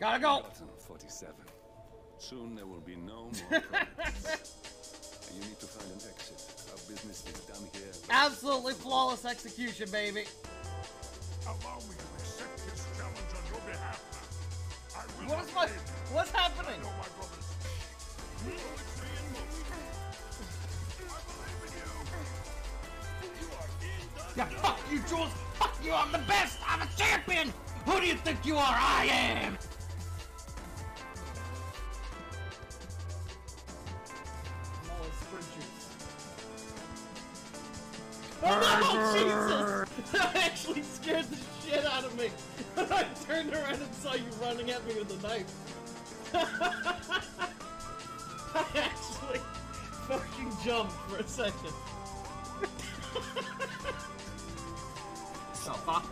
go. Button 47. Soon there will be no more you need to find an exit. Our business is done here. Absolutely flawless execution, baby. Allow me to accept this challenge on your behalf. I will What not is my? fail. What's happening? I know my brothers. Military in motion. I believe in you. You are in the Yeah, fuck you, Jules. Fuck you. I'm the best. I'm a champion. Who do you think you are? I am. Oh no, Jesus! That actually scared the shit out of me. I turned around and saw you running at me with a knife. I actually fucking jumped for a second. Oh, fuck.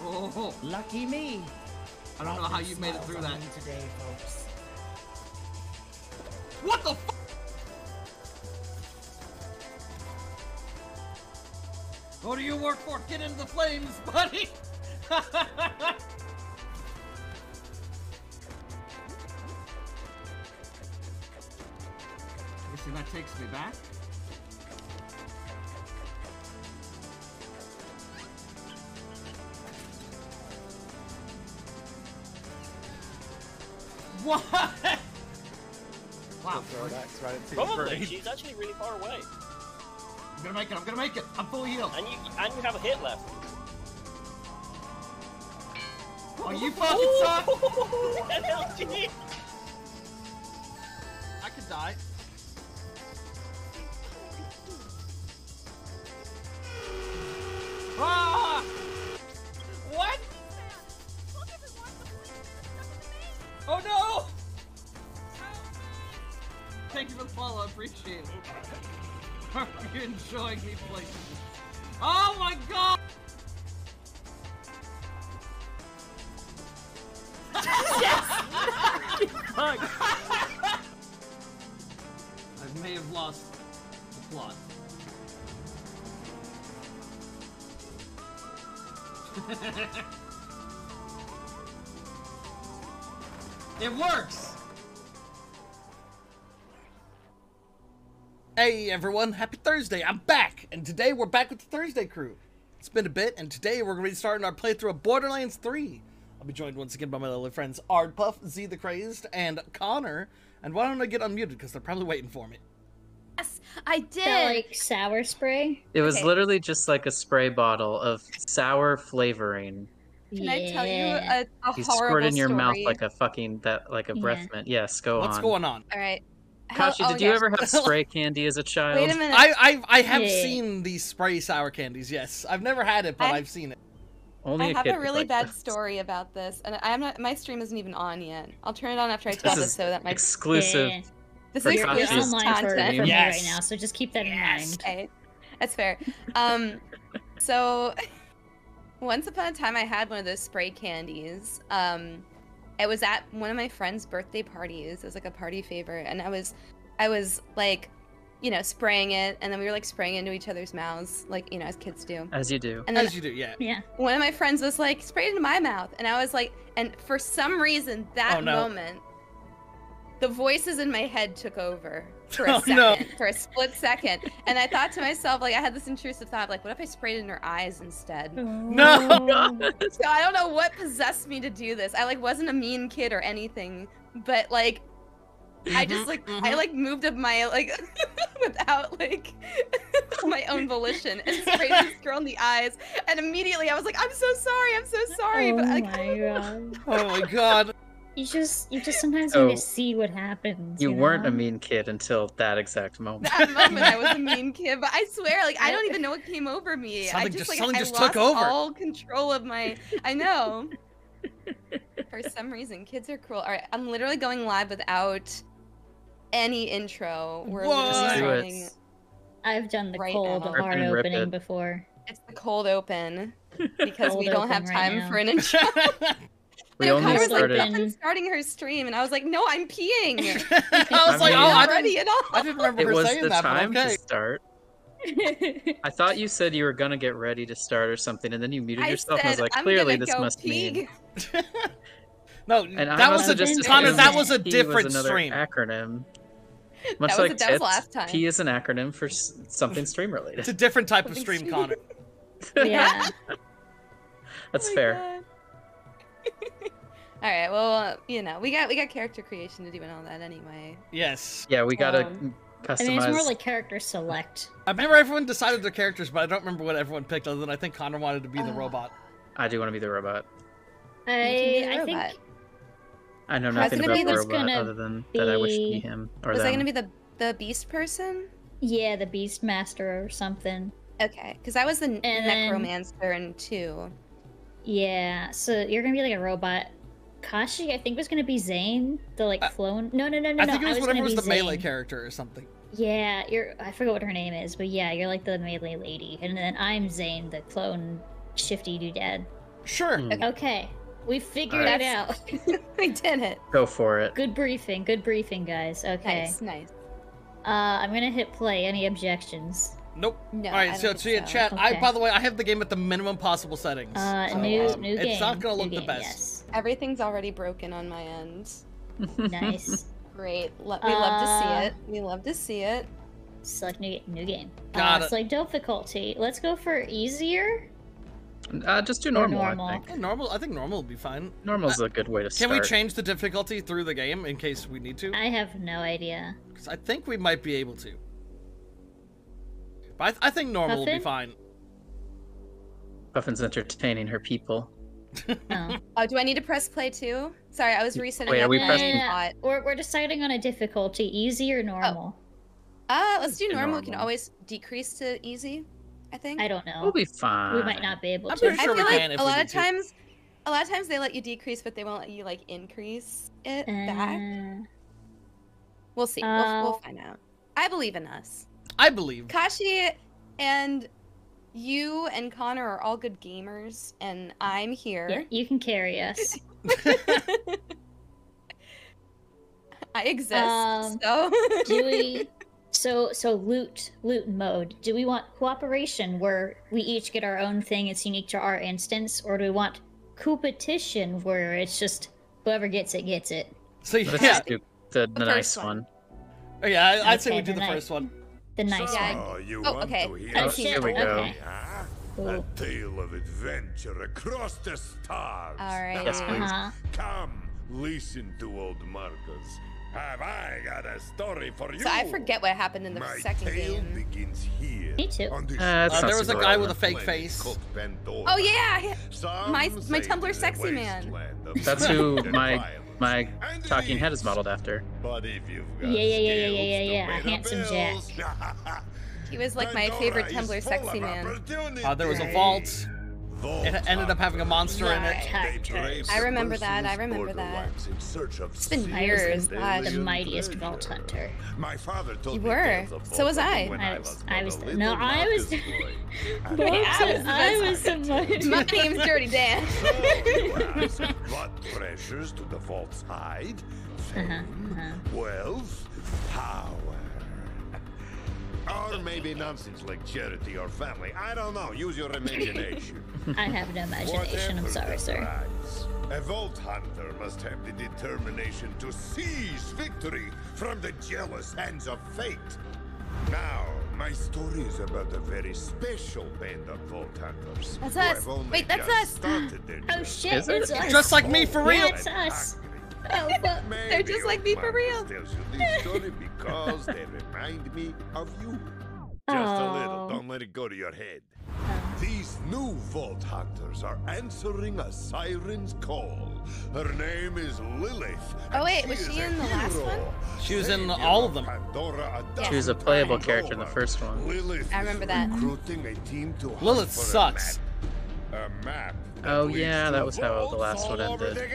Oh, lucky me. I don't know how you made it through that. today, folks. What the Who do you work for? Get into the flames, buddy! You see, that takes me back. What? Wow. Throwbacks right into Probably. She's actually really far away. I'm gonna make it, I'm gonna make it. I'm full heal. And you and you have a hit left. Oh, you fucking suck! Hey everyone, happy Thursday! I'm back! And today we're back with the Thursday crew. It's been a bit, and today we're going to be starting our playthrough of Borderlands 3. I'll be joined once again by my lovely friends Aardpuff, Z the Crazed, and Connor. And why don't I get unmuted because they're probably waiting for me. Yes, I did. That like sour spray. It was Okay. literally just like a spray bottle of sour flavoring. Can I tell you a, a You horrible squirt in your mouth like a fucking that like a breath Yeah. mint. Yes, go on. What's going on? All right. How- Kashi, oh, did you yeah. ever have spray candy as a child? Wait a minute. I I, I have Yeah. seen these spray sour candies. Yes, I've never had it, but I- I've seen it. Only I a have a really like bad this. story about this, and I'm not. My stream isn't even on yet. I'll turn it on after I tell This this, so that my exclusive. Yeah. this is You're, Kashi. exclusive online for, for me Yes. right now, so just keep that in mind. Okay, that's fair. Um, so once upon a time, I had one of those spray candies. Um, it was at one of my friend's birthday parties. It was like a party favor, and I was, I was like, you know, spraying it, and then we were like spraying it into each other's mouths, like you know, as kids do. As you do. And then As you do, yeah. Yeah. one of my friends was like, spray it into my mouth. And I was like, and for some reason, that Oh, no. moment, the voices in my head took over for a Oh, second, no. for a split second. And I thought to myself, like, I had this intrusive thought, like, what if I sprayed it in her eyes instead? No! So I don't know what possessed me to do this. I like wasn't a mean kid or anything, but like I Mhm, just like I mhm. like moved up my like without like my own volition and sprayed this girl in the eyes, and immediately I was like, I'm so sorry, I'm so sorry, oh but I my god. Oh my god. You just you just sometimes So, need to see what happens. You You, weren't a mean kid until that exact moment. that moment I was a mean kid, but I swear, like I don't even know what came over me. I just just- like something I just lost took over. all control of my. I know. For some reason, kids are cruel. All right, I'm literally going live without any intro. We're What? literally Do starting. it. I've done the right cold now. Hard opening it. before. It's the cold open because we don't have open right time now. for an intro. We No, only Connor was like, started. "Nothing's starting her stream, and I was like, no, I'm peeing. I was like, oh, I not ready didn't, at all. I didn't remember It her was saying the that, time okay. to start. I thought you said you were gonna get ready to start or something, and then you muted I yourself. said, and I was like, I'm clearly this must pee. mean. no, And that I was a just Connor. That was a P different was another stream. acronym. Much was- like that was tits, last time. P is an acronym for something stream related. It's a different type of stream, stream. Connor. Yeah. That's Oh fair. God. all right. Well, uh, you know, we got we got character creation to do and all that anyway. Yes. Yeah, we gotta Um, customize. I mean, it's more like character select. I remember everyone decided their characters, but I don't remember what everyone picked. Other than I think Connor wanted to be the Uh, robot. I do want to be the robot. I, the I robot. think I know nothing it about the robot gonna other than that I wish to be be- him or Was them. that gonna be the the beast person? yeah, the beast master or something. Okay, because I was the n- And then- necromancer in two. Yeah, so you're gonna be like a robot. Kashi, I think was gonna be Zane, the like Uh, flown. No, no, no, no, I no. think it was I was whatever was be the melee character or something. Yeah, you're. I forget what her name is, but yeah, you're like the melee lady, and then I'm Zane, the clone shifty doodad. Sure. Hmm. Okay, we figured Alright. it out. we did it. Go for it. good briefing, good briefing, guys. Okay, Nice, nice. uh, I'm gonna hit play. Any objections? Nope. No, All I So, think so yeah, so. chat. I, by the way, I have the game at the minimum possible settings. Uh, So, new um, new it's game. not gonna new look the game, best. Everything's already broken on my end. Nice. Great. Lo- we love to Uh, see it. We love to see it. Select new new game. Got uh, it. Select difficulty. Let's go for easier. Uh, just do normal, normal. I Yeah, think. normal. I think normal will be fine. Normal's a good way to start. Can we change the difficulty through the game in case we need to? I have no idea. 'Cause I think we might be able to. But I, I think normal will be fine. Puffin's entertaining her people. No. Oh, do I need to press play too? Sorry, I was resetting. Wait, are we my pressing- spot. We're, we're deciding on a difficulty, easy or normal. Uh, let's do do normal. We can always decrease to easy. I think. I don't know. We'll be fine. we might not be able I'm to. pretty I sure feel we like can if a lot need of to. times, a lot of times they let you decrease, but they won't let you like increase it back. Uh, We'll see. we'll, uh, we'll find out. I believe in us. I believe. Kashi and you and Connor are all good gamers, and I'm here. yeah, you can carry us. I exist. Um, so Do we? So so loot loot mode. Do we want cooperation where we each get our own thing? It's unique to our instance, or do we want competition where it's just whoever gets it gets it? So yeah, the, the, The nice first one. one. yeah. I, I'd say we do the the nice- first one. The nice Yeah, one. Oh, you Oh, want okay. to hear Oh, shit, here we go. okay. huh? A tale of adventure across the stars. All right. Yes, please. Uh-huh. Come, listen to old Marcus. Have I got a story for you? So I forget what happened in the My second tale game. begins here. Me too. on this Uh, Uh, there was a guy with a fake face. called Pandora. Oh yeah, My- my Tumblr it is a sexy man. That's who my violence. My talking head is is. modeled after. But if you've got Yeah, yeah, yeah, yeah, skills yeah, yeah, handsome bills, he was like my favorite Tumblr sexy of man. Uh, there was a opportunity. vault. Vault It ended up having a monster in it. Right. I remember that, I remember that. in search of It's been years, and God. The mightiest vault hunter. My father told You were. tales So was I. I I was- was, I was a the- little no, I was- Marcus Wait, I I was the I was My one. name's Dirty Dan. So you ask, what treasures do the vaults hide? Uh-huh, Fame, uh-huh. wealth, power. Or maybe nonsense like charity or family. I don't know. Use your imagination. I have no imagination. I'm sorry, the sir. prize, A vault hunter must have the determination to seize victory from the jealous hands of fate. Now, my story is about a very special band of vault hunters. That's us. Wait, that's us. Oh shit! Is? It's us. Just like me for real. Yeah, it's us. Oh fuck. They're just like me for real. tells you this story because they remind me of you. Just a little. Oh. Don't let it go to your head. These new Vault Hunters are answering a siren's call. Her name is Lilith. Oh, and wait, was is she a in the last one? She was in Savior all of them. Pandora She was a playable times character in the first one. Lilith I remember that. recruiting a team to Lilith for a sucks. map. A map. that Oh, yeah, that was how the last one all over ended.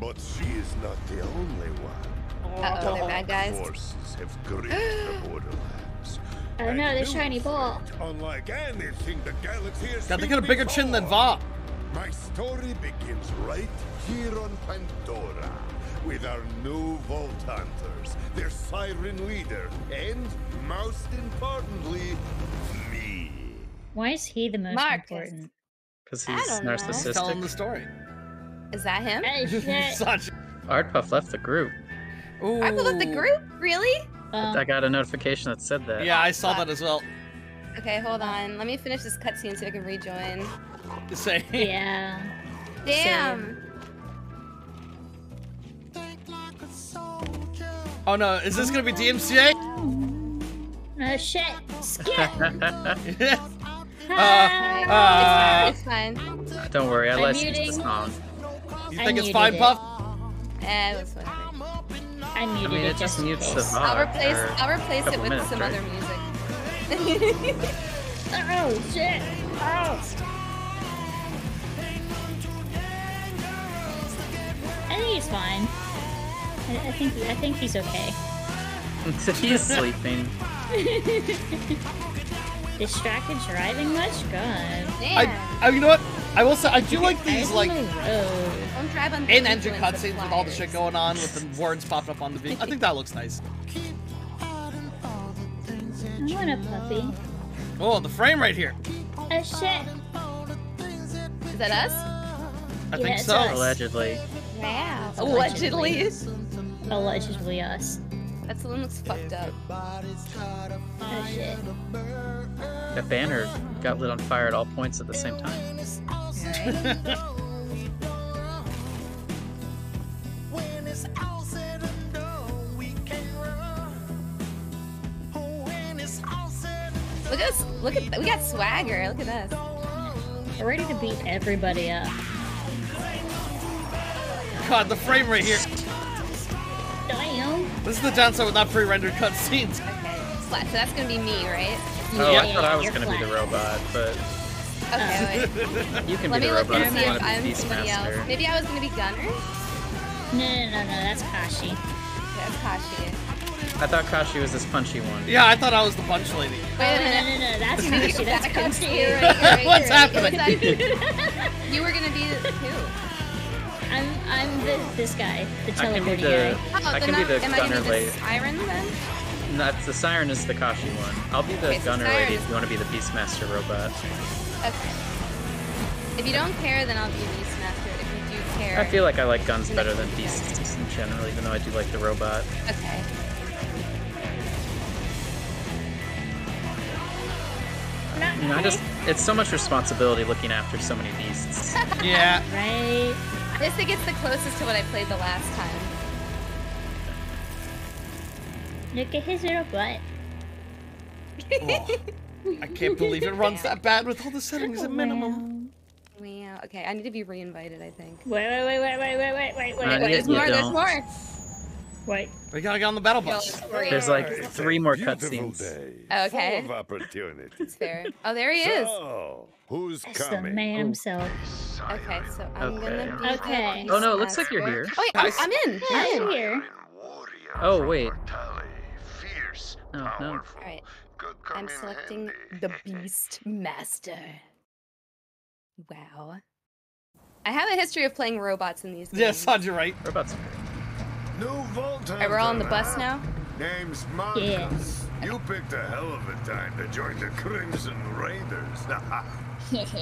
The galaxy. But she is not the only one. Uh-oh, they're bad guys. Forces have gripped the borderlands. Oh And no, the new shiny ball. threat, Unlike anything the galaxy has God, they seen got a bigger chin than. Va. My story begins right here on Pandora with our new Vault Hunters, their siren leader, and most importantly, me. Why is he the most Marcus. important? Because he's don't know. Telling the story. Is that him? Oh shit. Sanji. Aardpuff left the group. Ooh. I left the group? Really? Um, I got a notification that said that. Yeah, I saw that as well. Okay, hold on. Let me finish this cutscene so I can rejoin. Say. yeah. Damn. Oh no, is this gonna be DMCA? Oh shit. Skip. Yeah. Hi. Uh, it's fine. It's fine. Don't worry, I I'm licensed muting. the song. You I think it's fine, it. Puff? Eh, it was whatever. I I muted mean, it it just in mutes the vibe. I'll replace I'll replace it with minutes, some right? other music. Oh shit. Oh. I think he's fine. I, I think I think he's okay. He's sleeping. Distracted driving much? God. I, Damn. I, you know what? I will say I do like these like on the road. Don't drive on in-engine cutscenes with all the shit going on with the words popping up on the vehicle. I think that looks nice. I want a puppy. Oh, the frame right here. Oh shit. Is that us? I Yeah, think so. us. Allegedly. Wow. Allegedly. Allegedly. Allegedly us. That saloon looks fucked up. Oh shit. That banner got lit on fire at all points at the same time. Look at us. Look at we got swagger. Look at us. We're ready to beat everybody up. God, the frame right here. Damn. This is the downside with not pre-rendered cutscenes. Okay. Flat. So that's gonna be me, right? Oh, Yeah. I thought I was You're gonna be the robot, but Okay. Wait. you can Let be me look robot and see if I'm be somebody else. Beastmaster. Maybe I was gonna be Gunner. No, no, no, no, that's Kashi. That's Kashi. I thought Kashi was this punchy one. Yeah, I thought I was the punch lady. Wait a no, minute. no, no, no, that's Kashi. That's Back. Kashi. You're right, right, What's right. happening? It you were gonna be who? I'm, I'm the, this guy, the I can be the guy. Oh, I then can be I'm- the am I gunner gonna be lady. the siren then? That's the siren is the Kashi one. I'll be the Okay, gunner Siren lady if you want to be the Beastmaster robot. Okay. If you don't care, then I'll be Beastmaster. If you do care. I feel like I like guns better than beasts in general, even though I do like the robot. Okay. You know, I just it's so much responsibility looking after so many beasts. Yeah. Right? I just think it's the closest to what I played the last time. Look at his little butt. Oh, I can't believe it runs that bad with all the settings at minimum. Wow. Okay, I need to be reinvited, I think. Wait, wait, wait, wait, wait, wait, wait, wait, wait, wait, There's more, there's more. wait. We gotta get on the battle bus. There's like three more cutscenes. Okay. Full of opportunity. It's fair. Oh, there he is. So, who's It's the coming? man himself. Okay, so I'm Okay. gonna be. Okay. the Oh, no, it looks like you're here. Oh, wait, I'm, I'm in. Yeah, I'm in. Here. Oh wait. Fierce, Oh, no. Alright, Could come I'm in selecting handy. the Beast Master. Wow. I have a history of playing robots in these games. Yeah, Sanj, you're right. Robots. New Vault Alright, we're all on the bus now. Name's Marcus. You picked a hell of a time to join the Crimson Raiders.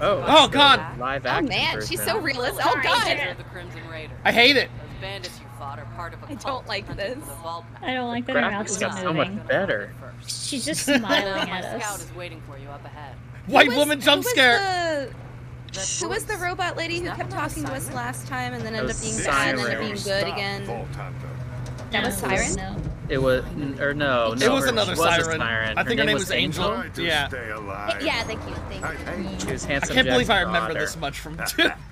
Oh. Oh, God. Live Oh action. man, she's so realistic. Oh, oh god. the Crimson Raiders. I hate it. Those bandits you fought are part of a I don't like this. for the vault map. I don't like that her mouth is not got so much better. She's just Now smiling my at scout us. is waiting for you up ahead. White was- woman jump who was scare. the- Who was the robot lady who kept talking to us last time and then ended up being bad and ended up being good again? That was Siren? No. It was, or no, no. It was her- another she was a siren. siren. I think her name was Try Angel. Yeah. stay alive. Yeah, thank you, thank I you. hate She was I can't believe I remember daughter. this much from.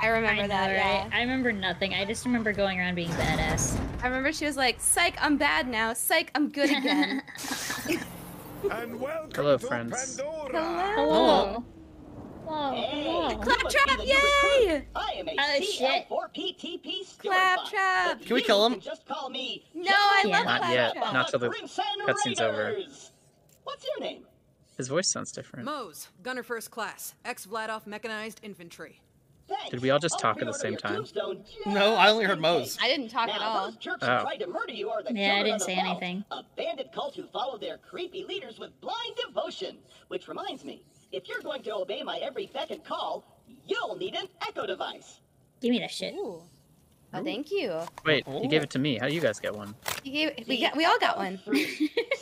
I remember I know, that, yeah. right? I remember nothing. I just remember going around being badass. I remember she was like, Psych, I'm bad now. Psych, I'm good again. And welcome Hello, to friends. Pandora. Hello. Whoa. Whoa. Claptrap, yay! I am a Oh, shit. CL4PTP Claptrap. Can we kill him? Just call me No, I Yeah. love Not yet. Not till the cutscene's over. What's your name? His voice sounds different. Moze, Gunner First Class, ex Vladoff Mechanized Infantry. Thanks. Did we all just I'll talk at the same time? No, I only heard just in Moze. I didn't talk now, at all. Oh. to murder you are the Yeah, I didn't say Vault, anything. A bandit cult who follow their creepy leaders with blind devotion. Which reminds me, if you're going to obey my every beck and call, you'll need an echo device. Give me that shit. Ooh. Oh, thank you. Wait, Oh. you gave it to me. How do you guys get one? You gave, we got we all got one.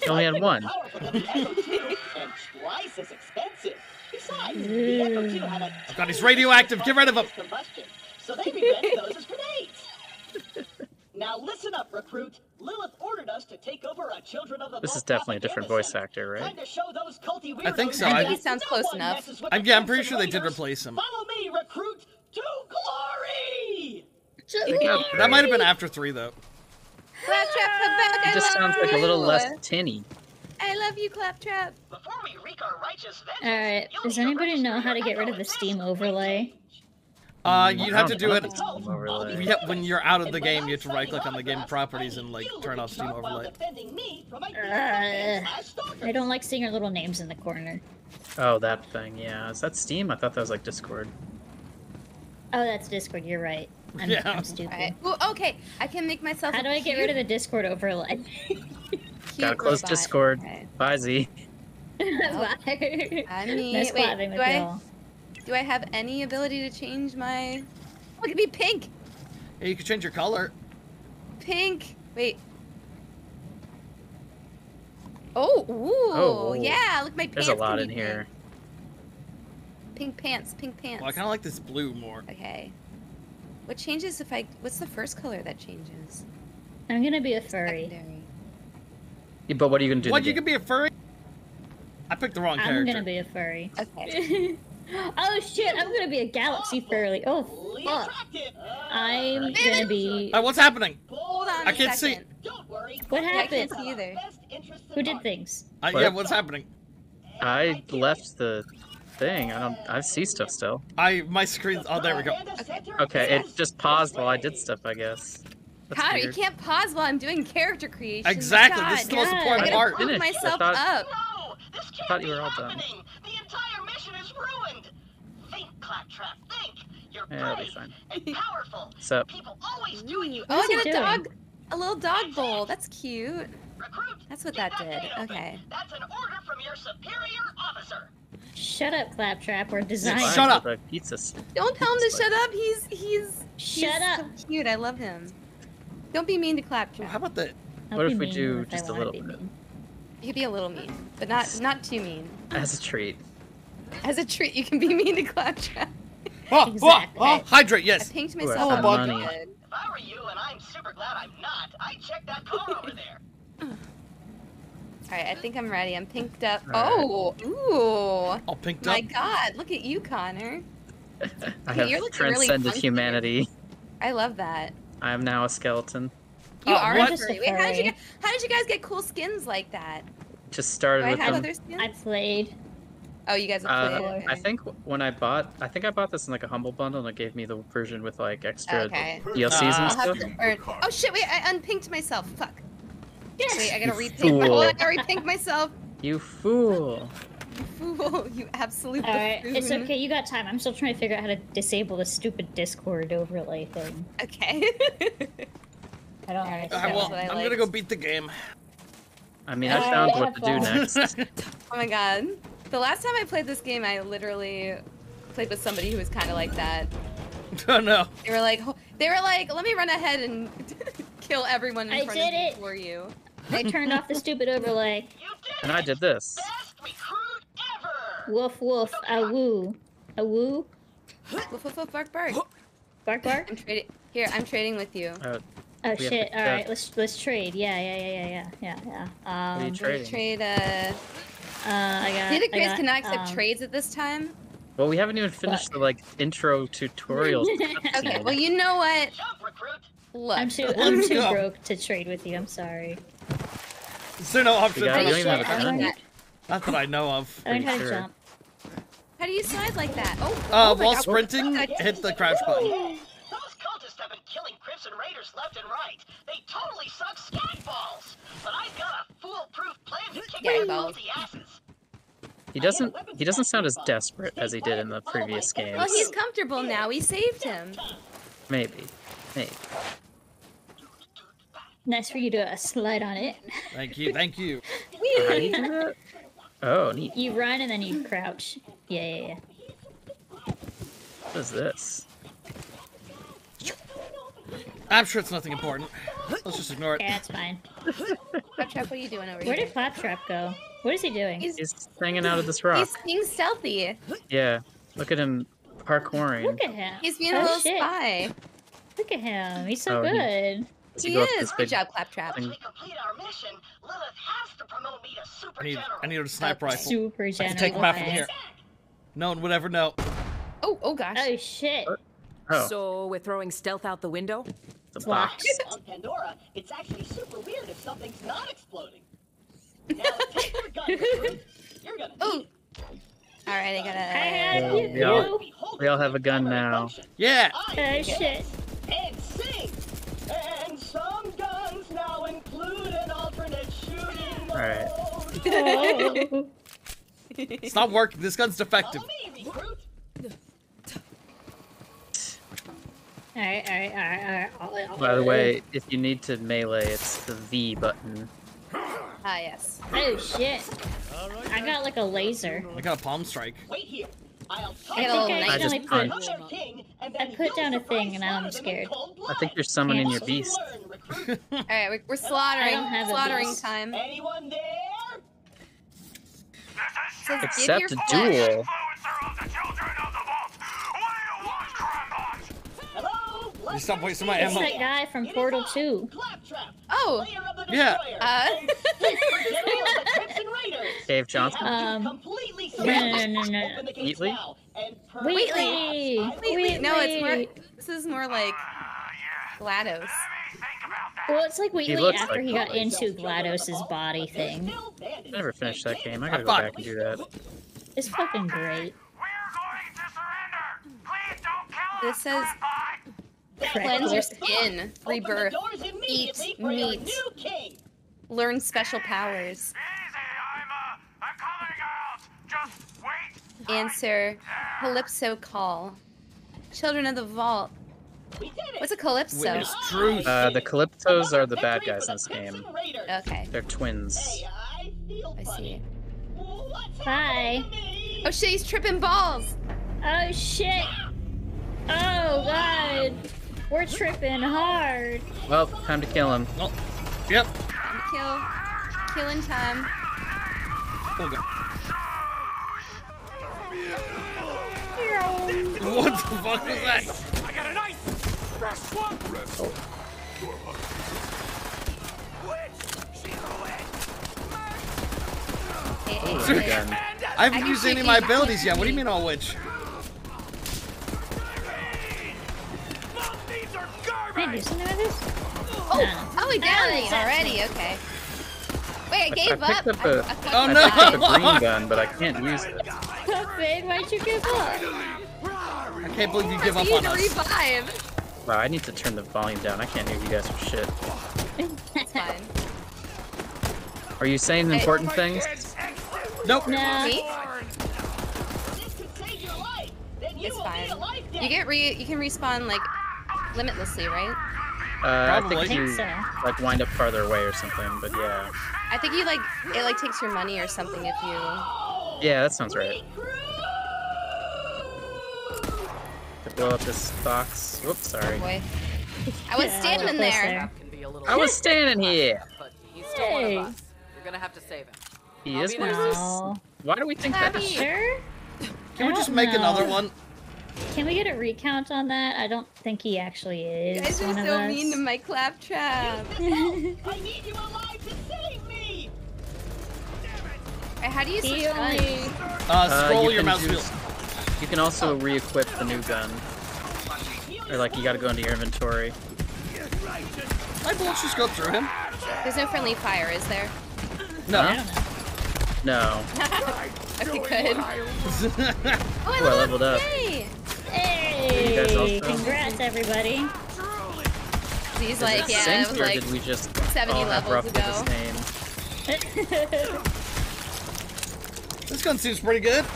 You only had one. Powerful than the Echo 2 and twice as expensive. Besides, the Echo 2 had a God, he's radioactive. Get rid of him. combustion, so they invented those as grenades. Now listen up, recruit. Lilith ordered us to take over a Children of the This is definitely a different voice actor, right? Time to show those culty I think so. I think he sounds no close enough. I'm- yeah, I'm pretty sure they did replace him. Follow me, recruit, to glory! That might have been after three though. Claptrap, come back. He just sounds like a little less tinny. I love you, Claptrap. Before we wreak our righteous vengeance, Alright, does anybody know how to get rid of the Steam overlay? Uh, you'd have to don't do know. it. Steam overlay. Yeah, when you're out of the game, you have to right click on the game properties and like turn off Steam overlay. Uh, I don't like seeing our little names in the corner. Oh, that thing. Yeah, is that Steam? I thought that was like Discord. Oh, that's Discord. You're right. I'm, Yeah. I'm stupid. Alright. Ooh, okay, I can make myself. How a do I get rid of the Discord overlay? Gotta close robot. Discord. Okay. Bye, Z. Bye. I mean, nice wait, do I, y'all. do I have any ability to change my? Look at me, pink, Yeah, you can change your color. pink. Wait. Oh, ooh, Oh, yeah. Look, my pants. There's a lot in be here. Pink. pink pants, pink pants. Well, I kind of like this blue more. Okay. What changes if I? What's the first color that changes? I'm gonna be a furry. Secondary. Yeah, but what are you gonna do? What? the You game? could be a furry? I picked the wrong I'm character. gonna be a furry. Okay. oh shit! I'm gonna be a galaxy furry. Oh fuck! I'm gonna be. Uh, what's happening? Hold on. I a can't see. second. Don't worry. What Yeah, I can't happened? see either. Who did things? Uh, yeah, what's happening? I left the thing. I don't. I see stuff still. I my screen. Oh, there we go. Okay, it just paused while I did stuff. I guess. That's Connor, you can't pause while I'm doing character creation. Exactly. God. This is the most God. I important gotta part. prove Finished. I myself thought- up. No, this can't thought you be were all done. happening. The entire mission is ruined. Think, Claptrap, think. You're Yeah, it'll be brave fine. and powerful. So, People always do what you Oh, I What's got a dog. A little dog bowl. That's cute. recruit. That's what get that did. Okay. That's an order from your superior officer. Shut up, Claptrap. We're designing. Shut up. Pizza. Don't tell him to shut up. He's he's Shut he's up. So cute. I love him. Don't be mean to Claptrap. How about that? I'll What if we do if just a little be bit? mean. You can be a little mean, but not not too mean. As a treat. As a treat, you can be mean to Claptrap. Oh, Exactly. oh, oh, hydrate. I Yes. pinked Ooh, myself I up. found bug. money. If I were you, and I'm super glad I'm not, I'd check that car over there. All right, I think I'm ready. I'm pinked up. All Oh, ooh. All pinked My up. My God, look at you, Connor. I Okay, have you're looking really transcended humanity. I love that. I am now a skeleton. You Oh, are what? a furry. Wait, how did you get, how did you guys get cool skins like that? Just started Do started I have them. other skins? I played. Oh, you guys have played. Uh, okay. I think when I bought, I think I bought this in like a humble bundle, and it gave me the version with like extra Okay. DLCs Ah. and stuff. have to earn. Oh shit! Wait, I unpinked myself. Fuck. Wait, I gotta You repink. My, fool. oh, I gotta repink myself. You fool! You fool! You absolute Alright, buffoon. it's okay. You got time. I'm still trying to figure out how to disable the stupid Discord overlay thing. Okay. I don't Alright, understand. well, what I I'm liked. gonna go beat the game. I mean, I Uh, found what to do next. oh my god. The last time I played this game, I literally played with somebody who was kind of like that. oh no. They were like, they were like, let me run ahead and kill everyone in I front did of you it. for you. I turned off the stupid overlay. You did And I did this. Best recruit ever! Woof woof. A woo. A woo. Woof, woof, woof, bark, bark. Bark bark. I'm trading. Here, I'm trading with you. Uh, Oh shit! to- All uh, let's let's trade. Yeah, yeah, yeah, yeah, yeah, yeah, yeah. What are you Um, trading? trade. Uh, uh, I got. Data I Craze got, cannot accept um, trades at this time. well, we haven't even finished the like intro tutorials. Okay, well, you know what? Jump, recruit! Look. I'm too I'm too broke to trade with you. I'm sorry. Is there no option? You got- you don't even that? have a I gun. Not that I know of. I learned how to sure. jump. How do you slide like that? Oh, Uh, oh while God. sprinting, hit the crouch button. Those cultists have been killing Crimson Raiders left and right. They totally suck scat balls. But I've got a foolproof plan to kick Yeah, their balls. asses. He doesn't. He doesn't sound as desperate as he did in the previous games. Well, he's comfortable now. We saved him. Maybe. Maybe. Nice for you to uh, slide on it. Thank you, thank you. How do you do that? Oh, neat. You run and then you crouch. Yeah, yeah, yeah. What is this? I'm sure it's nothing important. Let's just ignore it. Yeah, it's fine. Claptrap, what are you doing over Where here? did Claptrap go? What is he doing? He's, He's hanging out of this rock. he's being stealthy. Yeah. Look at him parkouring. Look at him. He's being oh, a little shit. spy. Look at him. He's so Oh, good. He go up is. this Good big job, Claptrap. thing? we complete our mission, Lilith has to promote me to super I need, general. I need a sniper rifle. Super I general. can take him out from here. No one would ever know. Oh, oh gosh. Oh shit. Oh, So we're throwing stealth out the window? it's a box. On Pandora, it's actually super weird if something's not exploding. Now take your gun, recruit. You're gonna Oh. need All right, I I gotta. had Yeah, you. we all- we all have a gun now. function. Yeah. Oh can shit. and sing. And some guns now include an alternate shooting mode. Alright. It's not working. This gun's defective. Alright, alright, alright, alright. By the way, if you need to melee, it's the V button. Ah, yes. Oh shit. I got like a laser. I got a palm strike. Wait here. I'll talk I I think I I just put. Thunder King, and I put down a thing and now I'm slaughter them in scared. I think blood. you're summoning your What do beast. All right, we're, we're slaughtering. have slaughtering time. Anyone there? Says, give Accept a flesh. duel. Hello? You stop wasting my ammo. that guy from It is Portal 2. Oh. player Yeah. Uh. and super general of the Crimson Raiders. Dave Johnson. Um, completely no, no, no, no, no. Open the gates Wheatley? Wheatley! perhaps I will Wait, wait, no, it's more. This is more like GLaDOS. Well, it's like Wheatley looks after like he got Probably into self-killed GLaDOS' at all, body thing. I never finished that game. I gotta Ah, go back and do that. It's fucking great. This says Correct. Cleanse your skin, rebirth, eat meat. new king. learn special powers. Answer Calypso call. Children of the Vault. We did it. What's a Calypso? Witness truth. Uh, the Calypsos are the bad guys for in this game. Raiders. Okay, They're twins. Hey, I feel I see. What's Bye. to me? Oh shit, he's tripping balls! Oh shit! Oh god! We're tripping hard. Well, time to kill him. Oh, yep. Time to kill. Killing time. Oh, God. What the fuck was that? I got oh, Hey, hey, Good hey. gun. I haven't I used can any of my abilities yet. What do you mean, all which? Do something with this? Oh, oh, he downed me already. Okay. Wait, I gave I up. up a- I, I Oh, no. I picked up a green gun, but I can't use it. Fade, why'd you give up? I can't believe you oh, give up You on need to us. revive. Wow, I need to turn the volume down. I can't hear you guys for shit. It's fine. Are you saying Hey. important things? Nope. No. Me? This could save your life. Then you It's fine. be a life You get re. You can respawn like limitlessly, right? Uh, I think you I think so. like wind up farther away or something, but yeah. I think you like it like takes your money or something if you. Yeah, that sounds right. To blow up this box. Whoops, sorry. Boy, I was Yeah, standing close there. Can be a little I was standing here. but he's still one Hey. of us. You're gonna have to save him. He is one of us. Why do we think that? Abby. Sure? Can we just don't make another one? Can we get a recount on that? I don't think he actually is. You is guys are one so us. mean to my claptrap. I need you alive to save me. Hey, How do you switch guns? Uh, Uh, scroll you your can mouse wheel. You can also re-equip the new gun. Or like you gotta go into your inventory. My bullets just go through him. There's no friendly fire, is there? No. I. No. Okay, good. Oh, I Oh, I leveled leveled up. Yay! You Hey! Congrats, everybody. He's Is like, yeah, it was like did we just 70 all levels roughly ago. the same? This gun seems pretty good.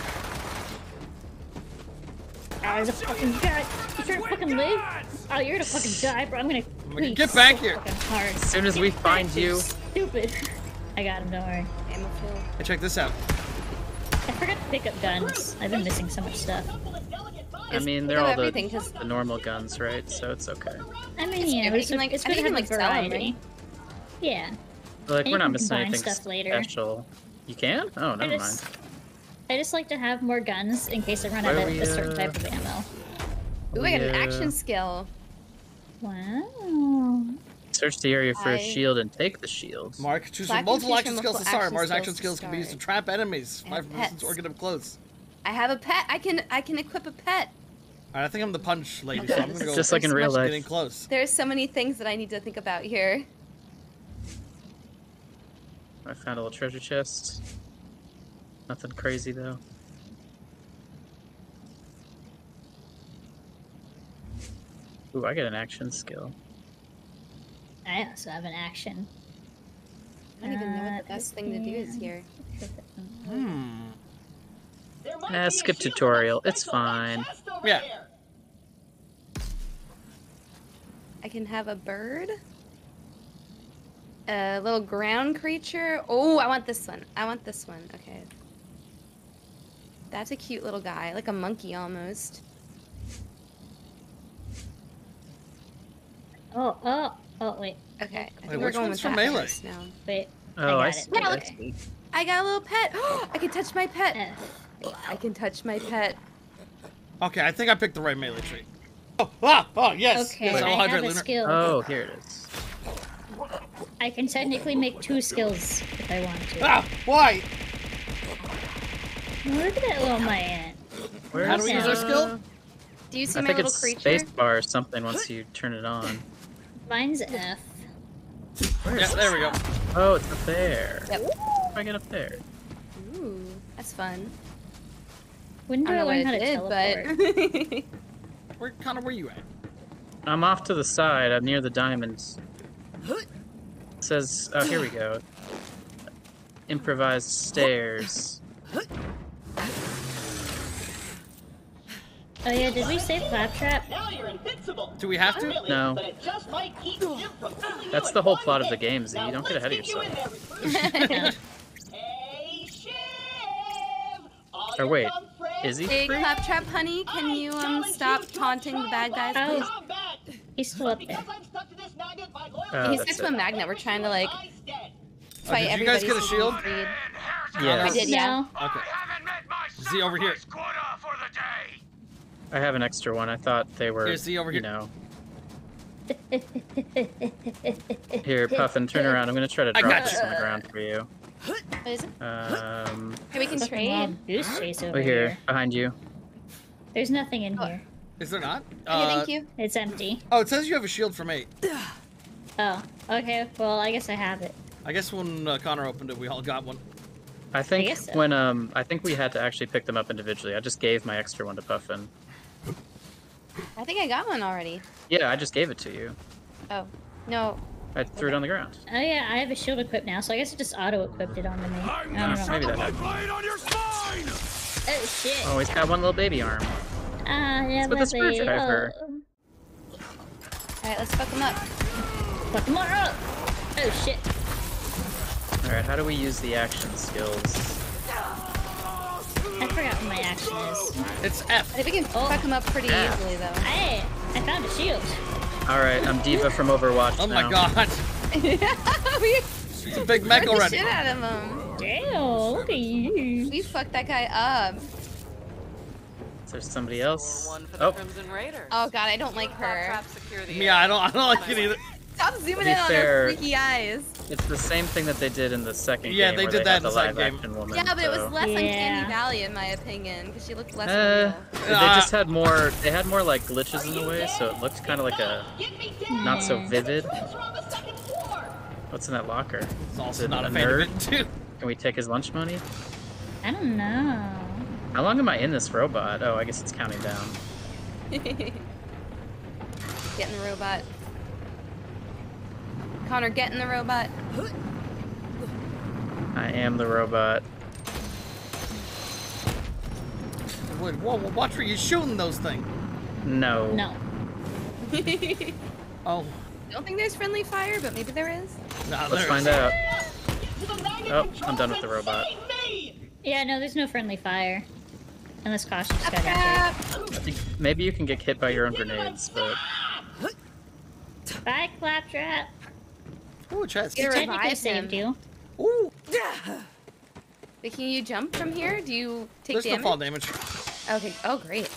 Oh, the fucking guy. You trying to fucking live? Oh, you're gonna fucking die, bro. I'm gonna. gonna get back so here. As soon as we find you, Stupid. I got him. Don't worry. ammo full. Hey, check this out. I forgot to pick up guns. I've been missing so much stuff. I mean, they're up all everything, the, 'cause- the normal guns, right? So it's okay. I mean, It's you know, good. it's, You can, a- like- it's I good think to have can, a like, sell 'em, variety. Yeah. Like And we're not missing anything stuff later. special. You can? Oh, I never mind. I just like to have more guns in case I run out of we, a certain uh, type of ammo. Ooh, I got an action skill. Wow. Search the area for a I- shield and take the shield. Mark, choose Black from multiple can choose action skills to start. Mars action skills can be used to trap enemies, And fight from distance, or get up close. I have a pet. I can I can equip a pet. Alright, I think I'm the punch lady, so I'm gonna go Just like in real life. getting close. There's so many things that I need to think about here. I found a little treasure chest. Nothing crazy though. Ooh, I get an action skill. I also have an action. I don't even know Uh, what the best thing to do is here. Hmm. There might be a skip tutorial, it's fine. Yeah. there. I can have a bird. A little ground creature. Oh, I want this one. I want this one. Okay. That's a cute little guy, like a monkey almost. Oh, oh, oh, wait, Okay, I Wait, think we're which going one's with for that melee? first now. wait. Oh, I, got it. see. Yeah, I look. see. I got a little pet. I can touch my pet. I can touch my pet. Okay, I think I picked the right melee tree. Oh, ah, oh yes. Okay, yes, I I'll have a Lunar. skill. Oh, here it is. I can technically make two skills if I want to. Ah, why? Look at that little man. Where How do is we use it? our skill? Do you see I my think little it's creature? space bar or something once you turn it on. Mine's F. Yeah, there we go. Oh, it's up there. Yep. How do I get up there? Ooh, that's fun. When do I I, don't know learn how to did, teleport? but Where, Connor, where you at? I'm off to the side. I'm near the diamonds. It says, oh, here we go. Improvised stairs. Oh yeah, did we save claptrap? Now you're invincible. Do we have to? No. But it just might keep Jim from fooling That's the whole plot of the hit. game, Z. Now, Don't get ahead of get you in yourself. Hey, Or wait, is he Hey, free? Claptrap Honey, can you um stop you to a taunting the bad guys, trial please? combat. He's still up there. Because I'm stuck to this magnet, my loyalty Oh, He's that's next to a magnet. We're trying to like lies dead. fight did you guys everybody. get a shield? we can read. Yeah. I did, yeah. No. Okay. Z over here. I have an extra one. I thought they were, Here, Z over you know. Here, Puffin, turn around. I'm gonna try to drop got this you. on the ground for you. What is it? Um, Hey, we can trade. wild goose chase over oh, here, here. behind you. There's nothing in here. Is there not? Okay, Uh, thank you. It's empty. Oh, it says you have a shield from eight. Oh, okay. Well, I guess I have it. I guess when uh, Connor opened it, we all got one. I think guess so. when um, I think we had to actually pick them up individually. I just gave my extra one to Puffin. I think I got one already. Yeah, I just gave it to you. Oh, no. I threw it on the ground. Oh yeah, I have a shield equipped now, so I guess it just auto-equipped it onto me. I don't know. Maybe that happened. Oh shit. Oh, he's got one little baby arm. Ah, yeah, with the baby. screwdriver. Oh. Alright, let's fuck them up. Fuck him up. Oh shit. All right, how do we use the action skills? I forgot what my action is. It's F. I think we can Oh. fuck them up pretty Yeah. easily, though. Hey, I found a shield. All right, I'm D.Va from Overwatch Oh now. my god. we It's a big mech fucked the already. shit out of him. Damn, look at you. We fucked that guy up. Is there somebody else? One for the Oh, Oh god, I don't like her. Claptrap secure the Yeah, I don't, I don't like it either. Stop zooming be in on fair- her freaky eyes. it's the same thing that they did in the second Yeah, game. Yeah, they did they that in the the second live game. action woman. Yeah, but it was so- less Uncanny Yeah. Valley in my opinion, because she looked less Uh, they Uh, just had more. They had more like glitches in the way, so it looked kind of like a Get me down. not so vivid. Clips are on the second floor. What's in that locker? It's Is also it not a a fan of nerd? it, too. Can we take his lunch money? I don't know. How long am I in this robot? Oh, I guess it's counting down. Get in the robot. Connor, get in the robot. I am the robot. Whoa, whoa, watch where you're shooting those things. No. No. Oh, Don't think there's friendly fire, but maybe there is. nah, Let's there find is. out. Get to the magnet Oh, I'm done with the robot. Yeah, no, there's no friendly fire. Unless Caution just got out I think maybe you can get hit by your own grenades, but there. Bye, Claptrap. Ooh, chest. Get a Technically revive saved him. you. Ooh, But can you jump from here? Do you take there's no damage? fall damage. Okay. Oh, great.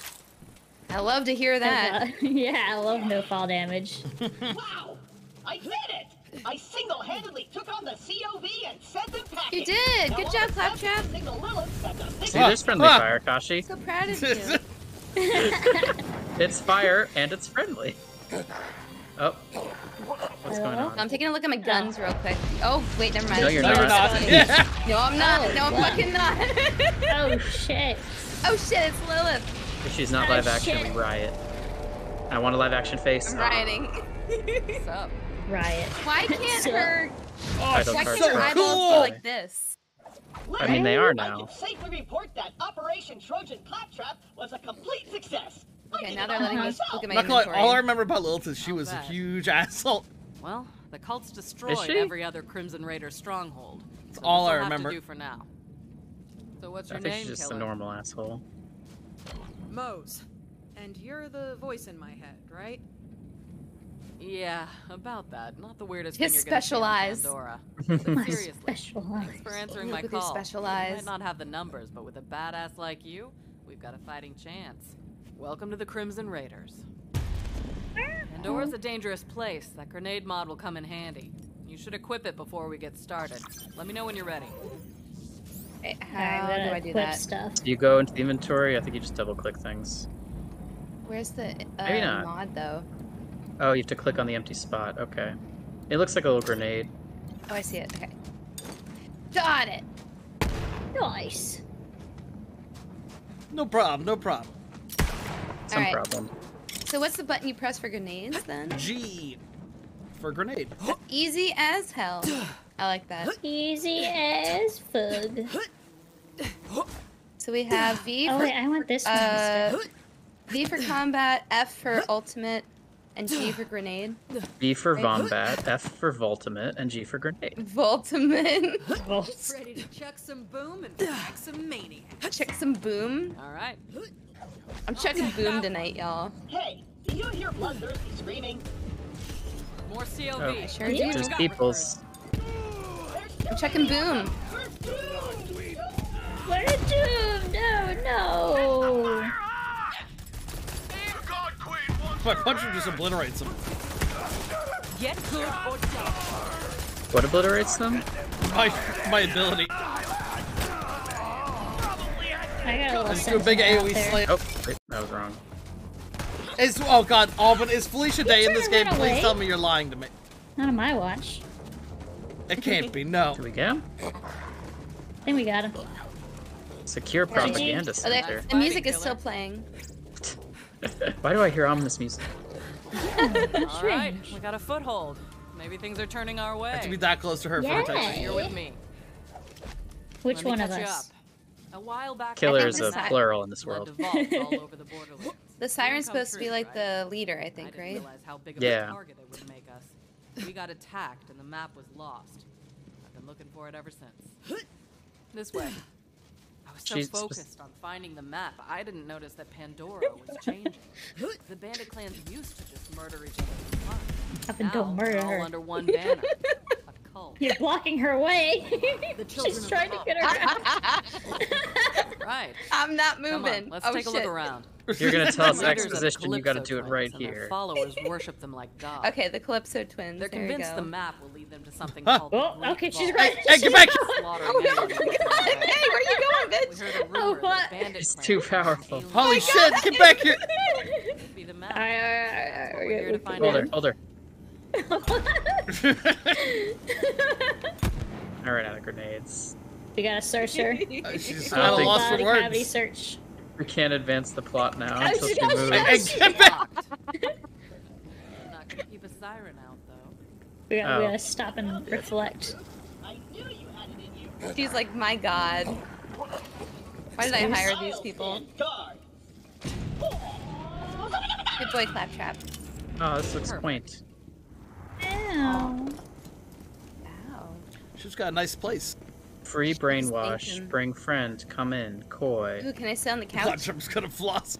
I love to hear that. Uh, yeah, I love no fall damage. Wow! I did it! I single-handedly took on the COV and sent them packing. You did! Now Good all job, that's left is Claptrap. to signal Lilith that the thing- see, there's friendly Ah. fire, Kashi. So proud of you. It's fire and it's friendly. Oh, what's going on? I'm taking a look at my guns real quick. Oh, wait, never mind. No, you're No, you're not. not. No, I'm not. No, I'm what? fucking not. oh shit. oh shit, it's Lilith. If she's not Oh, live action, shit. we riot. I want a live action face. I'm rioting. What's up? Riot. Why can't So- her? Title Why can't her so eyeballs be cool. like this? I mean, they are now. I now. can safely report that Operation Trojan Claptrap was a complete success. I Okay, now they're letting me look at my Not gonna all I remember about Lilith is she Not was a huge asshole. Well, the cult's destroyed every other Crimson Raider stronghold. That's all I remember. Have to do for now. So what's I your think name, she's just killer? a normal asshole. Moze. And you're the voice in my head, right? Yeah, about that. Not the weirdest His thing you're gonna see on special. Pandora. My But seriously, special thanks for answering my call. special We eyes. might not have the numbers, but with a badass like you, we've got a fighting chance. Welcome to the Crimson Raiders. Pandora's a dangerous place. That grenade mod will come in handy. You should equip it before we get started. Let me know when you're ready. Wait, Alright, How do I do that? stuff. Do you go into the inventory? I think you just double click things. Where's the uh, Maybe not. mod though? Oh, you have to click on the empty spot. Okay. It looks like a little grenade. Oh, I see it. Okay. Got it. Nice. No problem, no problem. Some Alright. problem. So what's the button you press for grenades then? G for grenade. Easy as hell. I like that. Easy as fug. So we have V Oh for wait, I want this one uh. V for combat, F for ultimate, and G for grenade. V for Wait. Vombat, F for Voltimate, and G for Grenade. Voltimate. Volts. Ready to chuck some boom and back some maniac. Check some boom. All right. I'm checking boom tonight, y'all. Hey, do you hear bloodthirsty screaming? More COV. Oh. Sure Yeah. do. Just people's. I'm checking boom. What a doom! No, no. My puncher just obliterates him. Get good or die. What obliterates them? My my ability. I got a little Just do a big AoE there. slam. Oh, wait, that was wrong. Is oh god, Alban, is Felicia Day in this game? Please away? tell me you're lying to me. Not on my watch. It can't be, no. Do we get him? I think we got him. Secure propaganda Oh, there- center. the music is still playing. Why do I hear ominous music? All right, Strange. we got a foothold. Maybe things are turning our way. I have to be that close to her for Yeah. protection. You're with me. Which Let me one of catch you us? Up. A while back, Killer is a si- plural in this world. to vaults all over the siren's come supposed to be like right? the leader, I I think, didn't right? how big of Yeah. a target it would make us. We got attacked and the map was lost. I've been looking for it ever since. This way. I was so She's focused on finding the map, I didn't notice that Pandora was changing. The bandit clans used to just murder each other for fun. Up and Now don't murder they're all her. under one banner. A. You're blocking her way. She's trying to get around. Right. I'm not Come moving. on, let's oh, take a look around. You're gonna tell us The leaders exposition, you gotta do it right here. Followers worship them like gods. Okay, the Calypso twins. They're there we convinced the go. map will lead them to something Huh. called Oh, okay, she's Vault. right. Hey, get back! Slaughtering Oh no! anyone who God, gets in their way. hey, where are you going, We bitch? heard a rumor Oh, that what? bandit It's clans too were powerful. alien Holy oh, races. shit, get back here! Could be the map. Alright, alright, That's alright, what we're here to alright, find Hold her, out. hold her. I ran out of grenades. We gotta search her. Uh, She's I at a loss for Body cavity words. search. We can't advance the plot now Oh, until she she does, moves. Hey, get back! I'm not gonna keep a siren out though. We gotta, we Oh. gotta stop and reflect. I knew you had it in you. She's like, my god. Why did I hire these people? stand. Good boy, Claptrap. Oh, this looks quaint. Ow. Ow. She's got a nice place. Free brainwash. Bring friend. Come in. Coy. Ooh, can I sit on the Watch, couch? I'm just gonna floss.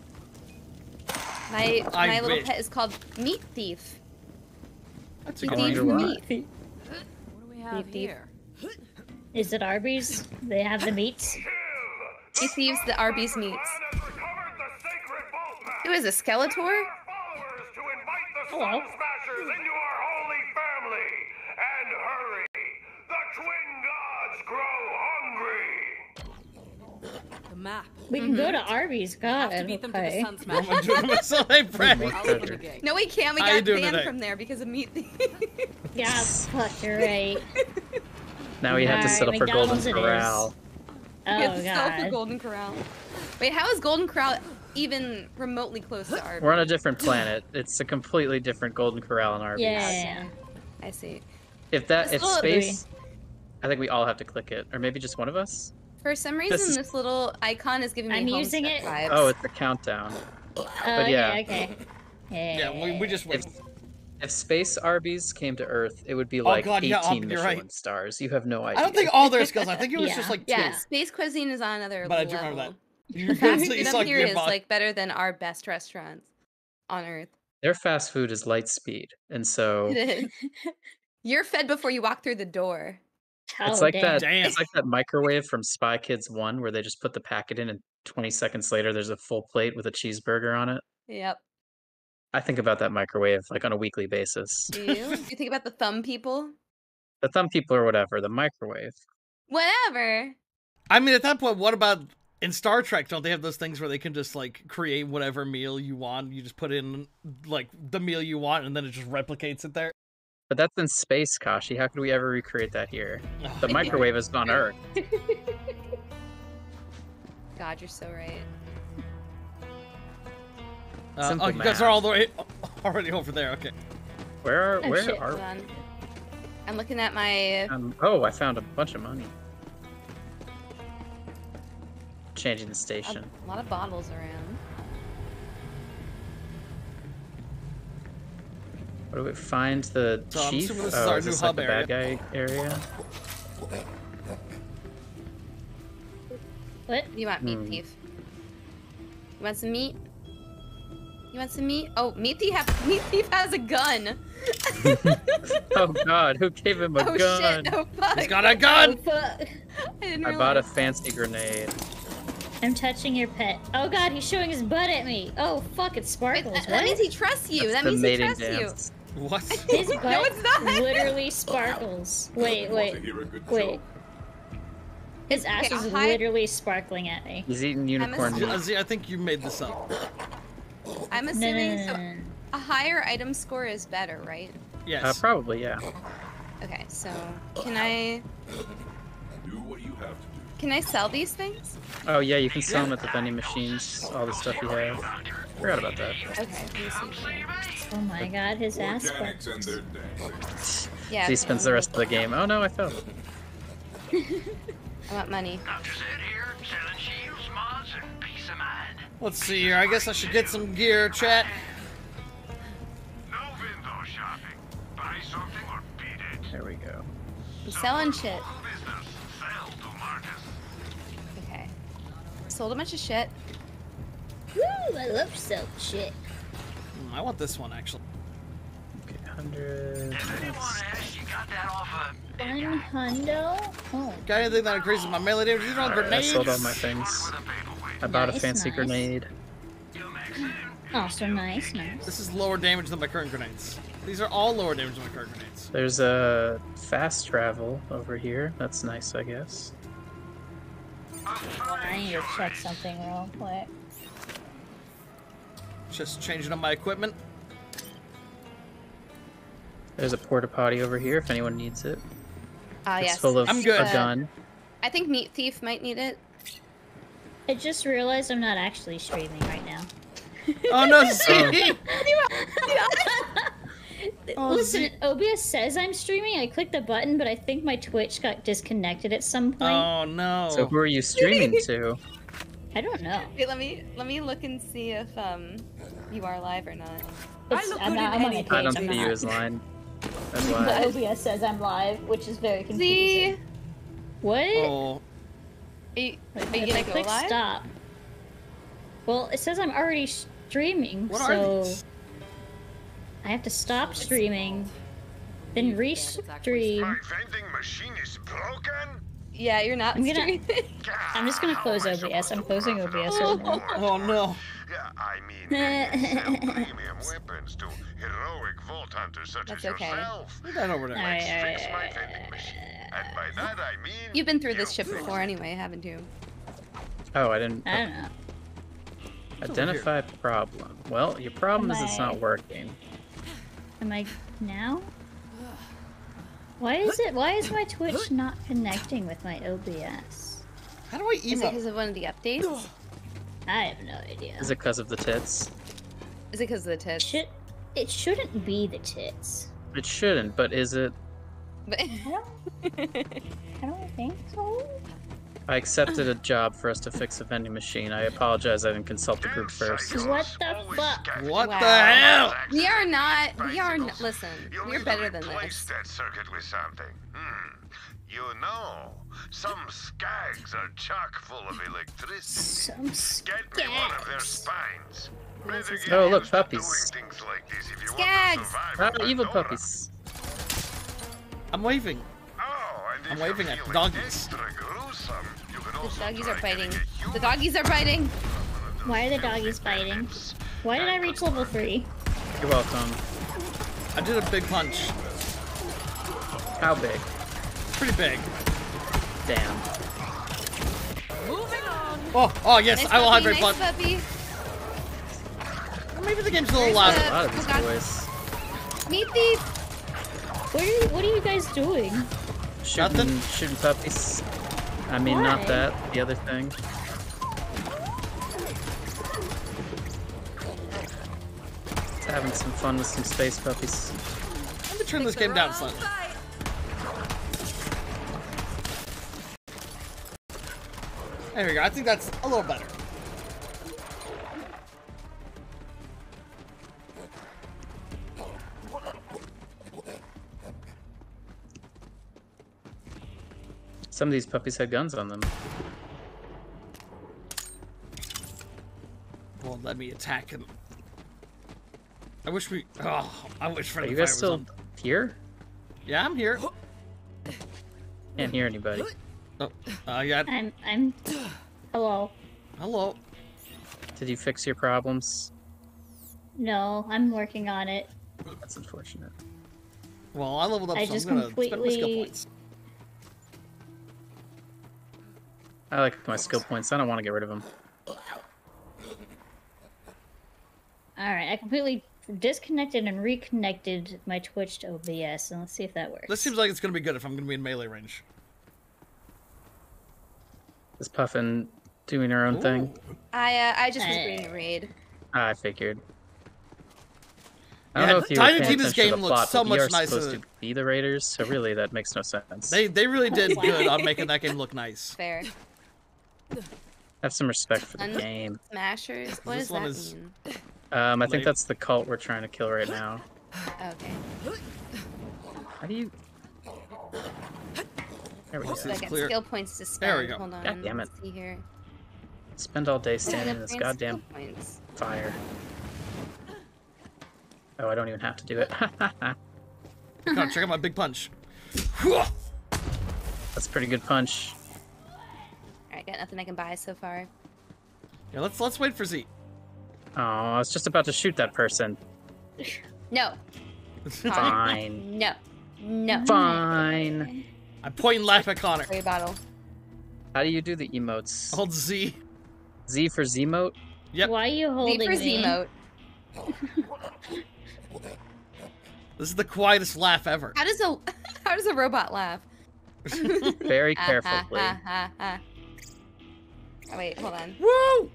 My I my little pet is called Meat Thief. That's a good I thieves wonder meat. What do we have Beef, beef. here? Is it Arby's? They have the meats. He thieves the Arby's meats. Who is a Skeletor? Hello. Smashers into our holy family. And hurry, the twin gods grow hungry. The map. We can go to Arby's. God. Have to beat them to the sun What I smash. doing to myself? Hey, Brad. More I'll open the treasure. gate. No, we can't. We got doing banned from there because of Meat Thief. Yeah, fuck, you're right. Now we have to Alright, settle for Golden McDonald's it is. Corral. Oh, we have oh, to sell for Golden Corral. Wait, how is Golden Corral even remotely close to Arby's? We're on a different planet. It's a completely different Golden Corral in Arby's. Yeah. I see. If that, if Just all space, I think we all have to click it, or maybe just one of us. For some reason, is- this little icon is giving me I'm using it. vibes. Oh, it's the countdown. Oh, yeah. okay, okay. Yeah, we, we just wait. If, if Space Arby's came to Earth, it would be Oh, like God, 18 yeah, um, Michelin right. stars. You have no idea. I don't think all their skills. I think it was Yeah. just like two. yeah, space cuisine is on another But I level. do remember that. The fast food up here your is like better than our best restaurants on Earth. Their fast food is light speed, and so You're fed before you walk through the door. it's Oh, like damn. that. Damn. It's like that microwave from Spy Kids One, where they just put the packet in, and 20 seconds later, there's a full plate with a cheeseburger on it. Yep. I think about that microwave like on a weekly basis. Do you? Do you think about the thumb people? The thumb people or whatever, the microwave. Whatever. I mean, at that point, what about in Star Trek? Don't they have those things where they can just like create whatever meal you want? You just put in like the meal you want, and then it just replicates it there. But that's in space, Kashi. How could we ever recreate that here? The microwave is on Earth. God, you're so right. Uh, oh, you guys are all the way already over there. Okay. Where are Oh, where shit. are Hold on. I'm looking at my. um, oh I found a bunch of money. Changing the station. a lot of bottles around. What do we find the So I'm chief? assuming this is oh, our is new this hub like the bad guy area? What? You want meat Hmm. thief? You want some meat? You want some meat? Oh, meat thief. Have, meat thief has a gun. oh God, who gave him a oh gun? shit! Oh fuck! He's got a Oh, gun. fuck. I didn't I bought a fancy grenade. I'm touching your pet. Oh god, he's showing his butt at me. Oh fuck, it Wait, sparkles. that, that what? means he trusts you. That's that the means he trusts dance. What? His butt No, it's not. literally sparkles. Wait, wait, wait. His ass Okay, is a high- literally sparkling at me. He's eating unicorn assuming- meat. I think you made this up. I'm No, no, assuming no, so. no, no. A higher item score is better, right? Yes. Uh, probably, yeah. Okay, so can I Do what you have to do. Can I sell these things? Oh yeah, you can sell them at the vending machines. All the stuff you have. Forgot about that. Okay, let me see. Oh my god, his ass Organics sparkles. and their dancing. Yeah. So he spends the rest of the game. Oh no, I fell. I want money. Dr. Zed here, selling shields, mods, and peace of mind. Let's see here. I guess I should get some gear, chat. No window shopping. Buy something or beat it. There we go. I'm selling shit. Sold a bunch of shit. Woo, I love self shit. Hmm, I want this one actually. Okay, hundred. If anyone asks, you got that off of One hundo? Oh, Got anything that increases my melee damage? These are all Alright, I sold all my things. I bought a fancy nice. grenade. oh, so nice, nice. This is lower damage than my current grenades. These are all lower damage than my current grenades. There's a fast travel over here. That's nice, I guess. I need to check something real quick. Just changing up my equipment. There's a porta potty over here if anyone needs it. Ah, it's yes. full of I'm good. a gun. I think Meat Thief might need it. I just realized I'm not actually streaming right now. Oh no, see? Oh, Listen, Z- OBS says I'm streaming. I clicked the button, but I think my Twitch got disconnected at some point. Oh no. So who are you streaming to? I don't know. Wait, let me let me look and see if um you are live or not. It's, I'm, not, I'm on my page. I don't I'm see you as line. As But. OBS says I'm live, which is very confusing. See, What? Oh, Are you, are you gonna I go click live? stop. Well, it says I'm already streaming, what so are these? I have to stop streaming, then You can't, it's actually restream. My vending machine is broken? Yeah, you're not I'm gonna- streaming. I'm just gonna close OBS. I'm closing OBS off right this now. Oh, no. Yeah, I mean, premium weapons to heroic vault hunters such That's as okay. yourself. Put that over there. Alright, Let's alright, fix my vending machine. And by that I mean... You've been through this you. ship before anyway, haven't you? Oh, I didn't I don't know. identify problem. Well, your problem is it's I- not working. Am I now? Why is it? Why is my Twitch not connecting with my OBS? How do I Is it because of one of the updates? I have no idea. Is it because of the tits? Is it because of the tits? Should it shouldn't be the tits. It shouldn't, but is it? I don't. I don't think so. I accepted a job for us to fix a vending machine. I apologize. I didn't consult the group first. What the fuck? What Wow. the hell? we are not. We are. Not, Bicycles. listen, You'll we're need to better than replace this. that circuit with something. Hmm. You know, some skags are chock full of electricity. Some Get me one of their spines. Oh, look, puppies. doing like this if you Skags. want to survive Ah, evil puppies. I'm waving. And I'm waving at the doggies. extra gruesome, you can The doggies are biting. getting a human The doggies are biting. Why are the doggies biting? Why did I reach level three? You're welcome. I did a big punch. How big? Pretty big. Damn. Moving on! Oh, oh yes, Nice I will puppy, hydrate nice punch. puppy. Maybe the game's a little Where's louder. A lot of these boys. Meet the... What are you, What are you guys doing? Shooting, Nothing. shooting puppies. I mean, not that. The other thing. Just having some fun with some space puppies. Let me turn this game down slightly. There we go. I think that's a little better. Some of these puppies had guns on them. Well, let me attack him. I wish we. Oh, I wish Are friendly you guys still on. here? Yeah, I'm here. Can't hear anybody. Oh, uh, yeah. I'm. I'm. Hello. Hello. Did you fix your problems? No, I'm working on it. That's unfortunate. Well, I leveled up, I so just I'm gonna spend my skill completely- points. I like my skill points. I don't want to get rid of them. All right, I completely disconnected and reconnected my Twitch to OBS, and let's see if that works. This seems like it's gonna be good if I'm gonna be in melee range. Is Puffin doing her own thing? I uh, I just was Uh, reading a raid. Ah, I figured. I don't Yeah, know if you Tiny Tina's game the looks plot, so but we much are supposed nicer. to be the Raiders, so really that makes no sense. They they really did Wow. good on making that game look nice. Fair. Have some respect for the Un- game. Smashers. What This does one that is- mean? Um, I think that's the cult we're trying to kill right now. Okay. How do you? There we go. So I is got skill points to spend. There we go. Hold on. God damn it. Let's see here. Spend all day standing in this goddamn fire. Oh, I don't even have to do it. Come on, check out my big punch. That's a pretty good punch. Alright, got nothing I can buy so far. Yeah, let's let's wait for Z. Oh, I was just about to shoot that person. No. Fine. No. No. Fine. I point and laugh at Connor. Spray bottle. How do you do the emotes? Hold Z. Z for Zmote? Yep. Why are you holding Z for me? Z-mote. This is the quietest laugh ever. How does a how does a robot laugh? Very Ah, carefully. Oh, wait, hold on. Woo!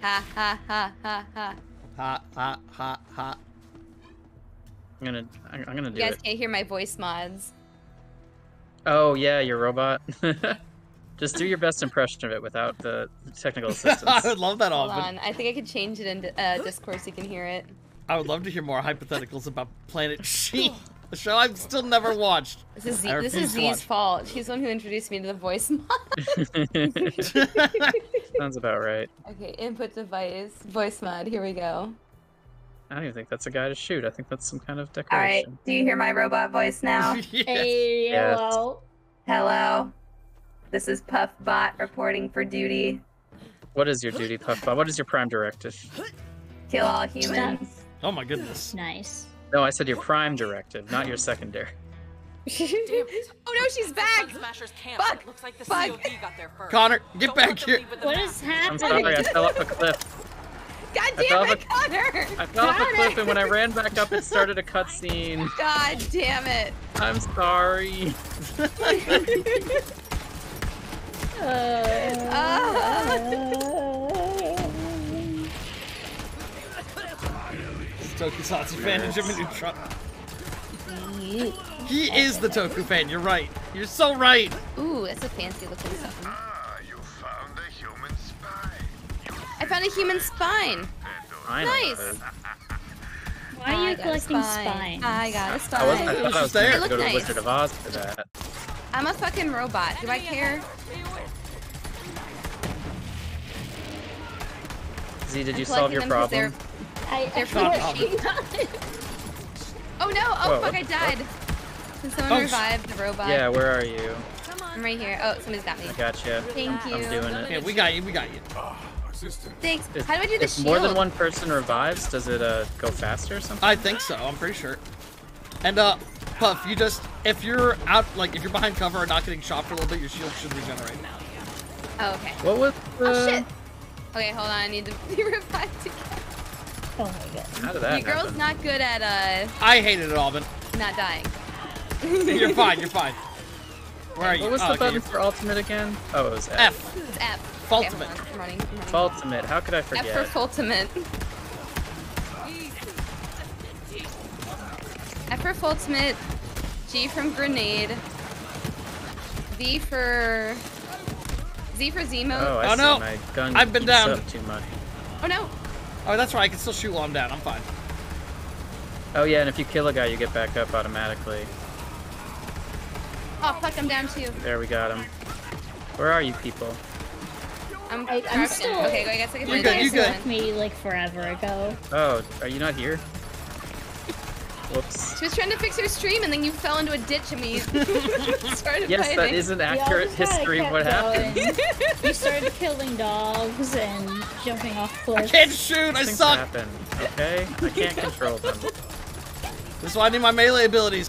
Ha ha ha ha ha. Ha ha ha ha. I'm gonna, I'm I'm gonna do it. You guys it. can't hear my voice mods. Oh yeah, your robot. Just do your best impression of it without the technical assistance. I would love that Hold often. on. I think I could change it in uh, Discord so you can hear it. I would love to hear more hypotheticals about Planet She. A show I've still never watched. This is Z- I this is Z's fault. She's the one who introduced me to the voice mod. Sounds about right. okay, input device, voice mod. Here we go. I don't even think that's a guy to shoot. I think that's some kind of decoration. All right. Do you hear my robot voice now? Yes. Hey, Yes. hello. Hello. This is Puffbot reporting for duty. What is your duty, Puffbot? What is your prime directive? Kill all humans. Oh my goodness. Nice. No, I said your prime directive, not your secondary. Oh no, she's back! Smashers camp. Fuck. Looks like the Fuck. COV got there first. Connor, get Don't back here. What is with the What map. is I'm happening? sorry, I fell off a cliff. God I damn fell it, Connor! I fell off a cliff, and when I ran back up, it started a cutscene. God damn it! I'm sorry. Uh. Uh. Tokusatsu fan and Jimmy Neutron. He is the Toku fan, you're right. You're so right. Ooh, that's a fancy looking something. Ah, you found a human spy. I found a human spine. Nice. Why are you got a collecting spine. spines? I got a I, was, I spine. thought I was Just going there. to They go to look Wizard of Oz for that. I'm a fucking robot. Do I care? Z, did I'm you solve your problem? I, They're I feel like from- she- Oh no! Oh Whoa, fuck! what- I died. Can someone Oh, revive the robot? Yeah, where are you? I'm right here. Oh, somebody's got me. I gotcha. Thank you. I'm doing it. Yeah, it. we got you, we got you. Thanks. If, How do I do the if shield? more than one person revives, does it uh, go faster or something? I think so, I'm pretty sure. And uh Puff, you just if you're out like if you're behind cover or not getting shot for a little bit, your shield should regenerate now. Oh, okay. What was the... Oh shit. Okay, hold on. I need to be revived again. Oh my god. How did that You girl's happen? not good at uh I hated it, Alvin. not dying. You're fine, you're fine. Where are you? What was Oh, the okay, button you're- for ultimate again? Oh, it was F. F. It's F. Ultimate. Okay. I'm running. I'm running. Ultimate. How could I F forget? F for ultimate. F for ultimate. G from grenade. V for Z for Zemo. Oh, I Oh, see. no. My gun I've been down. up too much. Oh no. Oh, that's right. I can still shoot while I'm down. I'm fine. Oh yeah, and if you kill a guy, you get back up automatically. Oh fuck, I'm down too. There, we got him. Where are you people? I'm, I- I'm still- Okay, I guess I can You do good, you this good. one. me like forever ago. Oh, are you not here? Whoops. She was trying to fix her stream and then you fell into a ditch and we started Yes, fighting. that is an accurate history of what happened. going. we started killing dogs and jumping off I cliffs. can't shoot. I Things suck. happen, okay? I can't control them. This is why I need my melee abilities.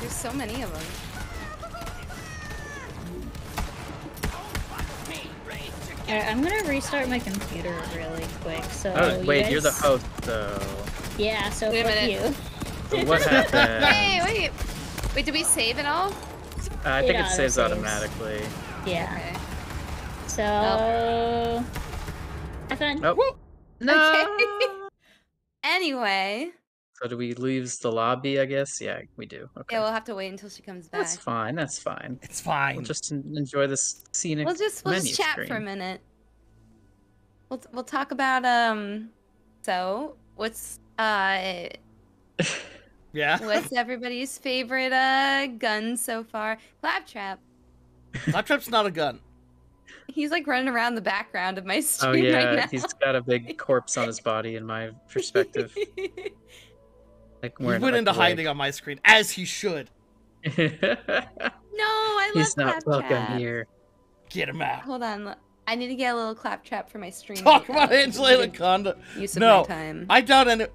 There's so many of them. Alright, I'm gonna restart my computer really quick. So Oh, you wait, you're the host, though. Yeah, so Wait a fuck minute. you. What happened? Wait, wait. Wait, did we save it all? Uh, I think It it saves auto-saves. automatically. Yeah. Okay. So I found Oh. oh no. Okay. Anyway. So do we leave the lobby? I guess. Yeah, we do. Okay. Yeah, we'll have to wait until she comes back. That's fine. That's fine. It's fine. We'll just enjoy this scenic We'll just we'll menu just chat for a minute. We'll we'll talk about um. So what's uh yeah. what's everybody's favorite uh gun so far? Claptrap. Claptrap's not a gun. He's like running around the background of my Oh stream yeah, right now. he's got a big corpse on his body in my perspective. Like He went into a wig. hiding on my screen, as he should. no, I love he's not Claptrap. welcome here. Get him out. Hold on. I need to get a little claptrap for my stream. Talk about. Angela Good Anaconda. Use of No, my time. I doubt any.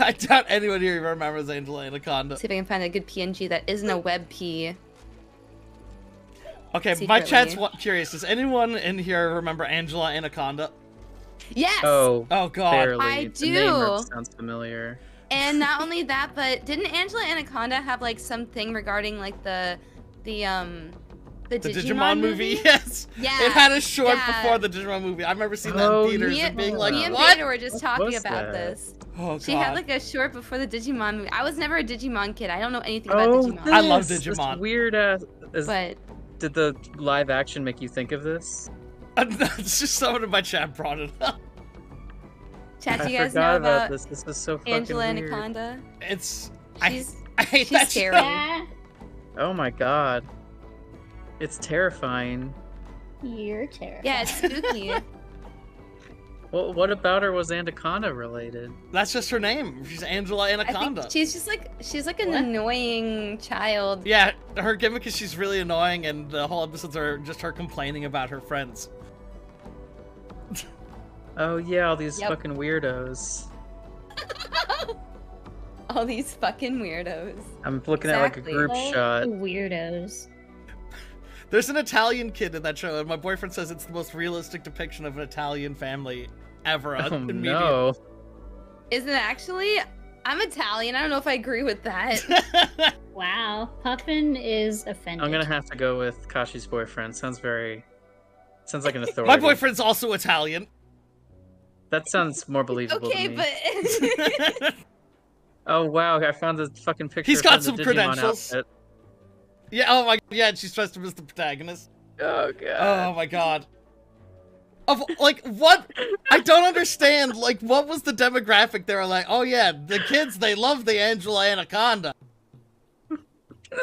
I doubt anyone here remembers Angela Anaconda. See if I can find a good PNG that isn't a web P. Okay, my chat's curious. Does anyone in here remember Angela Anaconda? Yes. Oh, Oh God. barely. I The name do. sounds familiar. And not only that, but didn't Angela Anaconda have like something regarding like the the um the, The Digimon, Digimon, movie, yes. Yeah. It had a short yeah. before the Digimon movie. I remember seeing that Oh, in theaters Me and and, being like, me and "What?" Beta were just What talking about that? this. Oh God. She had like a short before the Digimon movie. I was never a Digimon kid. I don't know anything about Oh, Digimon. I love this, this Digimon. weird ass. Is, But Did the live action make you think of this? it's just someone in my chat brought it up. Chat, do I you guys forgot know about, about this. This is so fucking Angela weird. Anaconda? It's She's I hate she's that scary. Yeah, Oh my god. It's terrifying. you're terrible. Yeah, it's spooky. Well, what about her was Anaconda related? That's just her name. She's Angela I Anaconda. think she's just like she's like an What? annoying child. Yeah, her gimmick is she's really annoying, and the whole episodes are just her complaining about her friends. Oh yeah, all these Yep. fucking weirdos. All these fucking weirdos. I'm looking at like a group Oh, shot. Weirdos. There's an Italian kid in that show, and my boyfriend says it's the most realistic depiction of an Italian family ever Oh in media. no. Isn't it actually? I'm Italian. I don't know if I agree with that. Wow. Puffin is offended. I'm gonna have to go with Kashi's boyfriend. Sounds very. Sounds like an authority. my boyfriend's also Italian. That sounds more believable okay, to me. but Oh wow, I found the fucking picture. He's got some the Digimon credentials. outfit. yeah. Oh my. Yeah, and she's dressed up as the protagonist. Oh, oh god. Oh my god. Of like what? I don't understand. Like, what was the demographic? They were like, oh yeah, the kids they love the Angela Anaconda. do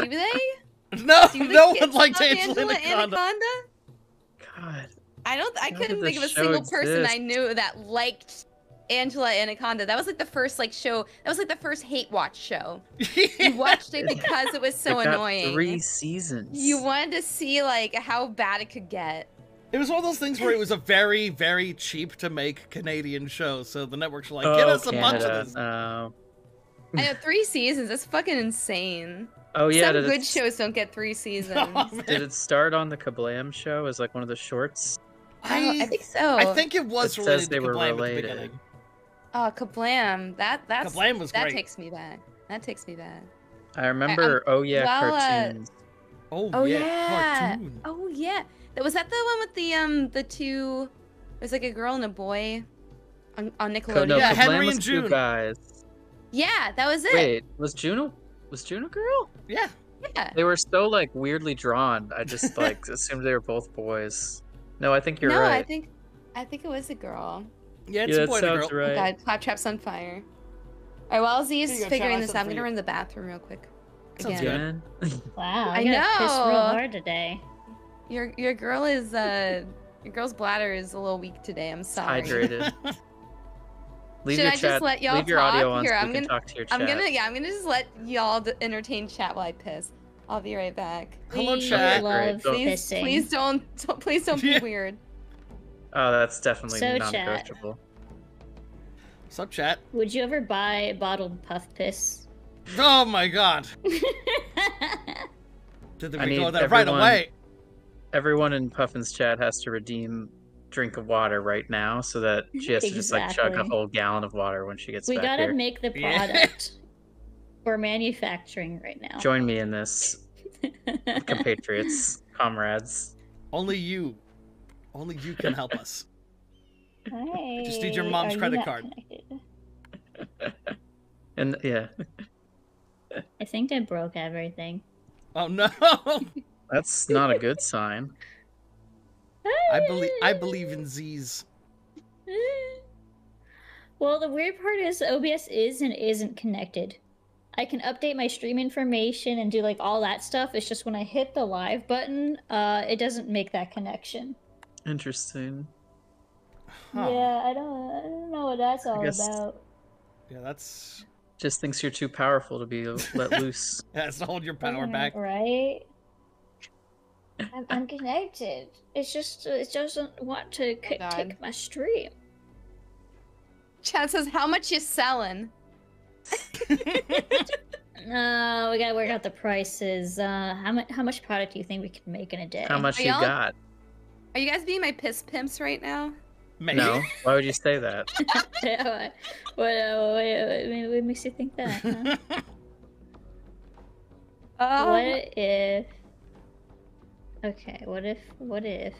they? No, Do the no one kids liked love Angela, Anaconda. God. I don't. I couldn't think of a this show single person I knew that liked Angela Anaconda. That was like the first like show. That was like the first hate watch show. You watched it because it was so It got annoying. Three seasons. You wanted to see like how bad it could get. It was one of those things where it was a very, very cheap to make Canadian show, so the networks were like, "Get oh, us a bunch of this." Oh. I know three seasons. That's fucking insane. Oh yeah. Some good it, shows don't get three seasons. Oh, did it start on the Kablam show as like one of the shorts? I, I think so. I think it was It related says they to were Kablam at the related. beginning. Oh, Kablam! That that's Kablam was that great. takes me back. That takes me back. I remember. oh yeah, well, uh, cartoons. Oh, Oh yeah, yeah. cartoon. Oh yeah. That was that the one with the um the two. It was like a girl and a boy on, on Nickelodeon. no, Yeah, Kablam Henry and June. guys. Yeah, that was it. Wait, was Juno? Was Juno a girl? Yeah, Yeah. They were so like weirdly drawn. I just like assumed they were both boys. No, I think you're no, right. I think I think it was a girl. yeah, it's yeah, a boy and a sounds girl. Right. God, Claptrap's on fire. All right, while Z's Here figuring this out, I'm gonna run the bathroom real quick. Sounds Again. good. Wow. I, I gotta piss real hard today. Your your girl is uh your girl's bladder is a little weak today. I'm sorry. Hydrated. Leave Should your I just let y'all leave your talk? audio on Here, so I'm gonna- talk to your chat. I'm gonna yeah, I'm gonna just let y'all entertain chat while I piss. I'll be right back. Hello, we chat. love Great. Please, pissing. please don't, don't please don't be weird. Oh, that's definitely So, chat. non-negotiable. What's up, chat? Would you ever buy bottled puff piss? Oh my god, did I we go need there right everyone- away? Everyone in Puffin's chat has to redeem drink of water right now, so that she has to just like chug a whole gallon of water when she gets back. we back gotta here. make the Yeah. product. We're manufacturing right now. Join me in this, compatriots, comrades. Only you, only you can help us. Hey, Just need your mom's are you credit card. And yeah, I think I broke everything. Oh no, that's not a good sign. I believe I believe in Z's. Well, the weird part is OBS is and isn't connected. I can update my stream information and do like all that stuff. It's just when I hit the live button, uh, it doesn't make that connection. Interesting. Huh. Yeah, I don't, I don't know what that's all guess- about. Yeah, that's Just thinks you're too powerful to be let loose. that's to hold your power Mm, back. right? I'm, I'm connected. It's just uh, it doesn't want to ki- God. kick my stream. Chad says, "How much you selling?" No, we gotta work out the prices. Uh, how much? How much product do you think we can make in a day? How much Are you got? Are you guys being my piss pimps right now? Maybe. No. Why would you say that? what? What? Uh, what, what, what makes you think that? Huh? Oh, what if? Okay. What if? What if?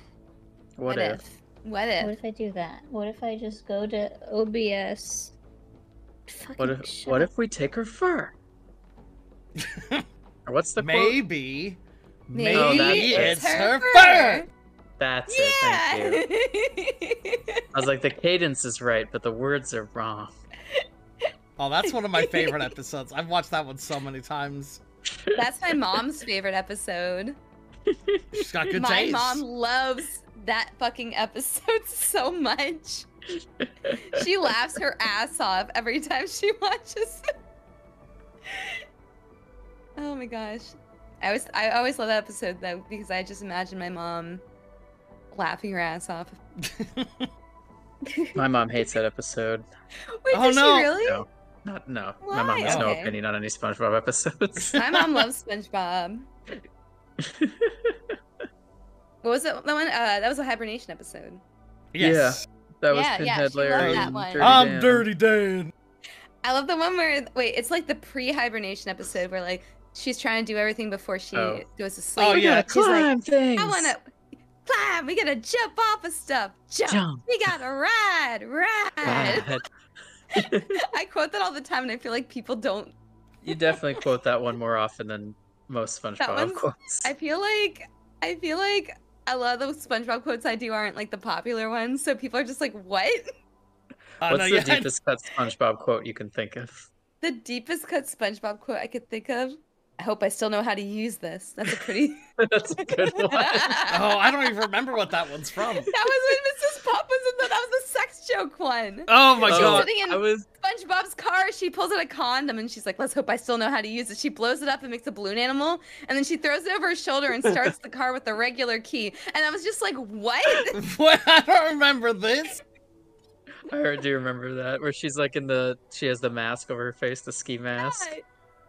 What, if? What if? What if I do that? What if I just go to OBS? Fucking What if? shut What up. if we take her fur? or what's the quote? Maybe. Maybe Oh, Maybe that's- it's her fur. That's it. Thank you. I was like, the cadence is right, but the words are wrong. Oh, that's one of my favorite episodes. I've watched that one so many times. That's my mom's favorite episode. She's got good my taste. mom loves that fucking episode so much. She laughs her ass off every time she watches. Oh my gosh. I always I always love that episode though because I just imagine my mom laughing her ass off. My mom hates that episode. Wait, Oh, does no. she really? No, not no. My mom Why? has no opinion on any SpongeBob episodes. My mom loves SpongeBob. What was that, That one? Uh, that was a hibernation episode. yes. That was Yeah, yeah, Pinhead she loved Larry. that one. Dirty I'm Dan. Dirty Dan. I love the one where wait, it's like the pre-hibernation episode where like she's trying to do everything before she Oh. goes to oh, sleep. Oh, yeah. gotta She's like, climb things. I wanna climb. We gotta jump off of stuff. Jump. Jump. We gotta ride. Ride. God. I quote that all the time, and I feel like people don't. You definitely quote that one more often than most SpongeBob one's- quotes. I feel like I feel like a lot of the SpongeBob quotes I do aren't like the popular ones, so people are just like, "What?" Uh, What's no, the yeah, I- deepest cut SpongeBob quote you can think of? The deepest cut SpongeBob quote I could think of. I hope I still know how to use this. That's a pretty. That's a good one. Oh, I don't even remember what that one's from. That was when Mrs. Puff was in that. That was the sex joke one. Oh my Oh, god. Sitting in I was SpongeBob's car, she pulls out a condom and she's like, "Let's hope I still know how to use it." She blows it up and makes a balloon animal, and then she throws it over her shoulder and starts the car with the regular key. And I was just like, "What?" What? I don't remember this. I heard you remember that where she's like in the she has the mask over her face, the ski mask.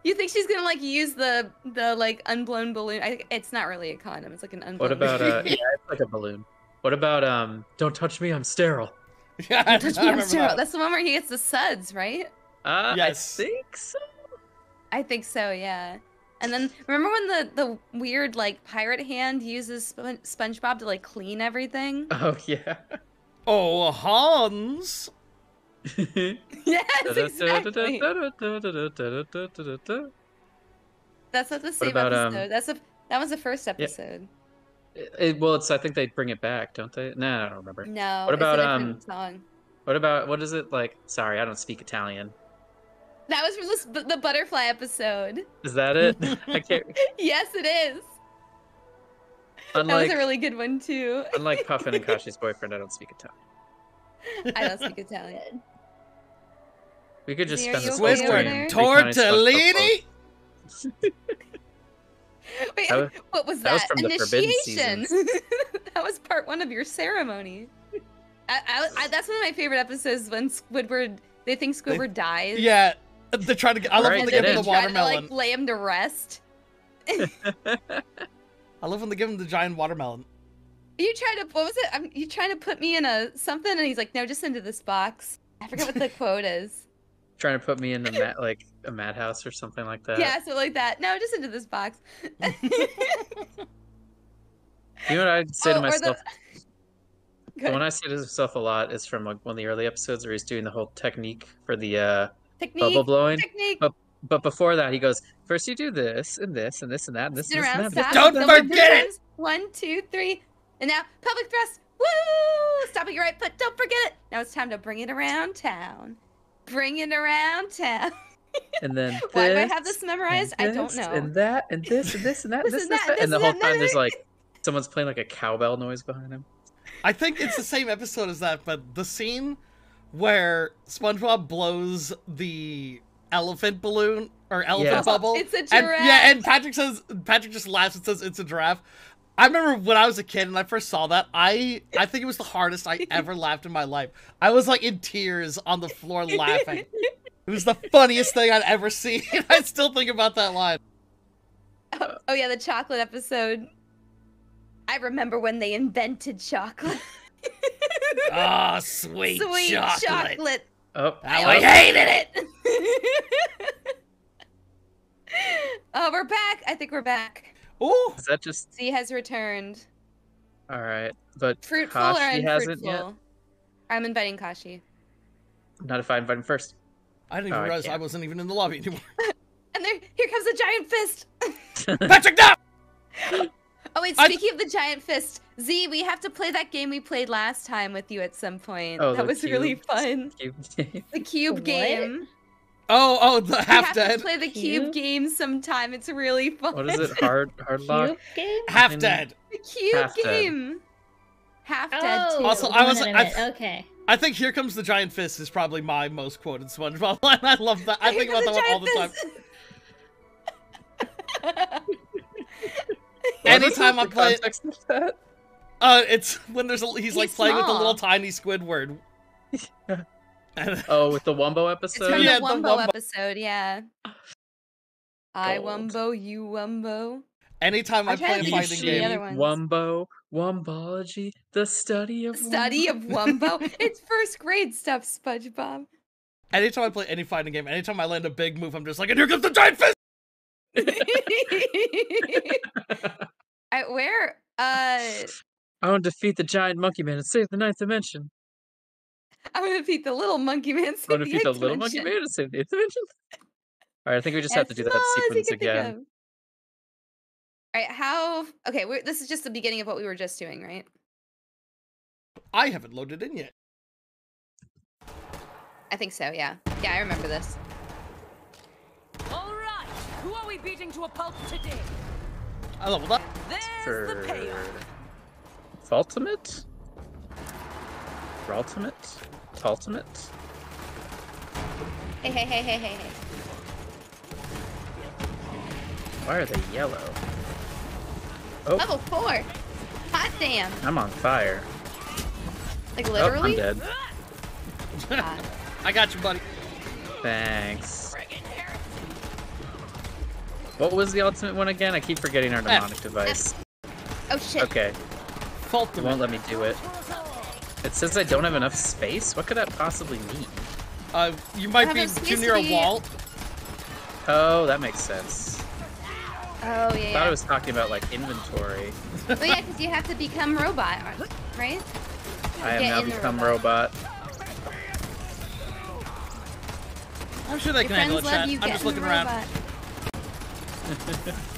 You think she's gonna like use the the like unblown balloon? I, it's not really a condom. It's like an unblown. What about uh yeah, it's like a balloon. What about um don't touch me, I'm sterile. Yeah, I, Touch me, I'm sterile. that. That's the one where he gets the suds, right? Uh Yes. I think so. I think so, yeah. And then remember when the the weird like pirate hand uses Spon- SpongeBob to like clean everything? Oh yeah. Oh, Hans. yes, exactly. What That's not the same about, um, episode. That's a that was the first episode. It, well, it's I think they bring it back, don't they? Nah, I don't remember. No. What about, um, song? What about what is it like? Sorry, I don't speak Italian. That was from the, the butterfly episode. Is that it? I can't. Yes, it is. that was a really good one too. unlike Puffin and Kashi's boyfriend, I don't speak Italian. I don't speak Italian. We could just Are spend you this whole okay stream over there? recounting SpongeBob Tortellini. Wait, That was- what was that? that was from the Initiation. that was part one of your ceremony. I, I, I, that's one of my favorite episodes when Squidward. They think Squidward dies. Yeah, they're trying to. Get, I love Alright, when they give him the Try to, watermelon. like lay him to rest. I love when they give him the giant watermelon. You trying to what was it? I'm, you trying to put me in a something? And he's like, no, just into this box. I forget what the quote is. Trying to put me in a mat like a madhouse or something like that. yeah, so like that. No, just into this box. You know what I'd say Oh, to or the- myself? Go The one. I say to myself a lot is from like one of the early episodes where he's doing the whole technique for the uh, Technique. bubble blowing. Technique. But but before that, he goes first. You do this and this and this and that and this and this around, and that. stop. Don't Double forget it! times. One, two, three. And now, public thrust. Woo! Stop at your right foot. Don't forget it. Now it's time to bring it around town. Bring it around town. And then Why do I have this memorized? I don't know. And that and this and this and that and This this and and that, that. And the whole and time there's like someone's playing like a cowbell noise behind him. I think it's the same episode as that, but the scene where SpongeBob blows the elephant balloon or elephant Yeah. bubble. It's a and, giraffe. yeah, and Patrick says Patrick just laughs and says it's a giraffe. I remember when I was a kid and I first saw that, I I think it was the hardest I ever laughed in my life. I was like in tears on the floor laughing. It was the funniest thing I'd ever seen. I still think about that line. Oh, oh, yeah, the chocolate episode. I remember when they invented chocolate. Ah, sweet, Sweet chocolate. chocolate. Oh, I oh, hated it. oh, we're back. I think we're back. Ooh, is that just Z has returned. all right? But Fruitful Kashi or hasn't unfruitful? yet. I'm inviting Kashi. Not if I invite him first. I didn't Oh, even I realize I can't. wasn't even in the lobby anymore. And there, here comes a giant fist. Patrick, no! Oh wait, I- speaking of the giant fist, Z, we have to play that game we played last time with you at some point. Oh, that the was really fun. cube game. The cube What? game. Oh, oh, the half have dead. to play the cube Cube? game sometime. It's really fun. What is it? Hard hard lock. Cube game? Half in- dead. The cube Half dead. game. Half dead Oh, too. Also, I was- I- event, okay. I think "Here Comes the Giant Fist" is probably my most quoted SpongeBob line. I love that. I Here think about that one all the time. Anytime I play, context uh, it's when there's a he's, like He's playing with the little small. tiny Squidward. And- Oh, with the Wumbo It's episode. from Yeah, the the Wumbo Wumbo. episode, yeah. I Gold. Wumbo, you Wumbo. anytime I I'm play trying a to think of fighting game, other ones. Wumbo, Wumbology, the study of Study of Wumbo. Wumbo. it's first grade stuff, SpongeBob. anytime I play any fighting game, anytime I land a big move, I'm just like, and here comes the giant fist. I, where? Uh, I want to defeat the giant monkey man and save the ninth dimension. I'm gonna defeat the little monkey man. I want to defeat the little monkey man and save the eighth dimension. All right, I think we just have to do that sequence again. All right, how? Okay, we're, this is just the beginning of what we were just doing, right? I haven't loaded in yet. I think so. Yeah. Yeah, I remember this. All right, who are we beating to a pulp today? I leveled up. There's the payoff. Ultimate? Ultimate? Ultimate? Hey, hey, hey, hey, hey, hey. Why are they yellow? Oh, Level four. Hot damn. I'm on fire. Like literally? Oh, I'm dead. I got you, buddy. Thanks. What was the ultimate one again? I keep forgetting our mnemonic device. Oh shit. Okay, Fault it won't let me do it. It says I don't have enough space? What could that possibly mean? Uh, you might be a space too to near a be- wall. Oh, that makes sense. Oh yeah. I thought yeah. I was talking about like inventory. Well, yeah, because you have to become robot, right? I have now become robot. robot. I'm sure they Your can handle it, chat. I'm just in the looking around.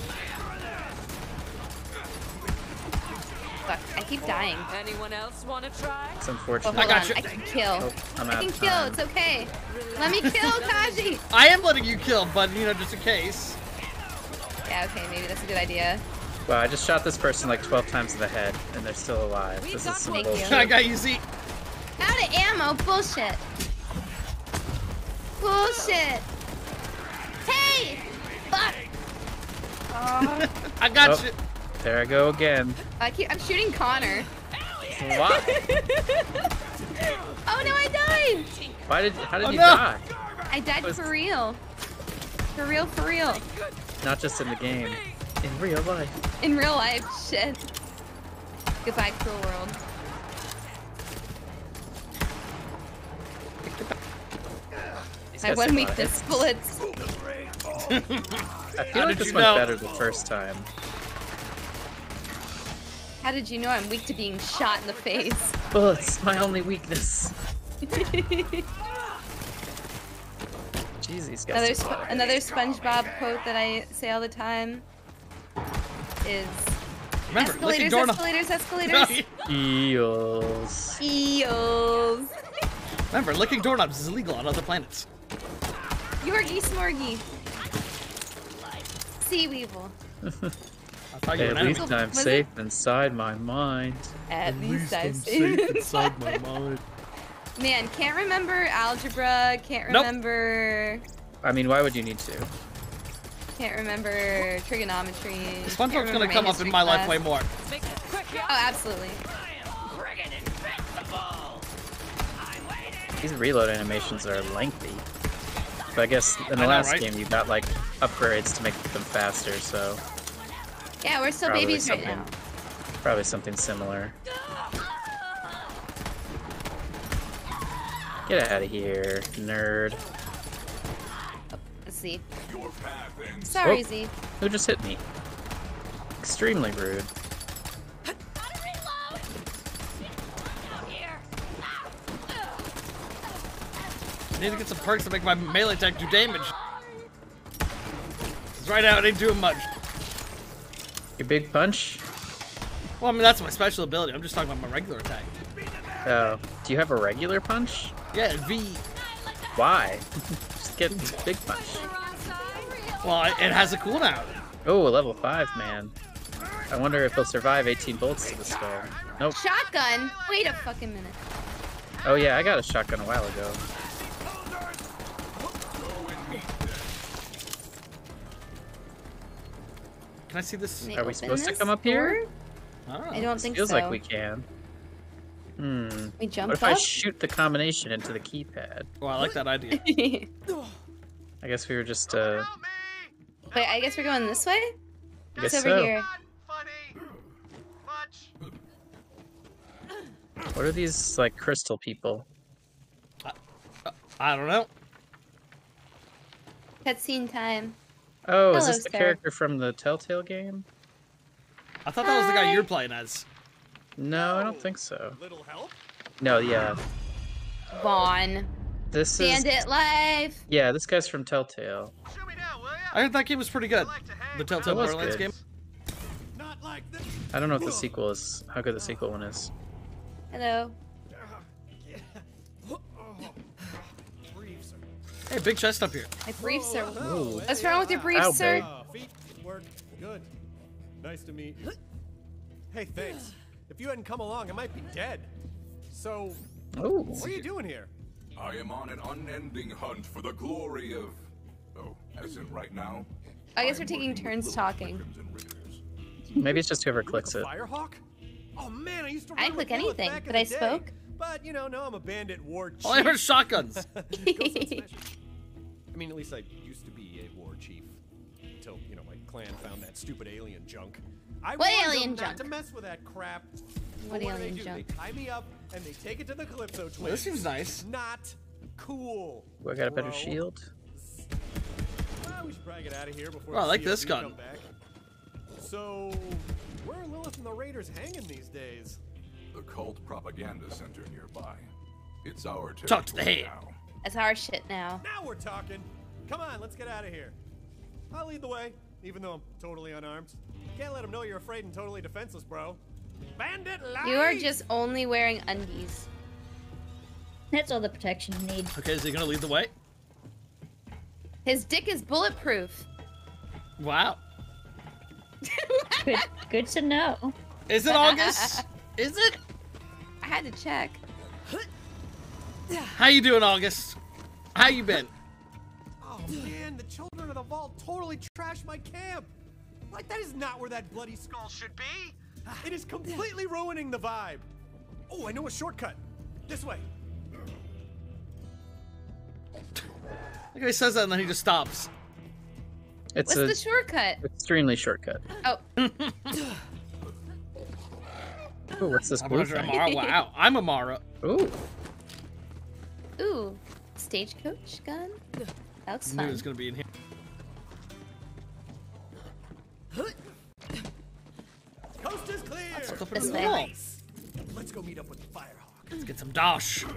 Fuck! I keep dying. Anyone else want to try? It's Oh, unfortunate. hold got on. you. I can kill. Oh, I'm I out can kill. time. It's okay. Let me kill Kashi. I am letting you kill, but you know, just in case. Yeah. Okay. Maybe that's a good idea. Wow, I just shot this person like 12 times in the head, and they're still alive. We This is got some bullshit. I got you, Z. Out of ammo. Bullshit. Bullshit. Hey. Fuck. Oh, I got Oh. you. There I go again. I keep. I'm shooting Connor. Why? Oh no! I died. Why did? How did Oh, you no. die? I died Was- for real. For real. For real. Not just in the game, in real life. In real life. Shit. Goodbye, cruel world. I My guys one take a lot of weakness: hits. bullets. I feel How like this you went know? better the first time. How did you know I'm weak to being shot in the face? Bullets, my only weakness. Jeez, these guys. another sp- another. SpongeBob quote that I say all the time is Remember, licking escalators, escalators, escalators, Eels. eels. Remember, licking doorknobs is illegal on other planets. Yorgie smorgie. Sea weevil. At least animal. I'm Was it- safe inside my mind. At, least, I'm safe inside my mind. Man, can't remember algebra. Can't remember... Nope. remember. I mean, why would you need to? Can't remember trigonometry. can't SpongeBob's gonna come up in my life class. way more. Make this quick, Oh, absolutely. These reload animations are lengthy. But I guess in the I know, last right? game you got like upgrades to make them faster, so Yeah, we're still Probably babies right now. probably something similar. Get out of here, nerd. Let's see. Sorry, Oh. Z. Who just hit me? Extremely rude. I need to get some perks to make my melee attack do damage. 'Cause right now it ain't doing much. Your big punch? Well, I mean that's my special ability. I'm just talking about my regular attack. Oh, do you have a regular punch? Yeah, V. Why? Just get big punch. Well, it it has a cooldown. Oh, level five man. I wonder if he'll survive 18 bolts to the skull. Nope. Shotgun. Wait a fucking minute. Oh yeah, I got a shotgun a while ago. Can I see this? Can Are we supposed to come up here? door? I don't know. I don't think Feels so. like we can. Hmm. We jump What if up. I shoot the combination into the keypad? Well, I like that idea. I guess we were just uh. Wait, I guess we're going this way. I It's guess over so. here. What are these like crystal people? I don't know. Cutscene time. Oh, is this the sir. character from the Telltale game? I thought that was the guy you're playing as. No, I don't think so. Little help? No, yeah. Vaughn. This is Bandit life. yeah. This guy's from Telltale. Shoot me now, will ya? I heard that game was pretty good. The Telltale That was Borderlands good. game. Not like this. I don't know if the sequel is how good the sequel one is. Hello. Hey, big chest up here. My briefs are. Oh, What's hey, wrong with your briefs, Ow, sir? babe. Oh, feet work good. Nice to meet you. Hey, thanks. If you hadn't come along, I might be dead. So, Oh, what are you doing here? I am on an unending hunt for the glory of. Oh, as in right now? I guess I'm we're taking turns talking. Maybe it's just whoever clicks it. Firehawk? Oh man, I used to. I didn't click anything, but the I day. Spoke. But you know, no, I'm a bandit war chief. All I heard shotguns. I mean, at least I used to be a war chief until you know my clan found that stupid alien junk. I What warned alien them junk? not to mess with that crap. What But do alien they do? junk? They tie me up and they take it to the Calypso twins. this seems nice. Not cool. Ooh, I got a better bro. shield. Well, we should probably get out of here before. Well, I like this gun. back. So, where are Lilith and the Raiders hanging these days? The cult propaganda center nearby. It's our territory Talk to the head. now. That's our shit now. Now we're talking. Come on, let's get out of here. I'll lead the way, even though I'm totally unarmed. Can't let them know you're afraid and totally defenseless, bro. Bandit life! You are just only wearing undies. That's all the protection you need. Okay, is he gonna lead the way? His dick is bulletproof. Wow. Good, good to know. Is it August? Is it? I had to check. How you doing, August? How you been? Oh man, the children of the vault totally trashed my camp. Like that is not where that bloody skull should be. It is completely ruining the vibe. Oh, I know a shortcut. This way. Like he says that and then he just stops. It's What's a the shortcut? extremely shortcut. Oh, Ooh, what's this I'm Amara. Wow, I'm Amara. Ooh, ooh, stagecoach gun. That looks Knew it fun. was gonna be in here. Coast is clear. What's up This the way. Nice. Let's go meet up with the Firehawk. Let's get some dosh. Eh.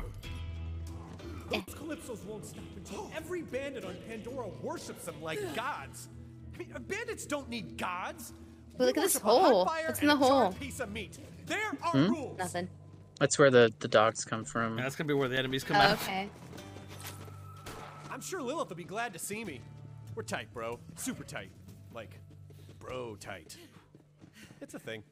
Those Calypsos won't stop until every bandit on Pandora worships them like gods. I mean, uh, bandits don't need gods. But look at this worship a hot hole. What's in the hole? Piece of meat. There are Hmm? rules. Nothing. that's where the the dogs come from. Yeah, that's gonna be where the enemies come Oh, out. okay. I'm sure Lilith will be glad to see me. We're tight, bro. Super tight. Like, bro tight. It's a thing.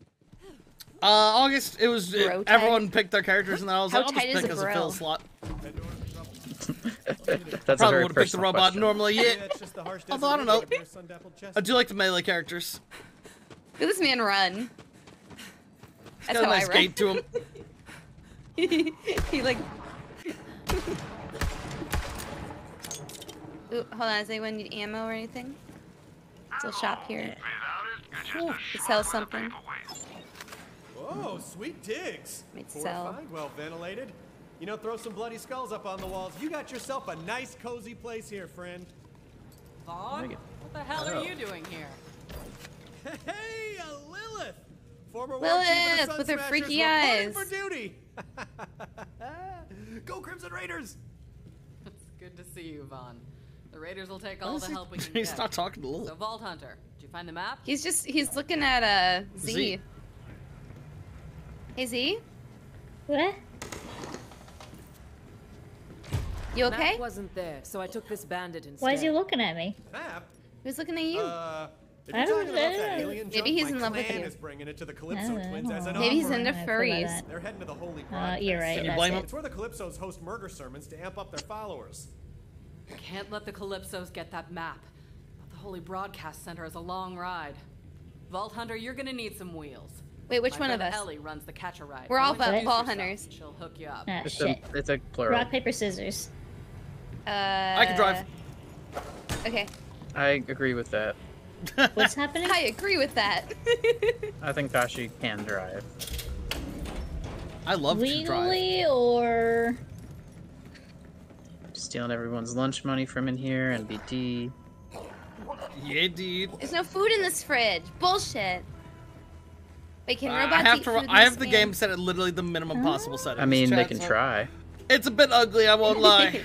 Uh, August, it was Bro tight. everyone picked their characters, and then I was How like, I'll just tight is pick a as a fill slot. That's Probably would have picked the robot question. normally. Maybe Yeah, that's just the harsh Although, I don't know. wind of your sun-dappled chest. I do like the melee characters. Look at this man run. That's Got a how nice I run. gait to him. he like. Ooh, hold on. Does anyone need ammo or anything? Still shop here. To sell something. Oh, sweet digs. Made sell. Fortified, well ventilated. You know, throw some bloody skulls up on the walls. You got yourself a nice, cozy place here, friend. Vaughn? What the hell are you doing here? Hey, a Lilith! Former Lilith, war chief of the Sun with her freaky eyes. for duty. Go Crimson Raiders! It's good to see you, Vaughn. The Raiders will take all Why is the he- help we can He's get. not talking to So, Lilith. Vault Hunter, did you find the map? He's just he's looking at uh Z. Z. Hey Z, What? you okay? Matt wasn't there, so I took this bandit instead. Why is he looking at me? Map? Who's looking at you? Uh, if I you're don't talking about that know. alien Maybe junk, he's my in love with you. is bringing it to the Calypso don't twins as an. Maybe he's into I feel like furries. They're heading to the Holy Uh, you're right. Can you blame him? It's where the Calypsos host murder sermons to amp up their followers. Can't let the Calypsos get that map. But the Holy Broadcast Center is a long ride. Vault Hunter, you're gonna need some wheels. Wait, which My one of us? Ellie runs the Catch-A-Ride. We're all Once you va- use ball yourself, hunters. She'll hook you up. Ah, It's shit. a, it's a plural. Rock, paper, scissors. Uh, I can drive. Okay, I agree with that. What's happening? I agree with that. I think Kashi can drive. I love to drive. Legally or Stealing everyone's lunch money from in here, NBD. Yeah, dude. There's no food in this fridge. Bullshit. Wait, can Uh, robots I have eat to. food I have the game? game set at literally the minimum possible setting. I mean, they can try. It's a bit ugly. I won't lie.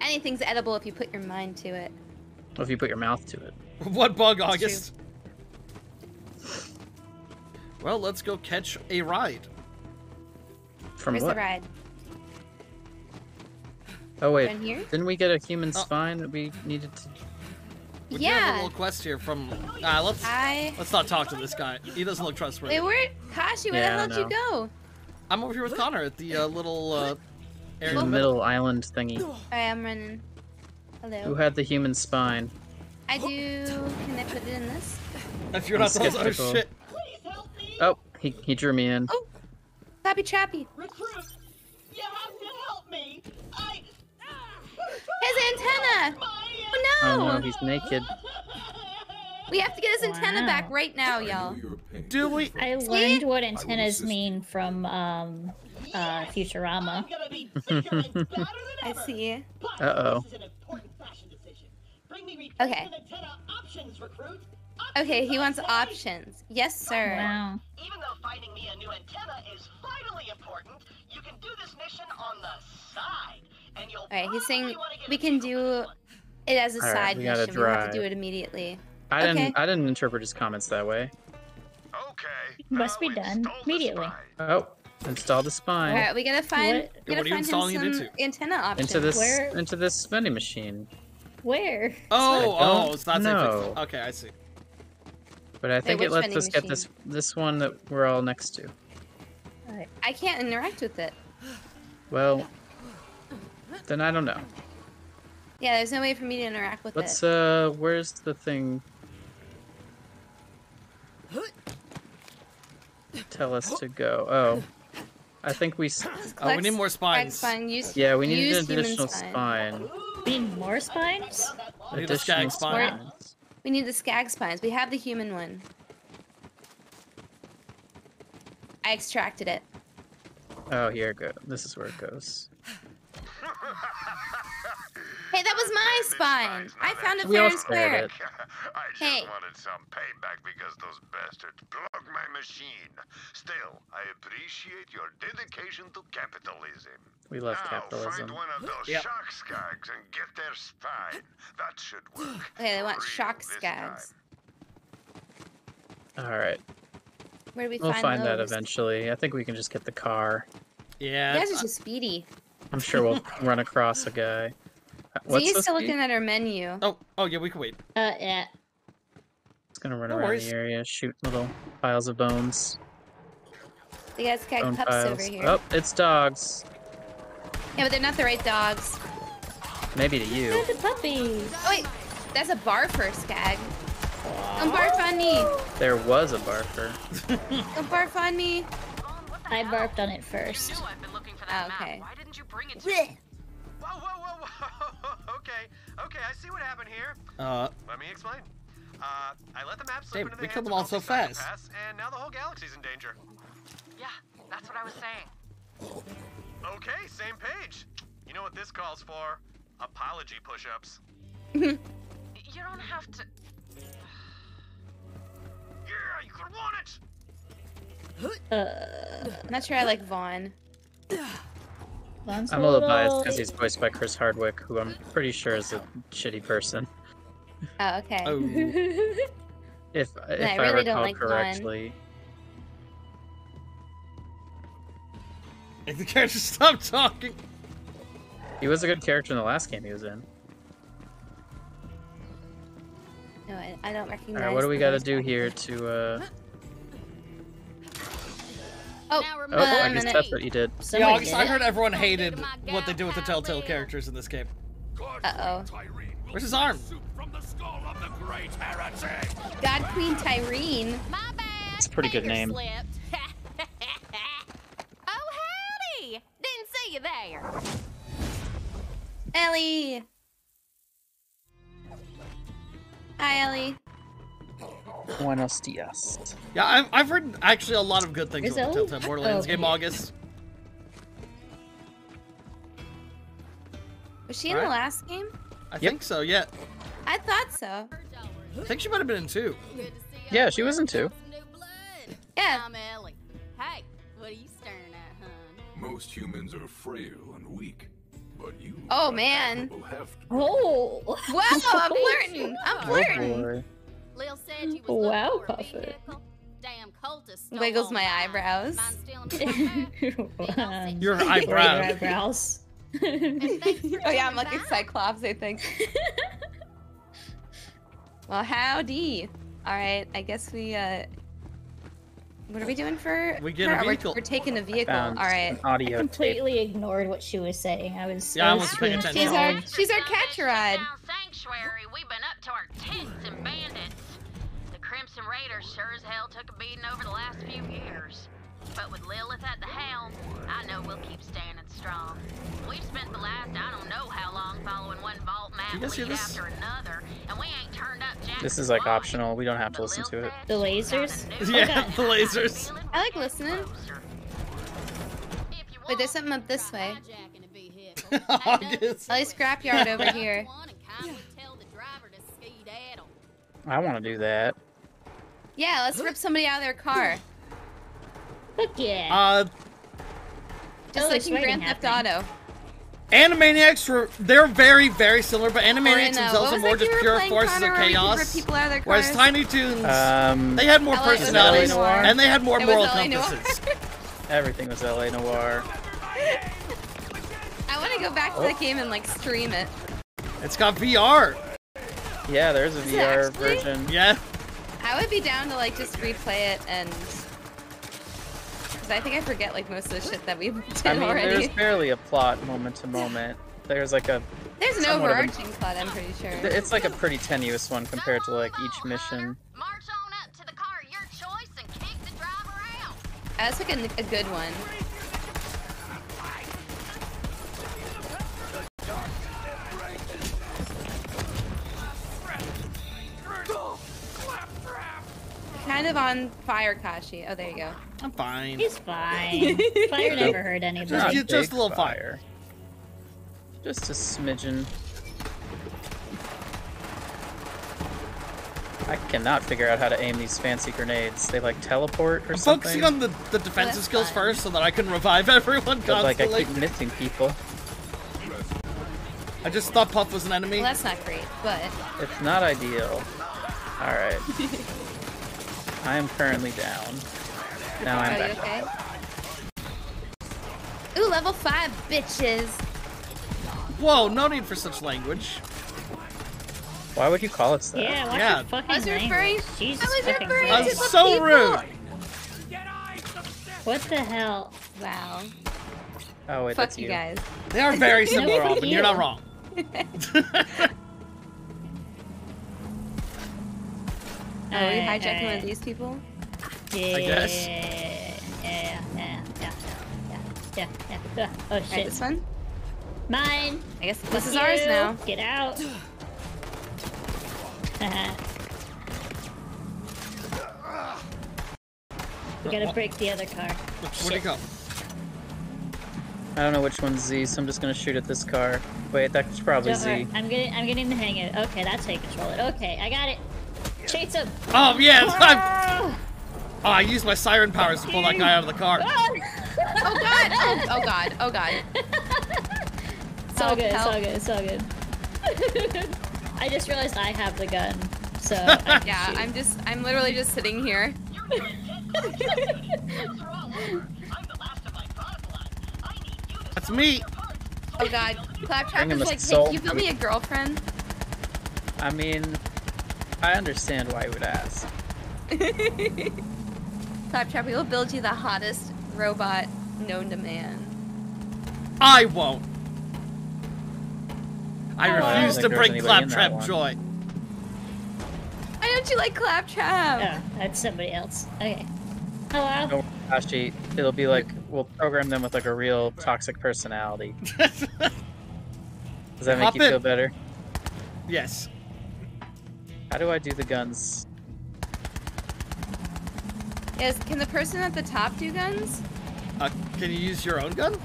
Anything's edible if you put your mind to it. Well, if you put your mouth to it. what bug, August? Well, let's go catch a ride. From Where's what? the ride? Oh wait, Down here? didn't we get a human Oh. spine that we needed to? We do have a little quest here from. Uh, let's I. let's not talk to this guy. He doesn't look trustworthy. Wait, where? Kashi, where Yeah, I the hell did you go? I'm over here with Connor at the uh, little uh, area In the in the middle island thingy. I am running. Hello. Who had the human spine? I do. Can I put it in this? If you're not I'm those, oh skeptical. shit. Please help me! Oh, he, he drew me in. Oh, Trappy Trappy. Recruit! You have to help me! I... His antenna! My... Oh Oh no! no, he's naked. We have to get his antenna back right now, y'all. know your pain. Do we? I learned what antennas mean from um uh Futurama. I'm gonna be thicker and badder than I ever. see. But Uh-oh. This is an important fashion decision. Bring me Okay. replacement antenna options, recruit. Okay, he wants Options, say. options. Yes, sir. Wow. Even though finding me a new antenna is vitally important, you can do this mission on the side. And you'll Alright, he's saying probably wanna get we can do for this one. it as a Alright, side we gotta mission. We have to do it immediately. I Okay. didn't. I didn't interpret his comments that way. Okay. Must be oh, done immediately. Oh, install the spine Alright, we gotta find. What, gotta What are you find installing him some into? antenna options. into this Where- into this vending machine. Where? Oh, oh, don't it's not safe. know. for- Okay, I see. But I think which it lets vending us get this this one that we're all next to. I can't interact with it. Well, then I don't know. Yeah, there's no way for me to interact with it. Let's uh, where's the thing? Tell us to go. Oh, I think we. Oh, we need more spines. Spine. Use, Yeah, we need an additional spine. spine. We need more spines? We need a Additional skag spines. We need the skag spines. We have the human one. I extracted it. Oh, here it goes. This is where it goes. Hey, that was my spine. I found it We fair all and square. it. I just Hey. wanted some payback because those bastards blocked my machine. Still, I appreciate your dedication to capitalism. We love now, capitalism. find one of those Yep. shock skags and get their spine. That should work. Okay, they want Real shock this skags. All right, Where do we we'll find, find that eventually. I think we can just get the car. You Yeah. guys are just speedy. I'm sure we'll run across a guy. Uh, What's Z's this? still looking at her menu. Oh, oh yeah, we can wait. Uh yeah. It's gonna run No around worries. the area, shoot little piles of bones. They got skag Bone pups piles. over here. Oh, it's dogs. Yeah, but they're not the right dogs. Maybe to you. Look at the puppies. Oh wait, that's a barfer skag. Don't barf on me. There was a barker. Don't barf on me. I barfed on it first. I've been looking for that Oh, okay. Why didn't you bring it Blech. Whoa, whoa, whoa, whoa. okay, okay, I see what happened here. Uh, Let me explain. Uh, I let the map slip Dave, into the we killed them all so fast. psychopaths, and now the whole galaxy's in danger. Yeah, that's what I was saying. Okay, same page. You know what this calls for? Apology push-ups. You don't have to. Yeah, you could want it. Uh I'm not sure I like Vaughn. Vaughn's I'm a little biased because he's voiced by Chris Hardwick, who I'm pretty sure is a shitty person. Oh, okay. oh. If if I I, really don't recall like Vaughn. correctly. Make the character stop talking. He was a good character in the last game he was in. No, I, I don't recognize. Alright, what do we gotta do here to, uh... Oh, Oh, I um, guess that's what you did. Yeah, Somebody August, did I heard everyone hated what they do with the Telltale characters in this game. Uh oh. Where's his arm? oh. God Queen Tyreen. It's a pretty good name. oh, howdy! Didn't see you there. Ellie. Hi, Ellie. Buenos dias. Yeah, I've, I've heard actually a lot of good things Is about the Ellie- Telltale Borderlands oh, game, yeah. August. Was she in the last game? I think so, yeah. I thought so. I think she might have been in two. Yeah, she was in two. Yeah. I'm Ellie. Hey, what are you staring at, hun? Most humans are frail and weak, but you. Oh man. will have to. Oh. Wow, I'm flirting. I'm Oh flirting. Boy. Lil said you was Wow, looking Puffer. Damn cultist Wiggles my mine. eyebrows. Mind stealing from? Your Your eyebrows. oh yeah, I'm like a cyclops, I think. well, howdy. All right, I guess we. uh What are we doing for? We get for- a we're- vehicle. We're, taking a vehicle. Found All right. audio tape. Completely ignored what she was saying. I was. Yeah, I was wasn't paying attention. She's our scrolling. she's our catch ride. Sanctuary, we've been up to our tits and bandits. The Crimson Raiders sure as hell took a beating over the last few years. But with Lilith at the helm, I know we'll keep standing strong. We've spent the last I don't know how long following one vault You map lead this? after another, and we ain't turned up jack This is like optional. We don't have to listen to it. The she found a lasers? Yeah, one. the lasers. I like listening. closer. Wait, there's something up this way. hijacking a vehicle. August. Ellie scrapyard over here. One and kindly tell the driver to skedaddle. I want to do that. Yeah, let's rip somebody out of their car. Fuck yeah. Uh, Just Oh, like there's in Grand fighting Theft Auto. Animaniacs were they're very very similar, but Or in, Animaniacs uh, themselves are more just game we were pure forces Connor, of where we could chaos. rip people out of Whereas? Tiny Toons, Um, they had more LA personalities and they had more It was moral compasses. everything was L.A. Noire. I want to go back to that game and like stream it. It's got VR. Yeah, there's a it VR version. Yeah. I would be down to like just replay it and. Cause I think I forget like most of the shit that we did I mean, already. there's barely a plot moment to moment. There's like a, There's an somewhat of an- overarching plot, I'm pretty sure. it's like a pretty tenuous one compared to like each mission. March on up to the car your choice and kick the driver out. That's like a, a good one. Kind of on fire, Kashi. Oh, there you go. I'm fine. He's fine. Fire never hurt anybody. Just, Not get just a little fire. Just a smidgen. I cannot figure out how to aim these fancy grenades. They like teleport or I'm something. focusing on the, the defensive that's skills fine. first so that I can revive everyone but like I keep missing people. I just thought Puff was an enemy. Well, that's not great, but It's not ideal. Alright. I am currently down. Now I'm are you back. okay? Ooh, level five, bitches. Whoa, no need for such language. Why would you call us that? Yeah, watch Yeah. your fucking I was referring- Jesus I was fucking referring I'm to the so people. rude. What the hell? Wow. Oh wait, Fuck that's you you. guys. They are very No, similar, fuck Alvin. You're not wrong. Oh, are we Uh, hijacking one of these people? Yeah, guess. Yeah, yeah, yeah, yeah, yeah, yeah, yeah. Oh Alright, shit. this one? Mine. I guess Fuck this is ours now. Get out. We gotta break the other car. Where'd he go? I don't know which one's Z, so I'm just gonna shoot at this car. Wait, that's probably Don't worry, Z. I'm getting, I'm getting the hang of it. Okay, that's how you control it. Okay, I got it. Chase him. Oh, yeah. I'm, oh, I used my siren powers to pull that guy out of the car. Ah! Oh god! Oh, oh god! Oh god! It's all Help, good. It's all good. It's all good. I just realized I have the gun, so I Yeah, shoot. I'm just, I'm literally just sitting here. What's wrong with her? I'm the last of my bloodline. That's me. Oh god, Claptrap is a like, hey, can you build me a girlfriend? I mean, I understand why you would ask. Claptrap, we will build you the hottest robot known to man. I won't. I Oh, refuse think to there's bring anybody in that claptrap joy. Why don't you like Claptrap? Oh, that's somebody else. Okay. Hello. Don't worry, Kashi. It'll be like we'll program them with like a real toxic personality. Does that make Hop you in. feel better? Yes. How do I do the guns? Yes, can the person at the top do guns? Uh, can you use your own gun?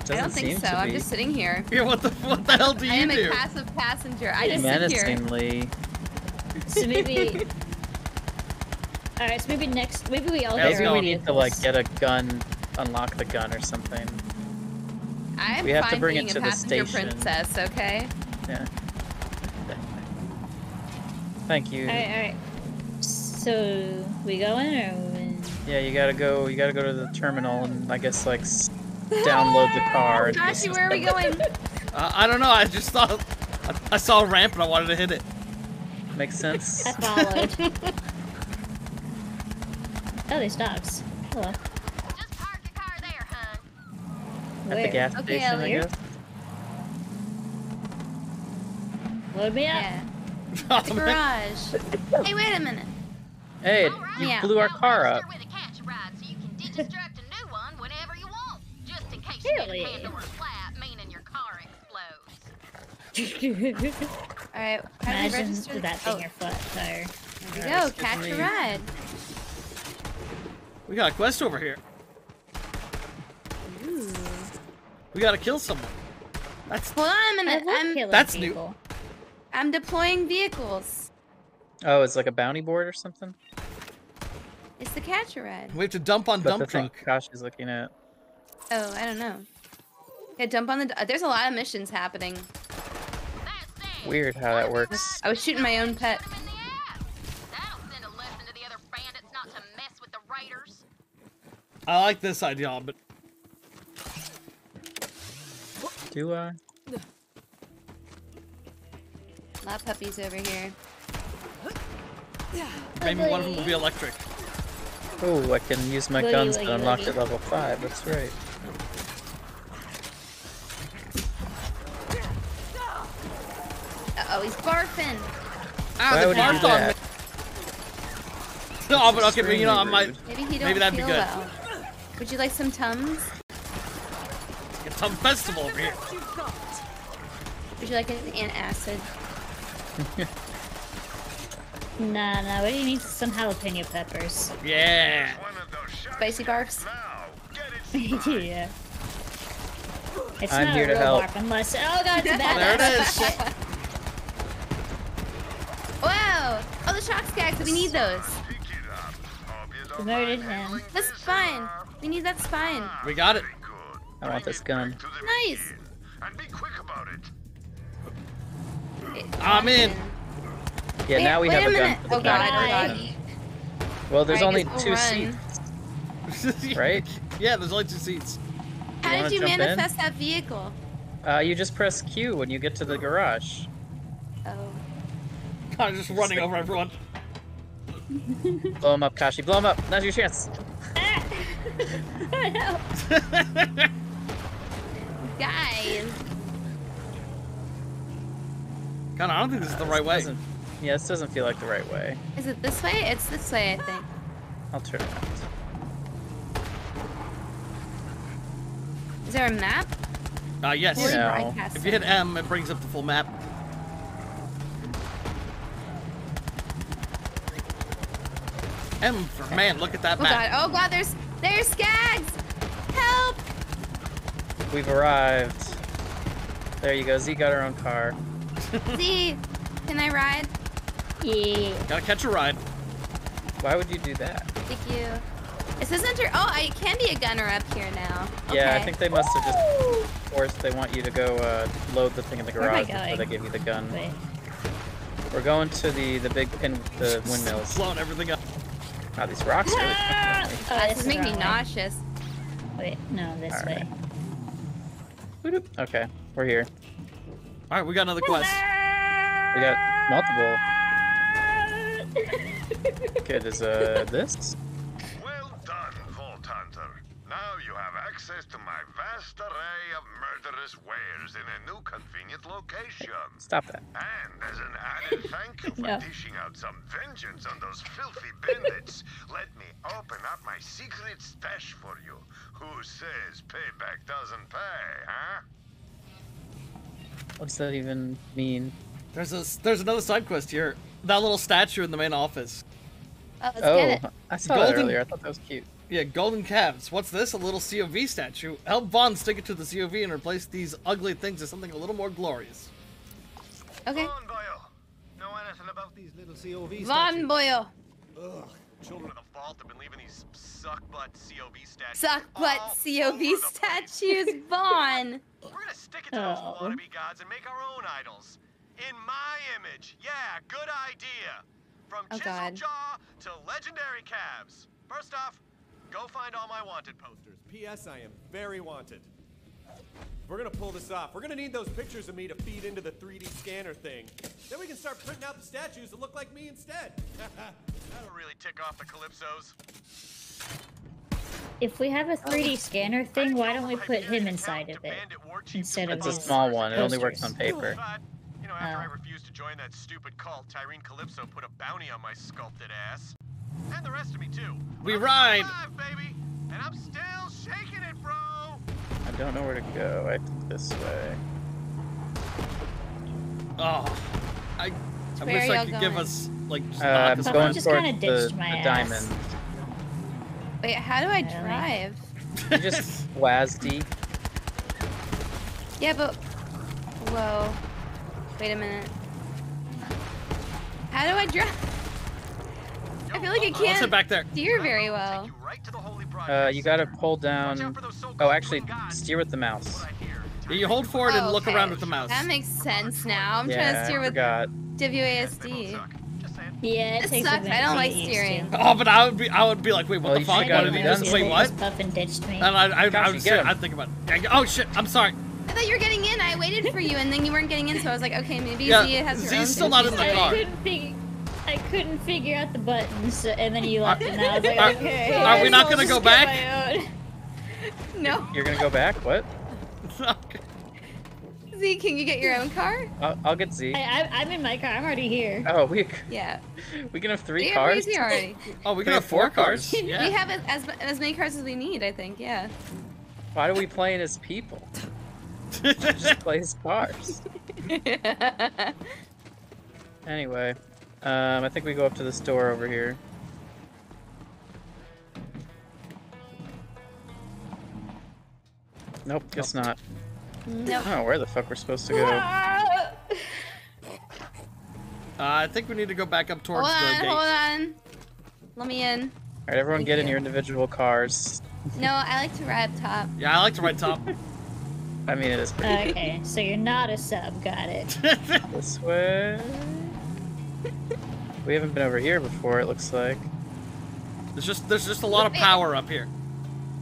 Doesn't I don't think so. I'm just sitting here. Yeah, what the what the hell do I you am do? a passive passenger. I just sit here. Menacingly. So maybe. All right. So maybe next. Maybe we all Maybe get we need to like get a gun, unlock the gun or something. I am We have to bring being it a to the passenger station. princess, okay? Yeah. Thank you. All right. All right. So we going or? we- Yeah, you gotta go. You gotta go to the terminal and I guess like download the car. into the where are we going? Uh, I don't know. I just thought I, I saw a ramp and I wanted to hit it. Makes sense. I followed. oh, there's dogs. Hello. Just park your car there, hun. At the gas Okay, station, I guess. Load me up. Yeah. Oh, The man. garage. hey, wait a minute. Hey, All right. you Yeah. blew our Now car up. with a catch ride so you can deconstruct a new one whenever you want. Just in case Really? you get a Pandora's flat, meaning your car explodes. All right. How do we Imagine register? that oh, being your flat tire. there we Alright, go. Catch a ride. We got a quest over here. Ooh. We gotta kill someone. That's Hold on a I minute. love I'm killing that's new. People. I'm deploying vehicles. Oh, it's like a bounty board or something. It's the catch a ride. we have to dump on But dump the thing truck. Kashi's looking at. Oh, I don't know. Yeah, dump on the. There's a lot of missions happening. Weird how that works. I was shooting my own pet. Put 'em in the ass. That'll send a lesson to the other bandits not to mess with the raiders. I like this idea, but Do I? A lot of puppies over here. maybe one of them will be electric. Oh, I can use my Boogie, guns woogie, to unlock woogie. at level 5. That's right. Uh oh, he's barfing. Ah, Why they would you do barfed on me. that? No, but okay, but you know, I Extremely might. Maybe he don't Maybe that'd be feel good. well. Would you like some tums? get some festival over here. Would you like an antacid? Nah, nah. What do you need? Some jalapeno peppers. Yeah. Spicy barfs? yeah. It's I'm not here a to help. barf unless. Oh god, it's a There it is. Wow! Oh, the shock skags. We need those. Promoted him. The spine. We need that spine. We got it. I want this gun. Nice. I'm in. Yeah, Wait- now we have a a, gun minute. for the Oh god, I bounty. Well, there's Alright, only two we'll run. seats, right? Yeah, there's only two seats. How wanna did you jump in? manifest that vehicle? Uh, you just press Q when you get to the garage. Oh. I'm just running over everyone. Blow him up, Kashi. Blow him up. Now's your chance. I know. Guys. God, I don't think this is the right way. doesn't- Yeah, this doesn't feel like the right way. Is it this way? It's this way, I think. I'll turn around. Is there a map? Uh, yes. You know. broadcast If you hit M, it brings up the full map. M for man, look at that Oh map. god, oh god, there's there's skags! Help! We've arrived. There you go. Z got her own car. See, can I ride? Yeah. Gotta catch a ride. Why would you do that? Thank you. It says enter. Oh, I can be a gunner up here now. Yeah, I think they must have just forced. They want you to go uh, load the thing in the Where am I garage before they give you the gun. Wait. We're going to the the big pin, the windmills. Blowing everything up. Wow, these rocks are really Ah! Oh, This this is is making me way. nauseous. Wait, no, this All way. right. Okay, we're here. All right, we got another quest. We got multiple. Okay, there's uh this. Well done, Vault Hunter. Now you have access to my vast array of murderous wares in a new convenient location. Stop that. And as an added thank you for No. dishing out some vengeance on those filthy bandits, let me open up my secret stash for you. Who says payback doesn't pay, huh? What does that even mean? There's a there's another side quest here. That little statue in the main office. Oh, let's oh, get it. I saw that Golden- earlier. I thought that was cute. Yeah, golden calves. What's this? A little COV statue. Help Vaughn stick it to the COV and replace these ugly things with something a little more glorious. Okay. Von Boyle, know anything about These little COV Von Boyle. Ugh. Children of the Vault have been leaving these suck butt COV statues. Suck butt COV over the place. statues. Vaughn. Stick it to those Oh. wannabe gods and make our own idols. In my image. Yeah, good idea. From Oh, Chisel God. Jaw to legendary calves. First off, go find all my wanted posters. P.S. I am very wanted. We're gonna pull this off, we're gonna need those pictures of me to feed into the 3D scanner thing. Then we can start printing out the statues that look like me instead. That'll really tick off the Calypsos. If we have a 3D scanner thing, why don't we put him inside of it instead of It's a small one. It only works on paper. But, you know, after I Oh. refused to join that stupid cult, Tyreen Calypso put a bounty on my sculpted ass. And the rest of me, too. But We I'm ride. alive, baby. And I'm still shaking it, bro. I don't know where to go. I think this way. Oh, I, I wish I y'all could give us like Uh, I'm going back. just towards the, my the ass. diamond. Wait, how do I drive? You just WASD. Yeah, but. Whoa. Wait a minute. How do I drive? I feel like I Let's head can't back there. steer very well. Uh, you gotta pull down. Oh, actually, steer with the mouse. You hold forward and Oh, look okay. around with the mouse. That makes sense now. I'm trying Yeah, to steer I with forgot. WASD. Yeah, it This takes a sucks. I don't like steering. to. Oh, but I would be, I would be like, wait, what Well, the fuck? should've got How it did he done just wait? What? Just Puff and ditched me. And I, I, I, Gosh, was, you get him. I think about. it. Oh shit! I'm sorry. I thought you were getting in. I waited for you, and then you weren't getting in, so I was like, okay, maybe Yeah, Z has her Z's own still not in the car. I couldn't figure. I couldn't figure out the buttons, and then you left, and I was like, Are- okay. are we not gonna go back? No. You're gonna go back? What? Z, can you get your own car? I'll, I'll get Z. I, I, I'm in my car. I'm already here. Oh, we Yeah. we can have three We have cars. Breezy already. Oh, we We can have have four four cars. cars. Yeah. We have as, as many cars as we need, I think. Yeah. Why do we play as people? Just play as cars. Anyway, um, I think we go up to the store over here. Nope, guess not. Nope. I don't know where the fuck we're supposed to go. Uh, I think we need to go back up towards hold the on, gate. hold on. Let me in. Alright, everyone Thank get in your individual cars. No, I like to ride top. Yeah, I like to ride top. I mean, it is pretty Okay, so you're not a sub. Got it. this way. We haven't been over here before, it looks like. There's just there's just a lot of power up here.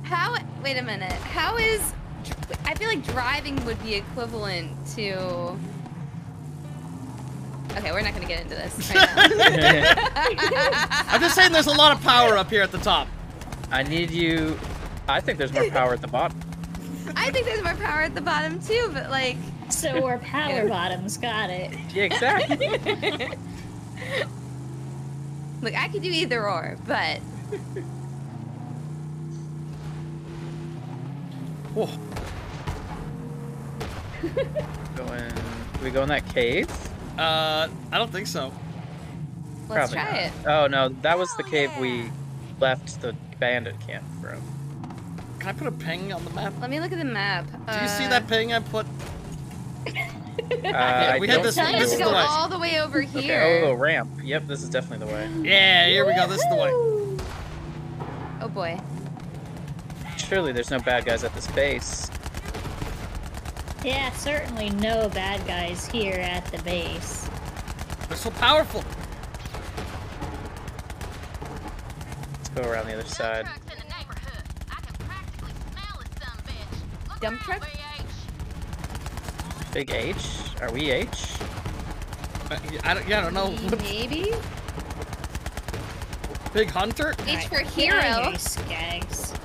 How? Wait a minute. How is? I feel like driving would be equivalent to. Okay, we're not gonna get into this right. I'm just saying there's a lot of power up here at the top. I need you. I think there's more power at the bottom. I think there's more power at the bottom too, but like. So we're power bottoms. Got it. Yeah, exactly. Look, I could do either or, but Whoa. Going. Do we go in that cave? Uh, I don't think so. let's Probably try not. it. Oh no, that was the cave we left the bandit camp from. Can I put a ping on the map? Let me look at the map. Do you see that ping I put? Uh, Yeah, I we had don't this- Tell think you this to is go the way. all the way over Okay, here. oh, ramp. Yep, this is definitely the way. Yeah, here we go. This is the way. Oh boy. Surely there's no bad guys at this base. Yeah, certainly no bad guys here at the base. They're so powerful. Let's go around the other side. Trucks in the neighborhood. I can practically smell it, some bitch. Look Dump truck? Big H? Are we H? Uh, I don't, yeah, I don't know. Maybe? Big Hunter? H for Get out of hero. here, Skags.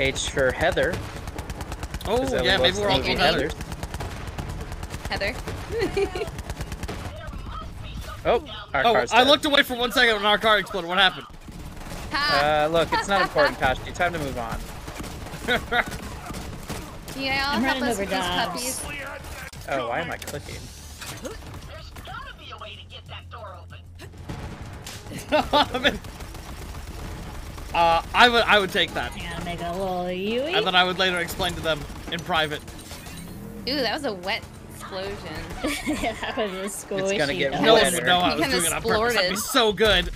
H for Heather. Oh, yeah, maybe we're all moving going Heather. Heathers. Heather. Oh, our Oh, car's I looked away for one second when our car exploded. What happened? Uh, look, it's not important, Kashi. Time to move on. Yeah, I'll I'm help running us over with these dogs. puppies. Oh, why am I clicking? There's gotta be a way to get that door open. I uh, I would I would take that, Gotta make a little Yui. and then I would later explain to them in private. Ooh, that was a wet explosion. that was a squishy. gonna get dog. No one would know I You was kinda doing it on purpose. That'd be so good.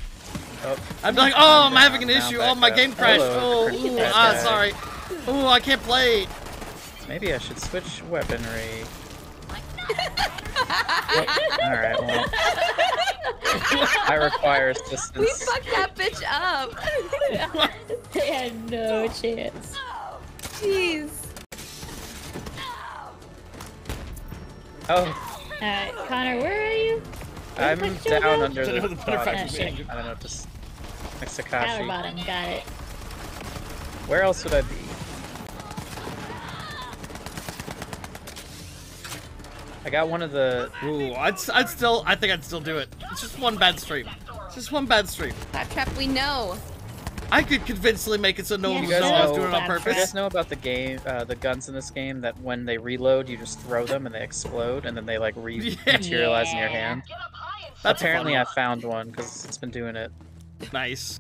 Oh, I'd be like, oh, I'm having an Now issue. back Oh, my up. game crashed. Hello, Oh, ooh, ah, sorry. Oh, I can't play. maybe I should switch weaponry. Alright, well. I require assistance. We fucked that bitch up. they had no chance. Jeez. Oh, Alright, Connor, where are you? I'm put you down down? under the The better bottom. fact is I don't know, just next to Power Kashi. bottom, got it. Where else would I be? I got one of the. Ooh, I'd, I'd still, I think I'd still do it. It's just one bad stream. It's just one bad stream. That Claptrap, we know. I could convincingly make it so no one Yeah, would You guys know I was doing it on purpose. You purpose. guys know about the game, uh, the guns in this game that when they reload, you just throw them and they explode, and then they like re-materialize in your hand. Get up high and That's Apparently. I found one because it's been doing it. Nice.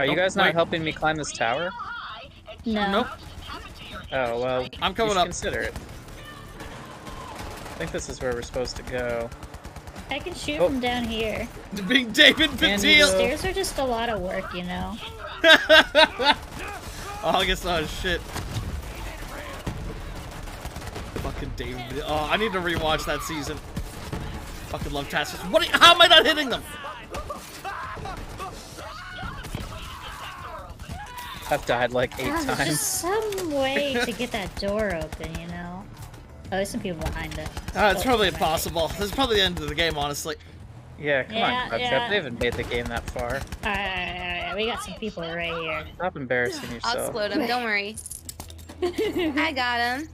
Are you guys not wait. helping me climb this tower? No. Nope. tap into your Oh well. I'm coming up. Consider it. I think this is where we're supposed to go. I can shoot Oh. from down here. Being David Can Patil. you- Stairs are just a lot of work, you know. oh, I guess oh shit. Fucking David. Oh, I need to rewatch that season. Fucking love Tassus. What? are- How am I not hitting them? I've died like eight there's times. just some way to get that door open, you know. Oh, there's some people behind it. Uh, it's Oh, probably my impossible. This is probably the end of the game, honestly. Yeah, come Yeah, on, Crabtrap. yeah. They haven't made the game that far. Alright, alright, alright, we got some people right here. Stop embarrassing yourself. I'll explode him, don't worry. I got him.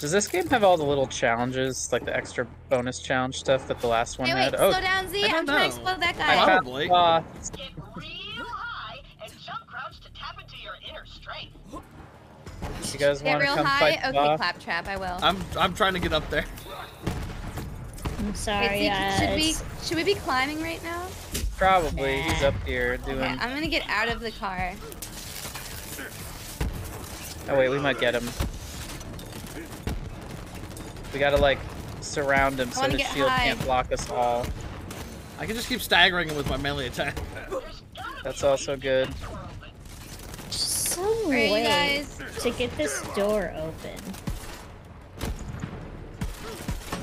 Does this game have all the little challenges, like the extra bonus challenge stuff that the last one Hey, had? wait, oh, slow down, Z. I I'm don't trying to explode that guy. Probably. sloth. Get real high and jump crouch to tap into your inner strength. You guys Get want to real come high? fight Okay, sloth? Claptrap, I will. I'm I'm trying to get up there. I'm sorry, Wait, Z, uh, should we should we be climbing right now? Probably. He's up here doing. Okay, I'm gonna get out of the car. Oh wait, we might get him. We gotta like surround him I so wanna his shield high. can't block us all. I can just keep staggering him with my melee attack. That's also good. Some Where way guys? to get this door open.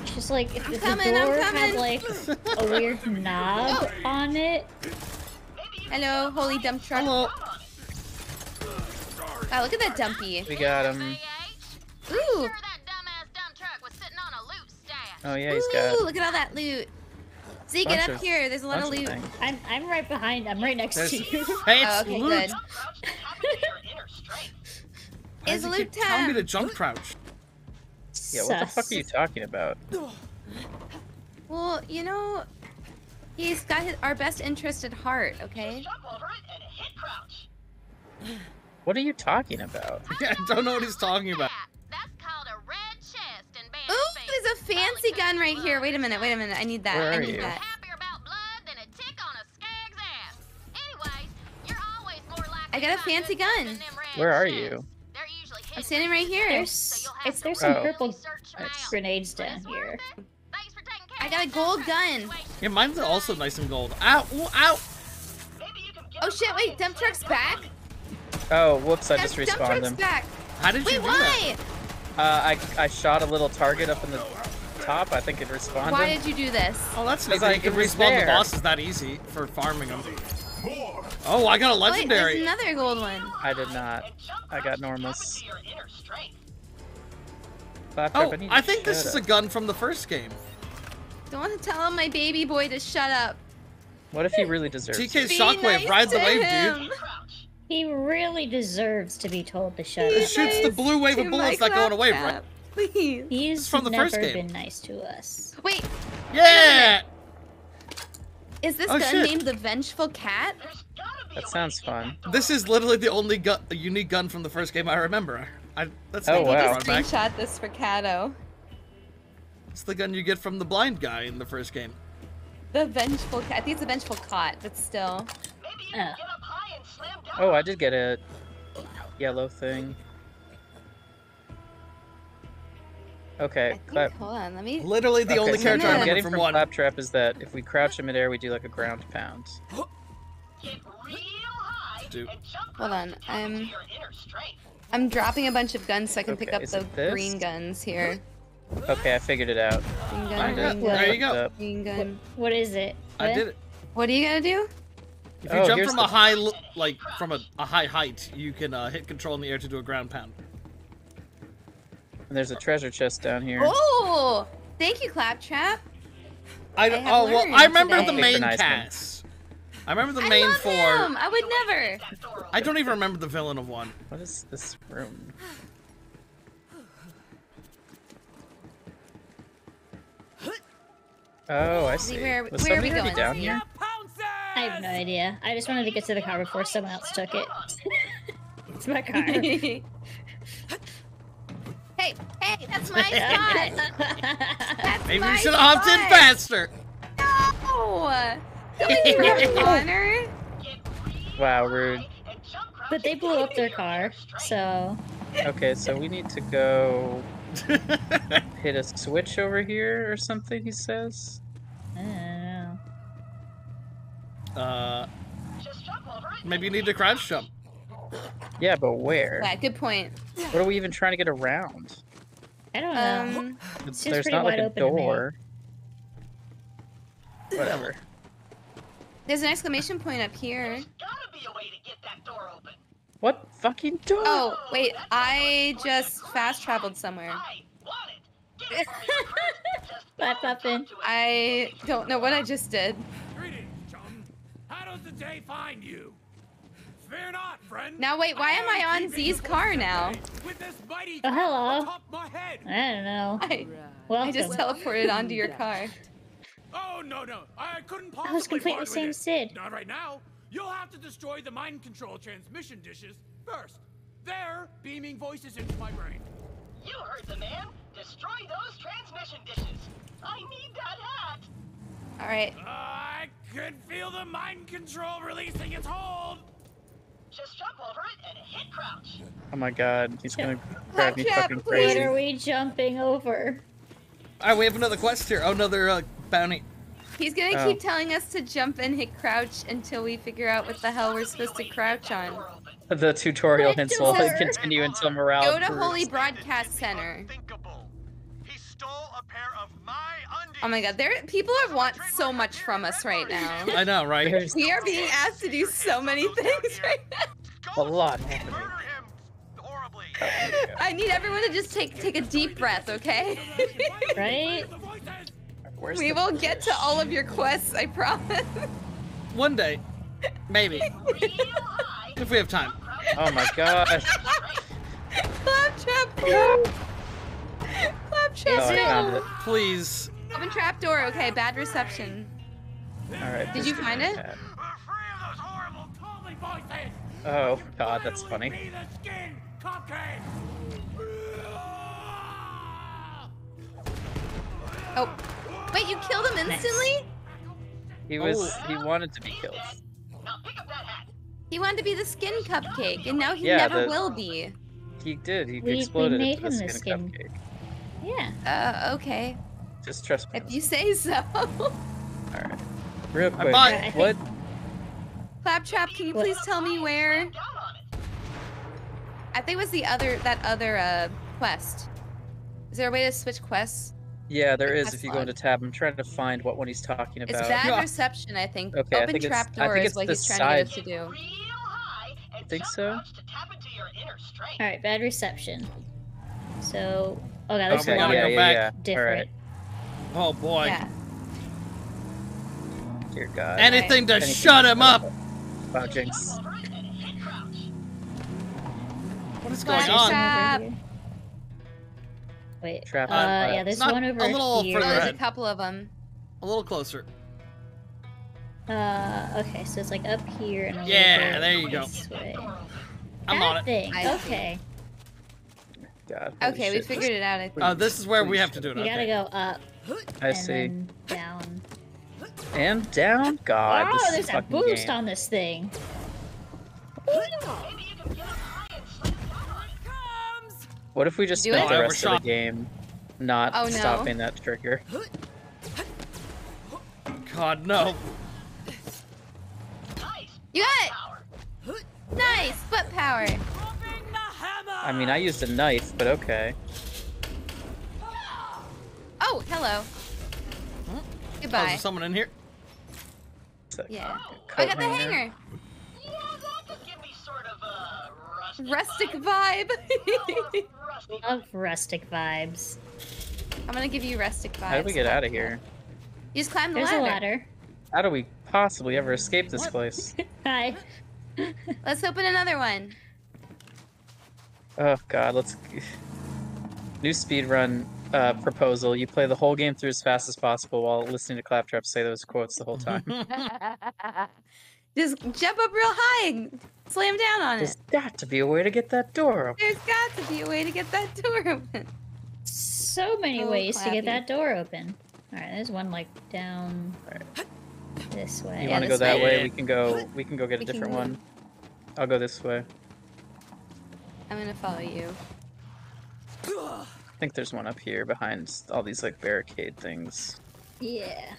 It's Just like if, I'm if coming, the I'm door coming. had like a weird knob on it. Hello, holy dump truck. Hello. Wow, look at that dumpy. We got him. Ooh, Sure that dumbass dump truck was sitting on a loot stash. Oh yeah, he's ooh, got. Ooh, look at all that loot. Z, Bunch get up of- here. There's a lot of bunch loot. I'm I'm right behind. I'm right next There's to you. Hey, Oh, it's okay, loot. good. Jump crouch to tap into your inner strength. Why It's loot keep telling me time. to jump crouch? Yeah, what the fuck are you talking about? Well, you know, he's got his, our best interest at heart. Okay. Jump over it and hit crouch. What are you talking about? Yeah, I don't know what he's talking about. Ooh, speak. there's a fancy gun right here. Wait a minute. Wait a minute. I need that. Where I are need you? that. Happier about blood than a tick on a skag's ass. Anyways, you're always more likely I got a fancy gun. than them red Where are you? I'm standing right here. There's you'll it's there's some Oh. purple search 'em grenades down here. worth it. Thanks for taking care I got a gold gun. Yeah, mine's also nice and gold. Ow! Ooh, ow! Maybe you can get Oh shit! Wait, and dump truck's back. Oh, whoops! I Dump- just dump respawned truck's him. back. How did you Wait, do that? Why? Uh, I I shot a little target up in the top, I think it responded. Why did you do this? Oh, that's It's neat. like you can it was respawn the there. bosses that easy for farming them. Oh, I got a wait, legendary. there's another gold one. I did not. I got Normus. oh, I think this is a gun from the first game. Don't want to tell my baby boy to shut up. What if he really deserves TK it? Be Shockwave, nice ride the wave, him. dude. He really deserves to be told to shut It up. shoots the blue wave of bullets my not going away, right? Please. He's from the never first game. been nice to us. Wait, Yeah! is this Oh, gun shit. named the Vengeful Cat? That sounds fun. This is literally the only gu- unique gun from the first game I remember. I, that's Oh, neat. wow. Run back. Screenshot this for Kato. It's the gun you get from the blind guy in the first game. The Vengeful Cat. I think it's a Vengeful Cot, but still. Oh. Oh, I did get a yellow thing. Okay, clap. Hold on, let me. Literally the Okay, only so character I what I'm getting from from one. Claptrap is that if we crouch in midair, we do like a ground pound. Dude. Hold on. I'm. I'm dropping a bunch of guns so I can pick up is the this? green guns here. Okay, I figured it out. Green gun, Alright, green there you go. Green gun. What is it? I did it. What are you gonna do? If you Oh, jump from the- a high, like from a, a high height, you can uh, hit control in the air to do a ground pound. And there's a treasure chest down here. Oh! Thank you, Claptrap. I, I have oh well, I remember the main cast. I remember the I main love four. him. I would never. I don't even remember the villain of one. What is this room? Oh, I see. Where- Was where are we somebody already going? down here? I have no idea. I just wanted to get to the car before someone else took it. it's my car. hey, hey, that's my spot. That's Maybe my we should have hopped in faster. No! Don't give me honor. Wow, rude. but they blew up their car, so Okay, so we need to go hit a switch over here or something, he says. I don't know. Uh, maybe you need to crouch jump. Yeah, but where? Yeah, good point. What are we even trying to get around? I don't know. Um, It's- There's not like a open to me. door. Whatever. there's an exclamation point up here. What fucking door? Oh, wait, I just fast traveled somewhere. Clap, clap. I don't know what I just did. Greetings, chum. How does the day find you? Fear not, friend. Now, wait, why am I on Z's car now? With this mighty Oh, hello. top my head. I don't know. I, Welcome. I just teleported onto your car. Oh no no! I couldn't possibly. I was completely part same. Sid. Not right now. You'll have to destroy the mind control transmission dishes first. They're beaming voices into my brain. You heard the man. Destroy those transmission dishes. I need that hat. All right. I can feel the mind control releasing its hold. Just jump over it and hit crouch. Oh my god, he's gonna grab me Claptrap, fucking What crazy. are we jumping over? All right, we have another quest here. Oh, another uh, bounty. He's gonna Oh. keep telling us to jump and hit crouch until we figure out what the hell we're supposed to crouch on. The tutorial What hints will continue until morale Go to. Holy Broadcast Center. Oh my god, there people are want so much from us right now. I know, right? We are being asked to do so many things right now. a lot. Oh, I need everyone to just take take a deep breath, okay? Right? Where's we the will get to all of your quests, I promise. One day, maybe, if we have time. Oh my gosh. Claptrap, no! Oh, Claptrap, no! Please. Open trapdoor, okay, bad reception. Alright. Did you find it? bad. Those horrible calming voices. Oh god, that's funny. the skin cupcake. Oh, wait, you killed him instantly? He was Oh. he wanted to be killed. He wanted to be the skin cupcake, and now he Yeah, never the- will be. He did. He We- we made into the him the skin skin. cupcake. Yeah. Uh, okay. Just trust me. If you say so. Alright. Real quick. bought- I think- What Claptrap, can you please tell me where? I think it was the other that other uh quest. Is there a way to switch quests? Yeah, there is. If you go into tab, I'm trying to find what one he's talking about. It's about. bad reception, I think. Okay, I Open think it's- I trapdoor think is it's what the he's trying to get us to do. I think so. All right, bad reception. So, oh god, this we is gotta yeah, go yeah, back. yeah. different. Oh boy. Yeah. Dear God. Anything to Anything shut him up. Wow, Jinx. What is going on? trap. Wait. Trap. Uh, Uh, yeah, there's not one over a little here. Oh, further there's a couple of them. A little closer. Uh, okay, so it's like up here and Yeah, bit there you go. way. I'm that on it. thing. I. Okay, God. holy Okay, we figured it out. I think. Uh, this is where we have to do it. we gotta go up I and see. down. And down. God, oh, this there's a boost game. on this thing. What if we just Do spent it? the rest of the game not Oh, no. stopping that trigger? God, no. You got it. Nice foot power. I mean, I used a knife, but okay. Oh, hello. Oh, Goodbye. there's someone in here. Yeah. coat I got the hanger. hanger. Rustic vibe. Love rustic vibes. I'm gonna give you rustic vibes. How do we get out of here? You just climb the There's a ladder. ladder. How do we possibly ever escape this place? Hi. Let's open another one. Oh god, let's new speedrun uh, proposal. You play the whole game through as fast as possible while listening to Claptrap say those quotes the whole time. just jump up real high and slam down on There's it. There's got to be a way to get that door open. There's got to be a way to get that door open. So many Oh, ways to get that door open. All right, there's one like down this way. You Yeah, want to go that way. way? We can go. We can go get a We can different go. one. I'll go this way. I'm gonna follow you. I think there's one up here behind all these like barricade things. Yeah.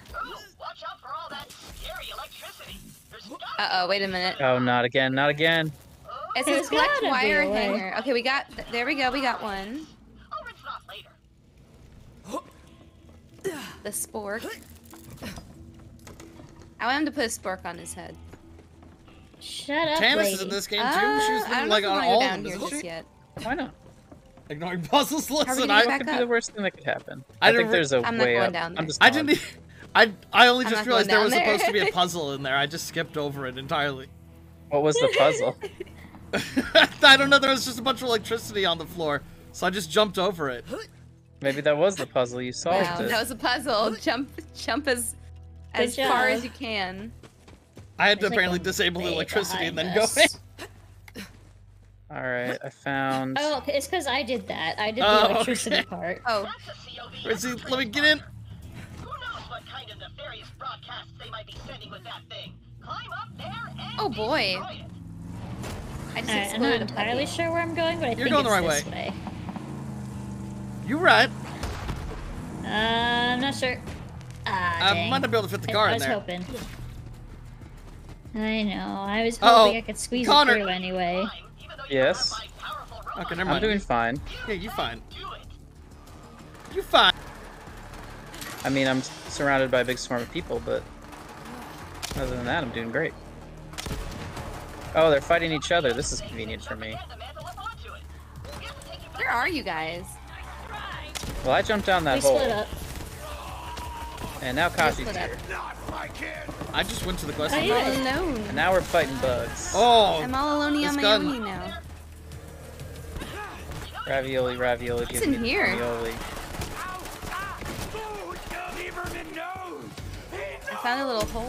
Uh oh, wait a minute. Oh, not again! Not again! It There's says collect wire a hanger. Okay, we got. there we go. We got one. The spork. I want him to put a spork on his head. Shut up, Tannis lady. is in this game too. Uh, She's I been like on all of them, here isn't just she? yet. Why not? Ignoring puzzles. Are we Listen, I, get could be up? the worst thing that could happen? I I, didn't think there's a I'm not way going up. down there. I'm just. I going. didn't. e- I I only I'm just realized there was down supposed to be a puzzle in there. I just skipped over it entirely. What was the puzzle? I don't know. There was just a bunch of electricity on the floor, so I just jumped over it. Maybe that was the puzzle. You solved Wow, it. that was a puzzle. Jump, jump as as far as you can. I had to There's, apparently a disable the electricity and then behind go in. Us. All right, I found. Oh, it's because I did that. I did the Oh, electricity okay. part. Oh, Where's he? Let me get in. Who knows what kind of nefarious broadcasts they might be sending with that thing? Climb up there and oh boy. I just Alright, I'm not entirely sure where I'm going, but I You're think going it's the right this way. You right. Uh, I'm not sure. Ah, I dang. might not be able to fit the I- car I in was there. hoping. I know. I was Uh-oh. hoping I could squeeze Connor. it through anyway. Yes. Okay, never mind. I'm doing fine. Yeah, you fine. You fine. I mean, I'm surrounded by a big swarm of people, but other than that, I'm doing great. Oh, they're fighting each other. This is convenient for me. Where are you guys? Well, I jumped down that we hole, split up. and now Kashi's here. I just went to the quest. Oh, I'm yeah. all alone. And now we're fighting bugs. Oh, I'm all alone on my gun. own now. Ravioli, ravioli, What's give in me here? ravioli. I found a little hole.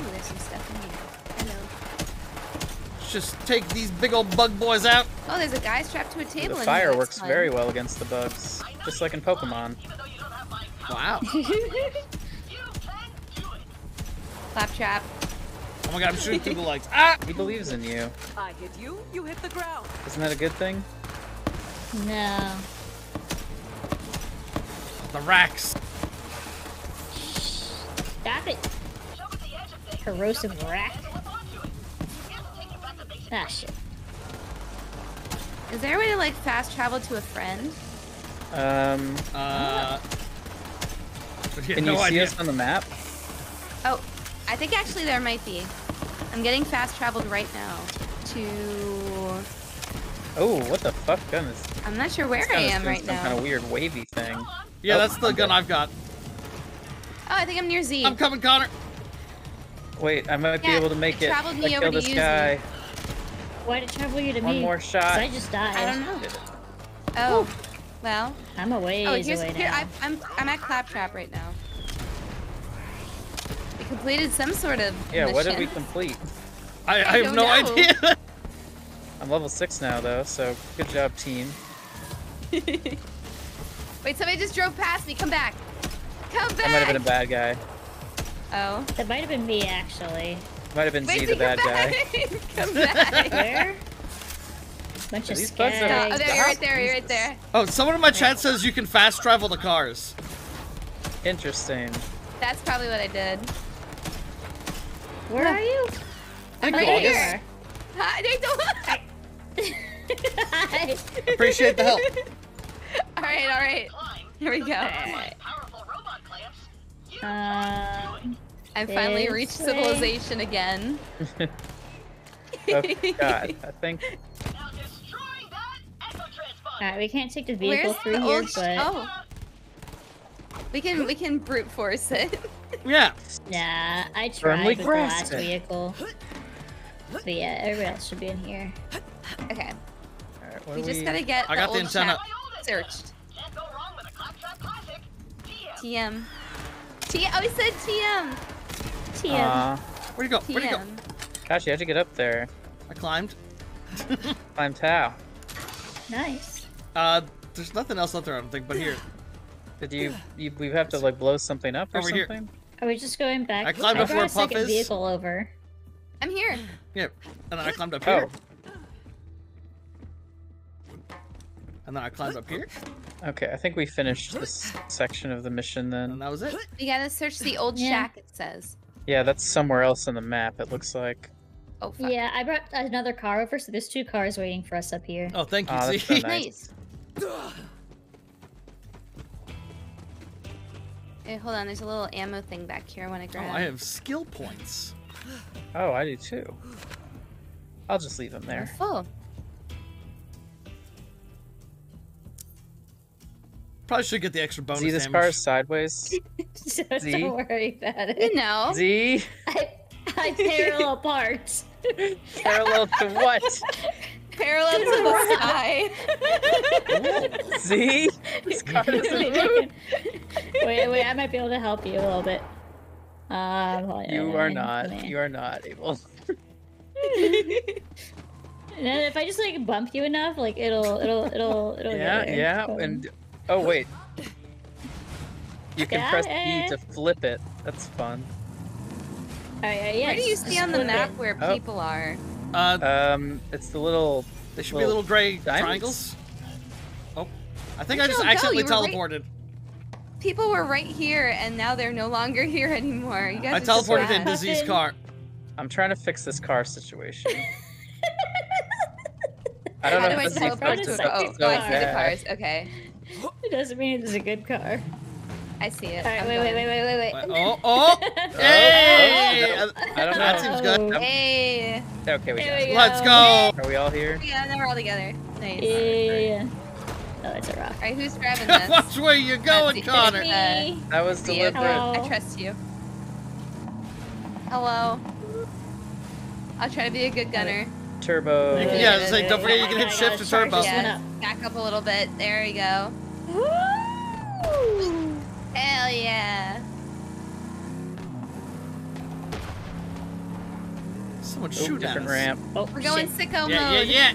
Ooh, there's some stuff in here. Hello. just take these big old bug boys out. Oh, there's a guy strapped to a table in fire works fun. very well against the bugs, just like in Pokemon. Wow. Claptrap. Oh my god, I'm shooting through the lights. Ah! He believes in you. I hit you, you hit the ground. Isn't that a good thing? No. The racks. Stop it. Corrosive rack. Ah, shit. Is there a way to like fast travel to a friend? Um, Uh, yeah, can no you see idea. us on the map? Oh, I think actually there might be. I'm getting fast traveled right now to. Oh, what the fuck gun is? I'm not sure where I am doing right some now. kind of weird wavy thing. Yeah, Oh, that's the I'm gun dead. I've got. Oh, I think I'm near Z. I'm coming, Connor. Wait, I might be able to make it it. traveled I me over kill to this you, guy. Why did it travel you to One me? more 'Cause shot. I just died. I don't know. Oh, well. I'm a ways Oh, here's, away here, now. I, I'm I'm at Claptrap right now. We completed some sort of Yeah, what did we complete? I, I, I have no know. idea. I'm level six now though, so good job, team. Wait, somebody just drove past me. Come back. Come back. I might have been a bad guy. Oh. That might have been me, actually. Might have been Wait, Z the bad come guy. back. come back. Where? Bunch of These are- Oh, there, you're right there. You're right there. Oh, someone in my chat says you can fast travel the cars. Interesting. That's probably what I did. Where are you? Thank right you, here. August. Hi, Nathan. Hi. Appreciate the help. all right, all right. Here we go. Um, I finally reached civilization again. Oh god, I think Alright, we can't take the vehicle Where's through the here, old? but Oh. We can we can brute force it. Yeah. nah, I tried with the last it. vehicle. But yeah, everybody else should be in here. Okay. Alright, what We just we- gotta get I the got the old antenna. shack searched. TM. T. Oh, he said TM. TM. Aw. Where'd you go? Where'd you go? Gosh, you had to get up there. I climbed. climbed how? nice. Uh, there's nothing else up there, I don't think, but here. Did you, you? We have to like blow something up or Over here. something? Are we just going back? I climbed up brought a Puff second is. vehicle over. I'm here. Yeah. And then I climbed up Oh, here. And then I climbed up here. okay. I think we finished this section of the mission then. And that was it. We gotta search the old Yeah. shack. It says. Yeah, that's somewhere else on the map. It looks like. Oh fuck. Yeah, I brought another car over, so there's two cars waiting for us up here. Oh, thank you, Aw, that's Z. so nice. Nice. Hey, hold on. There's a little ammo thing back here. I want to grab. Oh, grab. I have skill points. Oh, I do too. I'll just leave them We're there. full. Probably should get the extra bonus See this damage. car is sideways. so Z? don't worry about it. You know. Z, I, I parallel parts. parallel to what? Parallel to the sky. Z, this car doesn't wait, wait, I might be able to help you a little bit. Um, hold You hold are not. hold on. You are not able. And then if I just like bump you enough, like it'll, it'll, it'll, it'll. Yeah, there. yeah, Hold and oh wait, you can Got press it. E to flip it. That's fun. Oh, yeah, yeah, Where do you see on the map it. where Oh. people are? Uh, Um, it's the little. they should be little gray diamonds? triangles. Oh, I think I Where'd just accidentally You were right- teleported. People were right here, and now they're no longer here anymore. You guys I just teleported bad. into Z's car. I'm trying to fix this car situation. I don't How know do I if this teleport is to? so, Oh, so oh, I see the bad. cars. Okay, It doesn't mean it's a good car. I see it. All right, I'm wait, wait, wait, wait, wait, wait. Oh, oh, hey! oh, I don't That know. seems good. Hey. Okay, we There got we it. go. Let's go. Are we all here? Yeah, now we're all together. Nice. Yeah, yeah, yeah. Oh, it's a rock. All right, who's grabbing this? Watch where you're going, That's. Connor. Me. That was See deliberate. Hello. I trust you. Hello. I'll try to be a good gunner. Turbo. Okay. Yeah, it's like, don't forget you can hit shift gotta turbo. this one Yeah. up. Back up a little bit. There we go. Woo! Hell yeah. Someone Ooh, shoot at different us. ramp. Oh, We're going shit. sicko Yeah, yeah, mode. yeah.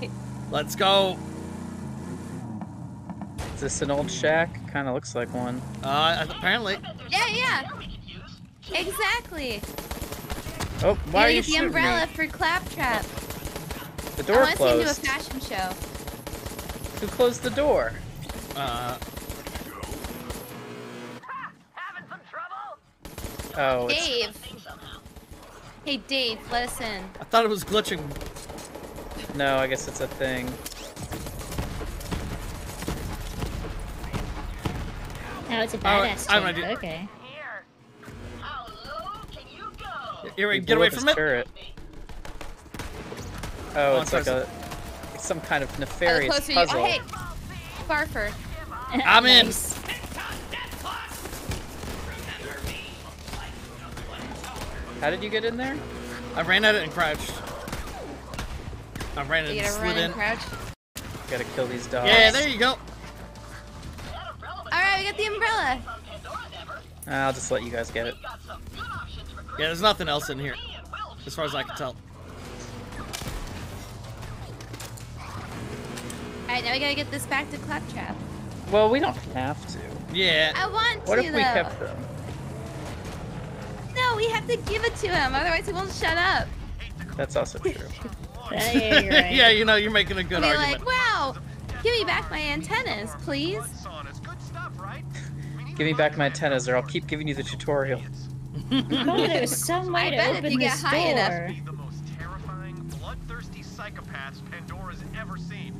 Woo! Let's go. Is this an old shack? Kind of looks like one. Uh, apparently. yeah, yeah. Exactly. Oh, why are you get the shooting umbrella me? for Claptrap. The I door want to see him do a closed. fashion show. Who closed the door? Uh, Oh, it's, Dave. Hey, Dave, let us in. I thought it was glitching. No, I guess it's a thing. Now it's a Oh, badass I have an chick. idea. Okay. Here, We wait, get blew away up his from it. turret. Oh, Oh, it's it's like a it's some kind of nefarious closer you. puzzle. Oh, hey, Barfer. I'm in. Nice. How did you get in there? I ran at it and crouched. I ran it You and gotta slid in. And crouch? Gotta kill these dogs. Yeah, there you go. All right, we got the umbrella. I'll just let you guys get it. Yeah, there's nothing else in here, as far as I can tell. All right, now we gotta get this back to Claptrap. Well, we don't have to. Yeah. I want What to What if though. we kept them? No, we have to give it to him, otherwise he won't shut up. That's also true. Yeah, you're right. yeah, you know, you're making a good Be argument. like, wow, give me back my antennas, please. Give me back my antennas, or I'll keep giving you the tutorial. Oh, there's some way I to bet if open you get this high enough- door. the most terrifying, bloodthirsty psychopaths Pandora's ever seen.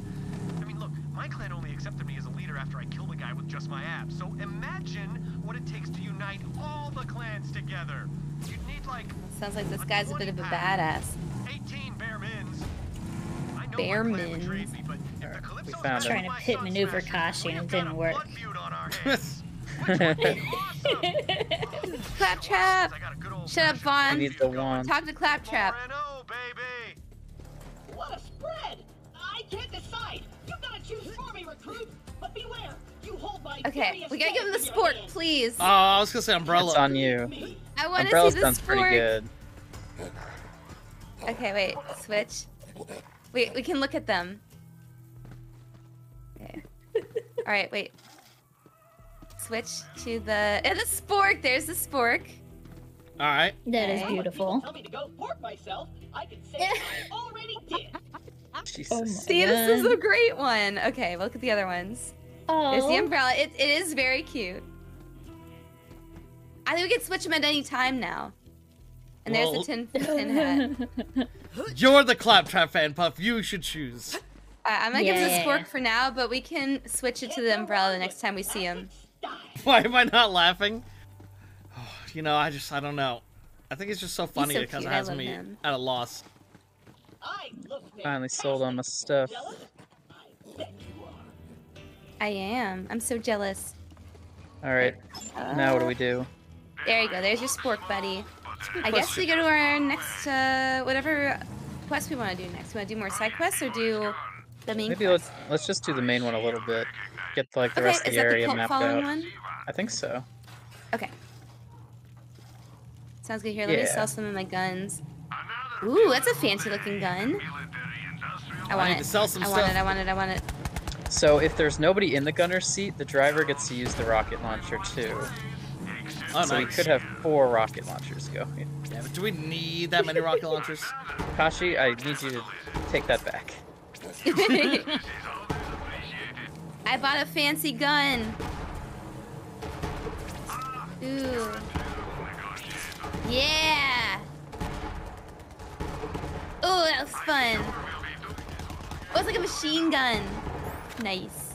I mean, look, my clan only accepted me as a leader after I killed a guy with just my abs. So imagine what it takes to unite all the clans together. You'd need like Sounds like this guy's a bit of a badass. 18 bare mins. I know Bear my clan mins. betrayed me, but if the We Calypso's found Trying to pit maneuver Kashi and it didn't work. Claptrap! Shut up, I Vaughn. need the wand. Talk to Claptrap. What a spread! I can't decide. You gotta choose for me, recruit. But beware, you hold my Okay, we gotta give him the weapons in your sport, please. Oh, I was gonna say umbrella. It's on you. I want to Umbrella see the sounds pretty good. Okay, wait. Switch. Wait, we can look at them. Okay. All right, wait. Switch to the and the spork. There's the spork. All right. That is beautiful. Tell me to go pork myself. I can say I already did. Jesus. Oh my See, this is a great one. Okay, look at the other ones. Oh. There's the Oh. umbrella. It, it is very cute. I think we can switch them at any time now. And Well- there's the tin, tin hat. You're the Claptrap fan, Puff. You should choose. Uh, I'm gonna give Yeah, him the yeah, spork yeah. for now, but we can switch it to the umbrella the next time we see him. Why am I not laughing? You know, I just, I don't know. I think it's just so funny so because cute, it has me him. at a loss. I look Finally sold all my stuff. I am. I'm so jealous. All right. Now what do we do? There you go. There's your spork, buddy. I guess we go to our next, uh, whatever quest we want to do next. We want to do more side quests or do the main Maybe quest? let's let's just do the main one a little bit. Get like the Okay, rest of is the that the area cult mapped following out. one? I think so. Okay. Sounds good. Here, let me sell some of my guns. Ooh, that's a fancy looking gun. I want need it. to sell some I want stuff. it. I want it. I want it. So if there's nobody in the gunner's seat, the driver gets to use the rocket launcher too. Oh, so we could have four rocket launchers go. Yeah, but do we need that many rocket launchers? Kashi, I need you to take that back. I bought a fancy gun. Ooh. Yeah. Oh, that was fun. It was like a machine gun. Nice.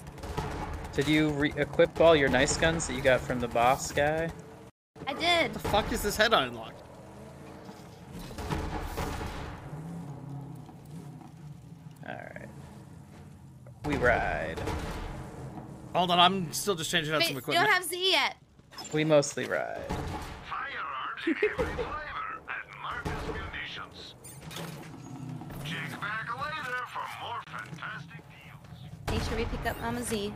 Did you re-equip all your nice guns that you got from the boss guy? I did. the fuck is this head unlocked? Alright. We ride. Hold on, I'm still just changing out Wait, some you equipment. don't have Z yet. We mostly ride. Make sure we pick up Mama Z.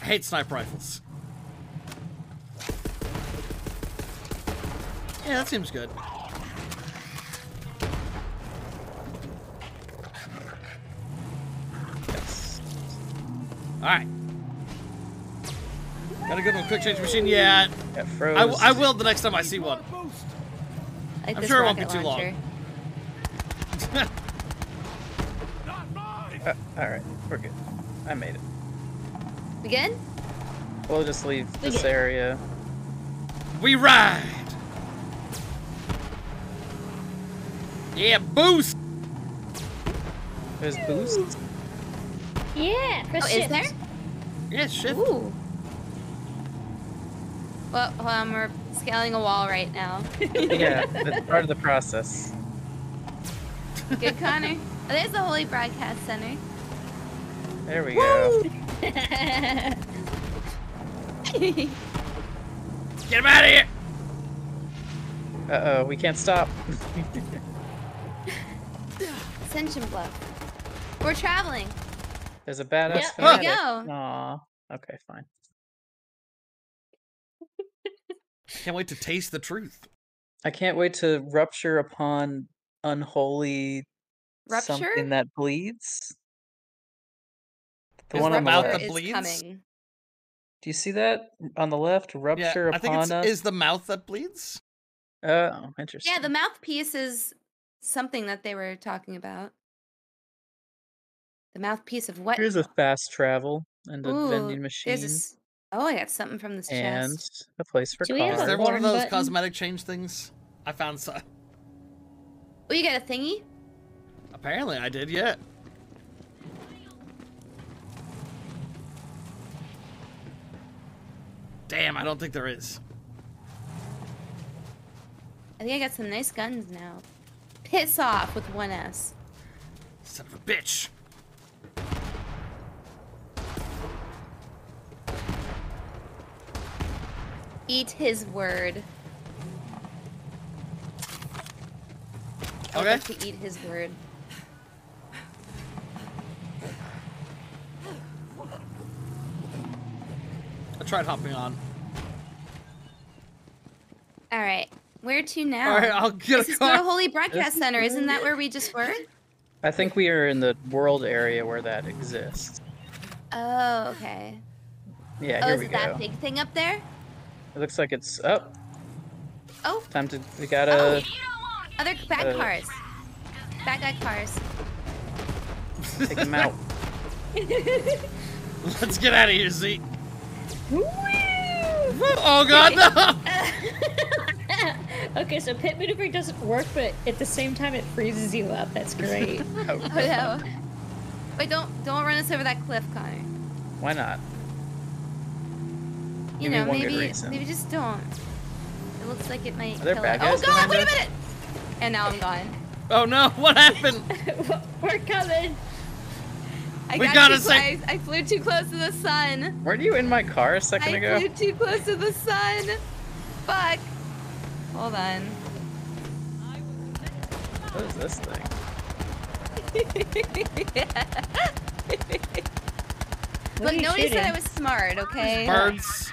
I hate sniper rifles. Yeah, that seems good. Yes. Alright. Got a good one, quick change machine? Yeah. Got I. I will the next time I see one. Like I'm this sure it won't be too launcher. long. uh, all right, we're good. I made it. Again? We'll just leave we this good. area. We ride. Yeah, boost. There's Ooh. boost. Yeah. Press oh, is there? Yeah, shift. Ooh. Well, hold on, we're scaling a wall right now. Yeah, that's part of the process. Good, Connor. Oh, there's the Holy Broadcast Center. There we go. Get him out of here. Uh oh, we can't stop. Ascension Bluff. We're traveling. There's a badass Yep, there we go. Aw. Okay, fine. Can't wait to taste the truth. I can't wait to rupture upon unholy Rupture? something that bleeds. The Is one the on the mouth left. that Is bleeds? coming. Do you see that on the left? Rupture yeah, I think upon it's us. is the mouth that bleeds. Oh, interesting. Yeah, the mouthpiece is something that they were talking about. The mouthpiece of what? Here's a fast travel and a Ooh, vending there's machine a s- Oh, I got something from this and chest. a place for Do we have. Is a there one of horn those button? cosmetic change things? I found some. Oh, you got a thingy? Apparently, I did. Yeah. Damn, I don't think there is. I think I got some nice guns now. Piss off with one S. Son of a bitch. Eat his word. I Okay. like to eat his word. I tried hopping on. All right, where to now? All right, I'll get this a is car. the Holy Broadcast Center. Isn't that where we just were? I think we are in the world area where that exists. Oh, okay. Yeah, oh, here is we it go. that big thing up there? It looks like it's up. Oh, Time to. We gotta. other bad Uh, cars. Bad guy cars. Take them out. Let's get out of here, Z. Oh god, no! okay, so pit maneuvering doesn't work, but at the same time it freezes you up. That's great. Oh, Oh no. Wait, don't don't run us over that cliff, Connor. Why not? You Give know, maybe maybe just don't. It looks like it might Are there kill bad it. guys Oh god, behind wait a minute! And now I'm gone. Oh no, what happened? We're coming. I We got gotta too say- close. I flew too close to the sun. Weren't you in my car a second I ago? I flew too close to the sun. Fuck. Hold on. What is this thing? What are Look, you nobody said I was smart, okay? Birds.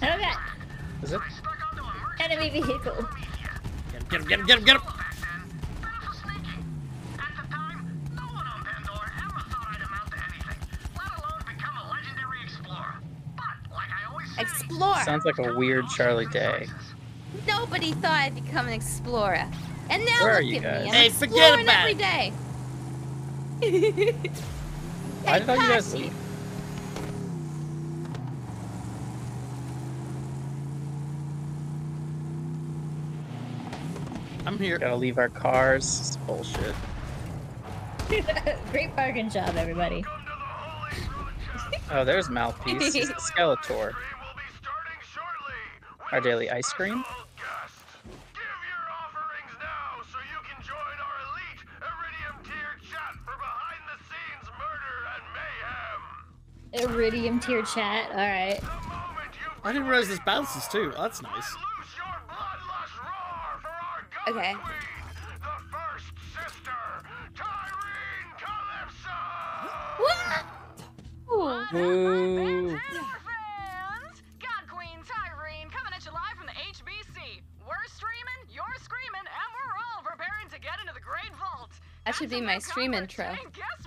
Oh god, Is it? enemy vehicle. Get him, get him, get him, get him! Explore. Sounds like a weird Charlie Day. Nobody thought I'd become an explorer. And now Where are look you at guys? me. I'm Hey, forget exploring about every it. day. Why did all you guys Patsy. leave? I'm here. Gotta leave our cars. It's bullshit. Great bargain job, everybody. Oh, there's Mouthpiece. He's the Skeletor. Our daily ice cream. Iridium tier chat. All right. I didn't realize this bounces too. Oh, that's nice. Okay. Woo! fans! God Queen Tyreen coming at you live from the HBC. We're streaming, you're screaming, and we're all preparing to get into the Great Vault. That should be my stream intro.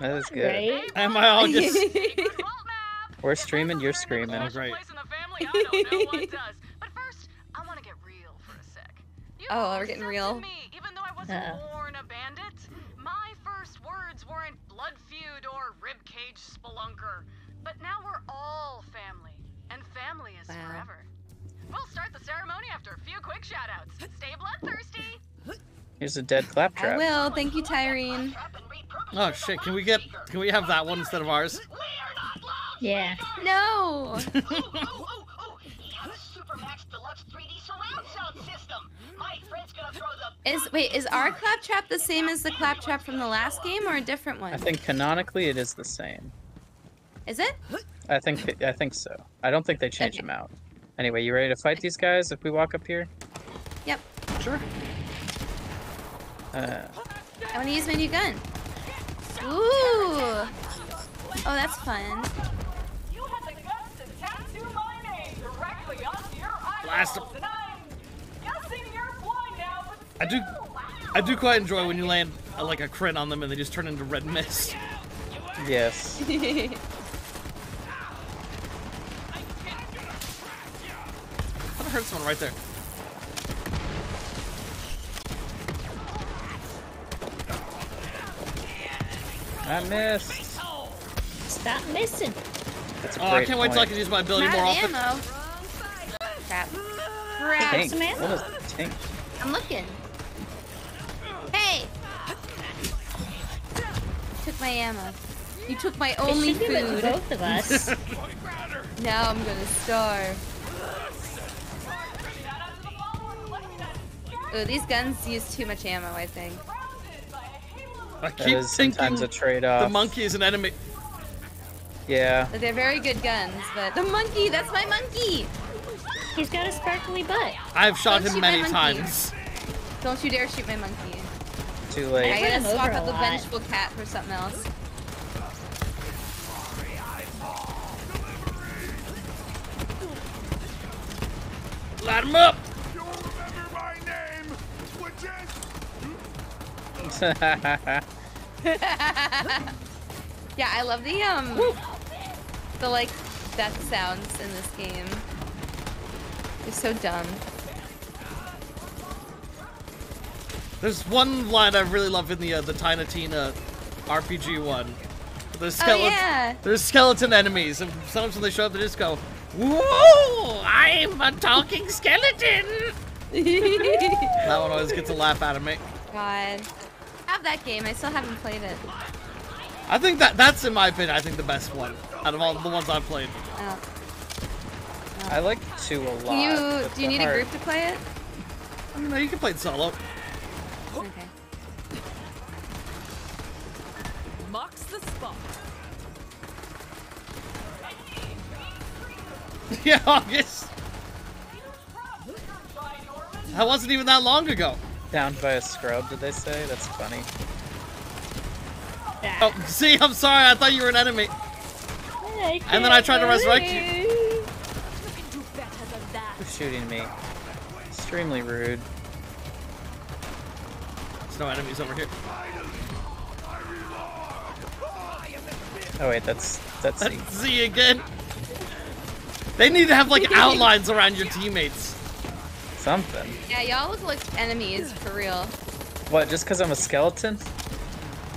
That is good. Right? Am I all just? We're streaming, you're screaming. Great. In the family, I don't know what does. You Oh, we're getting real. Me, even though I wasn't Uh-oh. born a bandit, my first words weren't blood feud or ribcage spelunker. But now we're all family. And family is Wow. forever. We'll start the ceremony after a few quick shoutouts. Stay bloodthirsty. Here's a dead claptrap. I claptrap. will. Thank you, Tyreen. Oh shit! Can we get? Can we have that one instead of ours? Yeah. No. Is wait, is our claptrap the same as the claptrap from the last game or a different one? I think canonically it is the same. Is it? I think I think so. I don't think they changed Okay. them out. Anyway, you ready to fight these guys if we walk up here? Yep. Sure. Uh, I want to use my new gun. Ooh. Oh, that's fun. You had I do. I do quite enjoy when you land uh, like a crit on them and they just turn into red mist. yes. I heard someone right there. I missed. Stop missing. That's a Oh, I can't wait till I point. can use my ability I'm more out of often. ammo. Crap. Crap. Tank. some ammo. What is tank? I'm looking. My ammo. You took my It only should be with food. both of us. Now I'm gonna starve. Ooh, these guns use too much ammo, I think. I keep is thinking sometimes a trade-off. the monkey is an enemy. Yeah. But they're very good guns, but the monkey, that's my monkey! He's got a sparkly butt. I've shot Don't him many monkey. times. Don't you dare shoot my monkey. Too I late. run gotta swap out the vengeful cat for something else. Light him up. You remember my name, which is yeah, I love the um the like death sounds in this game. They're so dumb. There's one line I really love in the uh, the Tiny Tina RPG one. There's skeleton. Oh yeah. There's skeleton enemies, and sometimes when they show up, they just go, "Whoa! I'm a talking skeleton." That one always gets a laugh out of me. God. I Have that game. I still haven't played it. I think that that's in my opinion, I think the best one out of all the ones I've played. Oh. I like two a lot. Can you do you the need a group to play it? I mean, no, you can play it solo. Okay. marks the spot. yeah, August. That wasn't even that long ago. Downed by a scrub, did they say? That's funny. Oh, see, I'm sorry. I thought you were an enemy. And then I tried to resurrect you. You can do better than that. Who's shooting me? Extremely rude. There's no enemies over here. Oh wait, that's that's That's Z. Z again. They need to have like outlines around your teammates. something. Yeah, y'all look like enemies for real. What? Just because I'm a skeleton?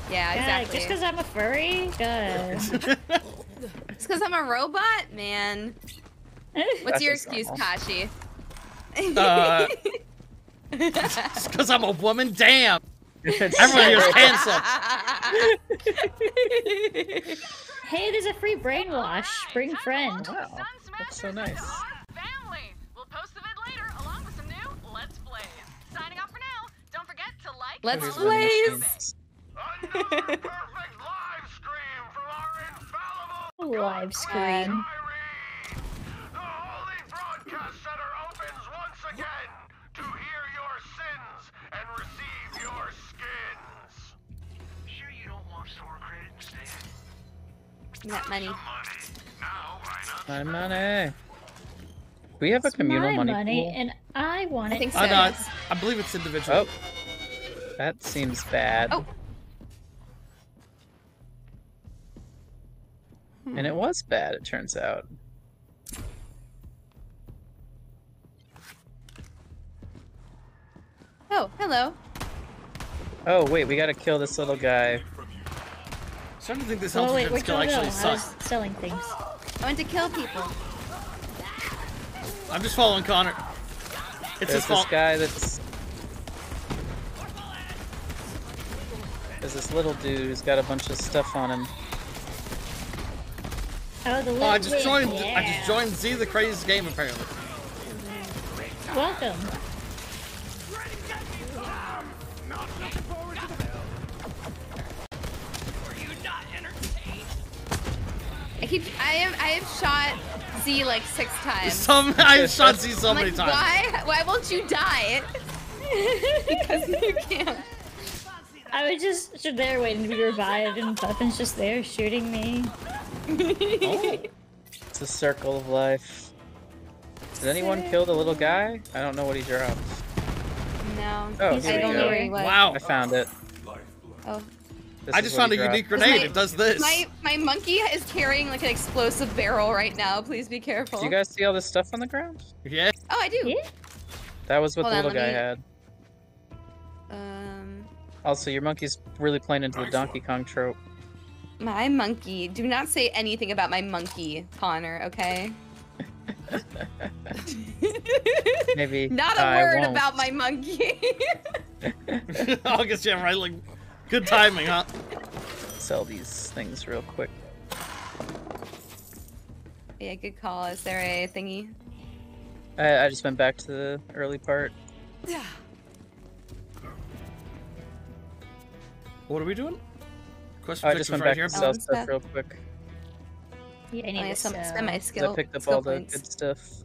Yeah, God, exactly. just because I'm a furry? God. Just because I'm a robot, man. What's That's your excuse, normal. Kashi? Uh, because I'm a woman. Damn. Everyone here's canceled. hey, there's a free brainwash. Bring friend. Wow, that's so nice. Family. We'll post the vid later instead? that money. Money. Now, why not? My money. We have a communal my money, money, pool. and I want I it. think so. I know. it's- I believe it's individual. Oh, that seems bad. Oh. And it was bad, it turns out. Oh, hello. Oh wait, we gotta kill this little guy. Starting to think this Oh wait, intelligence where'd skill you go? actually I was sucks. selling things. I went to kill people. I'm just following Connor. It's There's his this guy that's. There's this little dude who's got a bunch of stuff on him. Oh, the Oh, I just joined. Yeah. I just joined ZtheCrazed's game apparently. Welcome. I keep. I am. I have shot Z like six times. Some I shot Z so I'm many like, times. Why? Why won't you die? because you can't. I was just stood there waiting to be revived, and Puffin's just there shooting me. Oh. It's a circle of life. Did anyone kill the little guy? I don't know what he dropped. No. Oh, I here we don't go. know where he was. Wow. I found it. Oh. This I just found a dropped. unique grenade. It does this. My my monkey is carrying like an explosive barrel right now. Please be careful. Do you guys see all this stuff on the ground? Yeah. Oh, I do. That was what Hold the on, little guy me- had. Um, Also, your monkey's really playing into the Donkey Kong trope. my monkey. Do not say anything about my monkey, Connor. Okay. Maybe Not a I word won't. about my monkey. I guess yeah, right. Like, good timing, huh? Sell these things real quick. yeah, good call. Is there a thingy? I, I just went back to the early part. Yeah. What are we doing? Quest Oh, I just went right back here. to sell stuff real quick. Yeah, I need Oh, yeah, to some- sell. spend my 'cause skill. I picked up skill all the good stuff.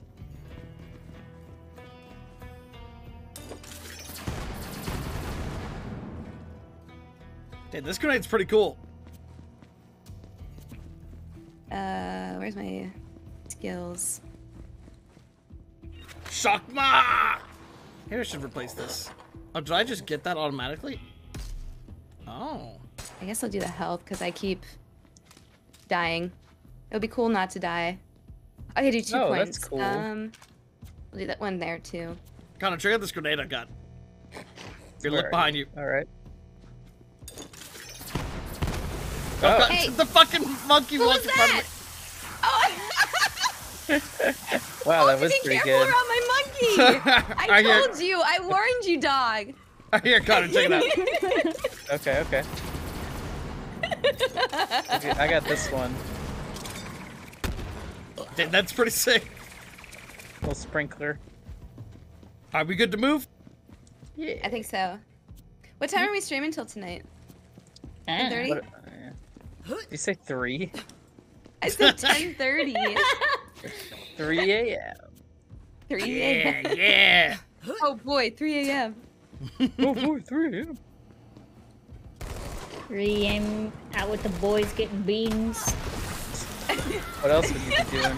Dude, this grenade's pretty cool. Uh, where's my skills? Shockma! Here, I should replace this. Oh, did I just get that automatically? Oh. I guess I'll do the health because I keep dying. It would be cool not to die. I could do two Oh, points. that's cool. Um, I'll do that one there too. Connor, check out this grenade I got. Here, Where look are behind you. All right. Oh. Hey. The fucking monkey what walked in front of me. Oh. wow, oh, that was pretty good. Around my monkey. I told hear... you. I warned you, dog. I hear Connor. Check it out. okay, okay. okay. I got this one. Dude, that's pretty sick. Little sprinkler. Are we good to move? Yeah. I think so. What time are we streaming till tonight? Mm. Ten thirty did you say three? I said 10:30. 3 a.m. 3 a.m. Yeah, yeah. Oh boy, 3 a.m. oh boy, 3 a.m. 3 a.m. out with the boys getting beans. What else would you be doing?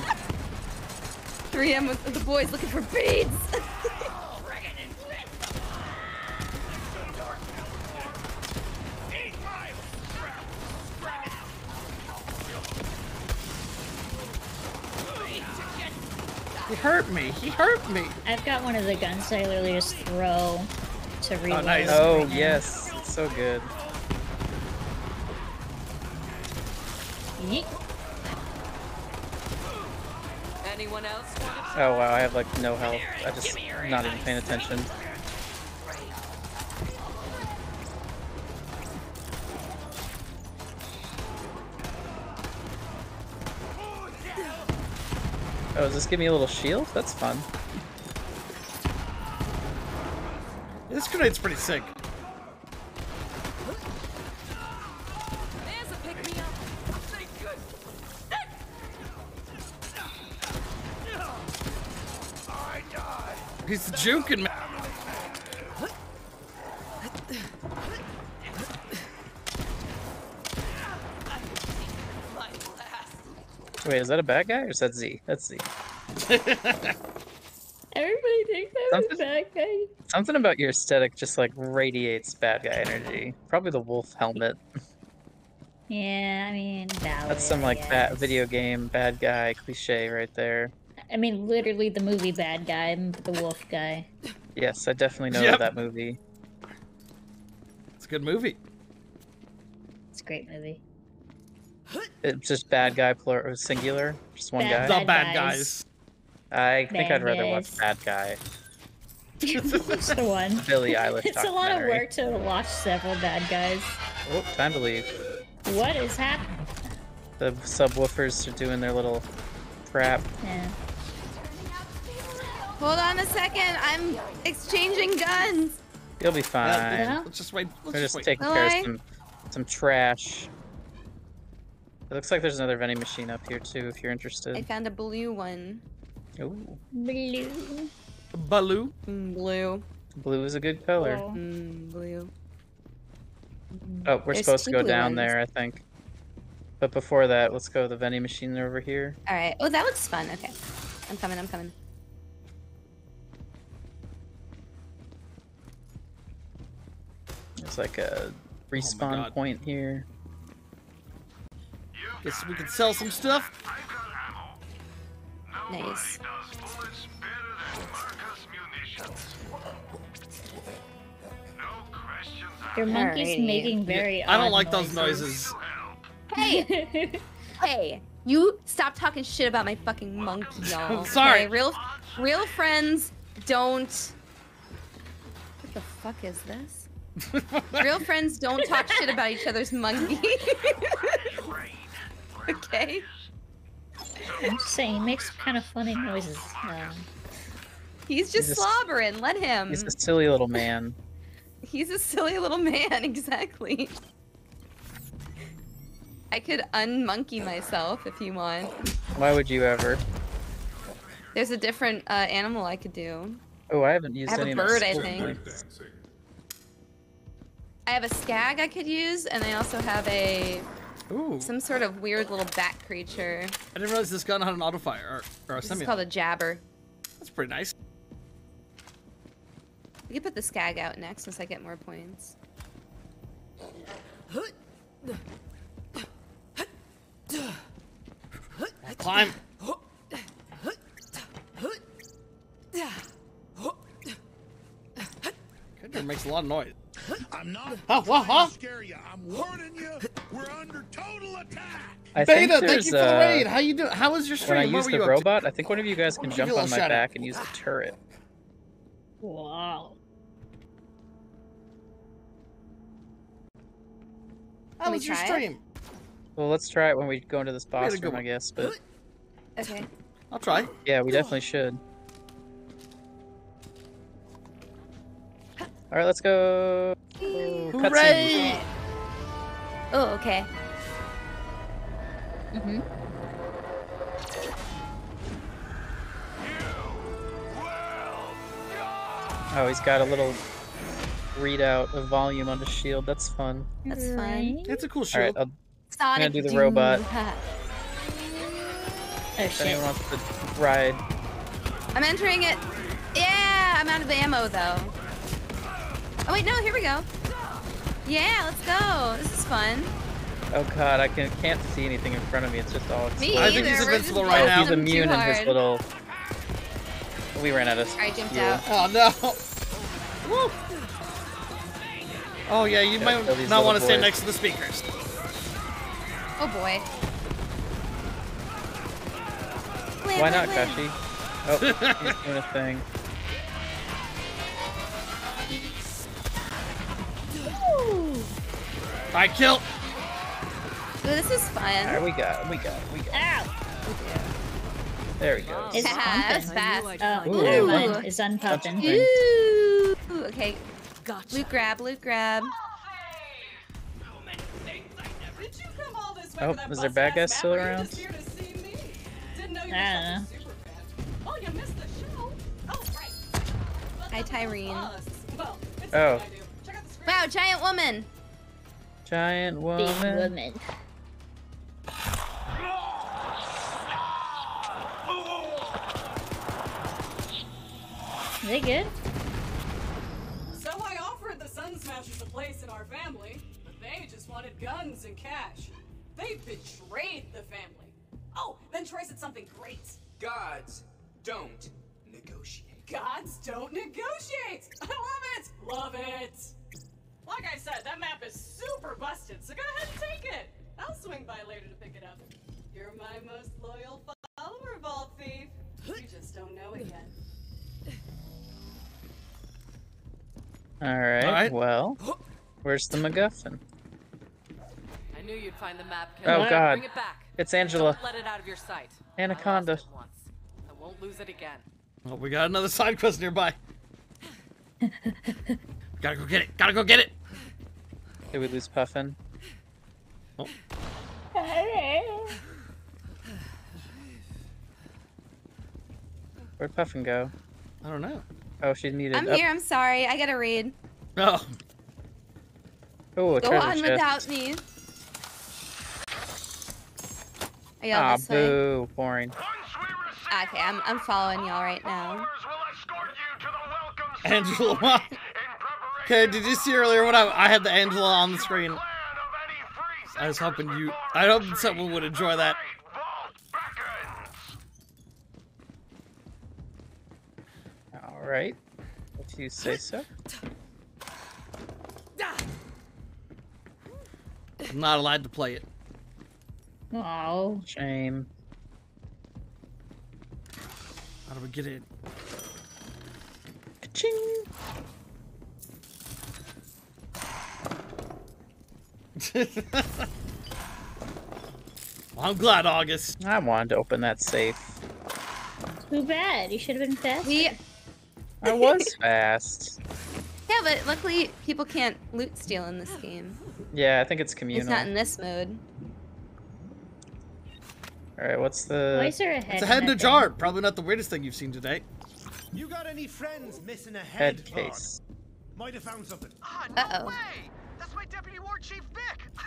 3 a.m. with the boys looking for beads. He hurt me. He hurt me. I've got one of the guns I literally just throw to oh, reload. nice. Oh, right now. yes. So good. Yeet. Anyone else Oh, wow, I have like no health. I just not even paying attention. Oh, does this give me a little shield? That's fun. This grenade's pretty sick. He's juking me. Wait, is that a bad guy or is that Z? That's Z. Everybody thinks I'm a Something- bad guy. Something about your aesthetic just like radiates bad guy energy. Probably the wolf helmet. Yeah, I mean, valid, That's some like bad video game bad guy cliche right there. I mean, literally the movie bad guy, the wolf guy. Yes, I definitely know Yep. that movie. It's a good movie. It's a great movie. It's just bad guy plural uh, singular, just one Bad guy. The Bad bad guys. guys. I think I'd Bad rather watch. Bad Guy. Which the one? Billie Eilish It's a lot of work to watch several bad guys. Oh, time to leave. What is happening? The subwoofers are doing their little crap. Yeah. Hold on a second. I'm exchanging guns. You'll be fine. Yeah, let's just wait. Let's We're just just wait. taking Will care I? of some, some trash. It looks like there's another vending machine up here too, if you're interested. I found a blue one. Ooh, Blue. Baloo. Mm, blue. blue is a good color. Oh. Mm, blue. Oh, we're There's supposed to go down ones. there, I think. But before that, let's go to the vending machine over here. All right. Oh, that looks fun. Okay. I'm coming. I'm coming. There's like a respawn Oh point here. Guess we can sell some stuff. Nice. Your monkey's Alrighty. making very. I don't odd like those noises. Hey, hey! You stop talking shit about my fucking monkey, y'all. Sorry. okay? Real, real friends don't. What the fuck is this? real friends don't talk shit about each other's monkey. Okay. I'm just saying, he makes kind of funny noises. Um, He's just He's a- slobbering. Let him. He's a silly little man. He's a silly little man, exactly. I could unmonkey myself if you want. Why would you ever? There's a different uh, animal I could do. Oh, I haven't used have a any my bird, I think. I have a skag I could use, and I also have a Ooh. some sort of weird little bat creature. I didn't realize this gun had an auto fire or, or a This is semi. called a jabber. That's pretty nice. We could put the skag out next once I get more points. Climb. It makes a lot of noise. I'm not Huh, what, huh? to scare you. I'm warning you. We're under total attack. I Beta, thank you for the uh, raid. How you doing? How was your When I stream? Use the you to? robot, I think one of you guys can Give jump on my shout out. back and use the turret. wow. How Can was your try it? stream? Well, let's try it when we go into this had boss good room, I guess. But Okay. I'll try. yeah, we definitely should. All right, let's go. Cutscene. Hooray! Oh, okay. Mm-hmm. Oh, he's got a little readout of volume on his shield. That's fun. That's fine. It's a cool All shield. right, I'll, Sonic do the robot. Oh if shit. anyone wants to ride. I'm entering it. Yeah, I'm out of ammo though. Oh wait, no, here we go. Yeah, let's go. This is fun. Oh god, I can, can't see anything in front of me. It's just all Me I think either. he's We're just invincible right now. he's blasting him too immune in his little. We ran out of I jumped fuel. out. Oh no. Woo. Oh yeah, you Gotta might not want to stand next to the speakers. Oh boy. Why not, Kashi? Oh, he's doing a thing. I kill. Ooh, this is fun. There we go. we go. we go. it. Ow. There we go. It's Yeah, that's pumping. fast. Oh, Ooh. never Ooh. It's unpopping. Bunch Ooh. Okay. Gotcha. Loot grab, loot grab. Did you come all this way Oh, for that is there bust bad ass guys still around? just here to see me? Didn't know you were I don't such a super fan. Oh, you missed the show? Oh, right. Hi, Tyreen. Us. Well, it's Oh. what I do. Check out the screen. Wow, giant woman. Giant Big woman. woman. Are they good? So I offered the Sun Smashers a place in our family, but they just wanted guns and cash. They betrayed the family. Oh, then Troy said something great. Gods don't negotiate. Gods don't negotiate! I love it! Love it! Like I said, that map is super busted, so go ahead and take it! I'll swing by later to pick it up. You're my most loyal follower, Vault Thief. You just just don't know it yet. All right. Alright. Well, where's the MacGuffin? I knew you'd find the map. Oh, Kendall. God. Bring it back. It's Angela. Don't let it out of your sight. Anaconda. I once. I won't lose it again. Oh, we got another side quest nearby. Gotta go get it. Gotta go get it. Did we lose Puffin? Oh. Where'd Puffin go? I don't know. Oh, she needed. I'm oh, here. I'm sorry. I gotta read. Oh. Oh, a Go on chest. without me. Are y'all Ah, this way? boo. Boring. Okay, I'm I'm following y'all right now. Angela. Okay, did you see earlier when I, I had the Angela on the screen? I was hoping you. I hope someone would enjoy that. All right. If you say so. I'm not allowed to play it. Oh. Shame. How do we get in? Ka-ching. Well, I'm glad, August. I wanted to open that safe. Too bad. You should have been faster. We I was fast. yeah, but luckily people can't loot steal in this game. Yeah, I think it's It's communal. not in this mode. All right, what's the? Why is there a head? It's a in head in a that jar. Probably not the weirdest thing you've seen today. You got any friends missing a head, Head case. Might have found something. Uh oh. That's my deputy war chief Vic.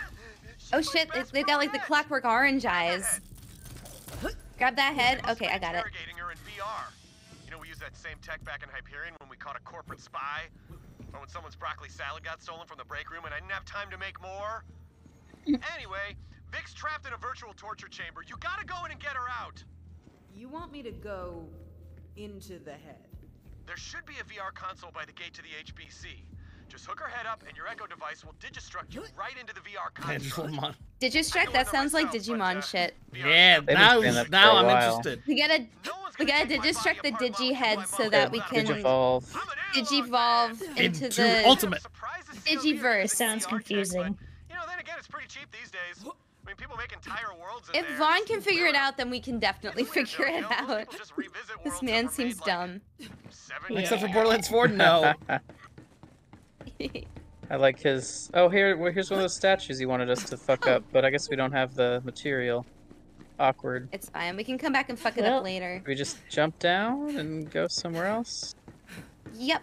Oh shit! They, they've got like the clockwork orange eyes. Grab that head. Okay, I got it. Her in VR. You know, we used that same tech back in Hyperion when we caught a corporate spy, or when someone's broccoli salad got stolen from the break room and I didn't have time to make more. anyway, Vic's trapped in a virtual torture chamber. You gotta go in and get her out. You want me to go into the head? There should be a VR console by the gate to the HBC. Just hook her head up, and your Echo device will digistruct you right into the VR console. Angela. Digistruct. That sounds like Digimon shit. Uh, yeah, now, saying that for now a I'm interested. We gotta we gotta digistruct the digi head so that we can Digivolve. digivolve into Into the Ultimate. Digiverse. Sounds confusing. You know, then again, it's pretty cheap these days. I mean, people make entire worlds If there. Vaughn can figure it out, then we can definitely figure it out. This man seems dumb. Except for Borderlands 4, no. I like his. Oh, here, well, here's one of those statues he wanted us to fuck up, but I guess we don't have the material. Awkward. It's fine. We can come back and fuck it Well- up later. We just jump down and go somewhere else. Yep.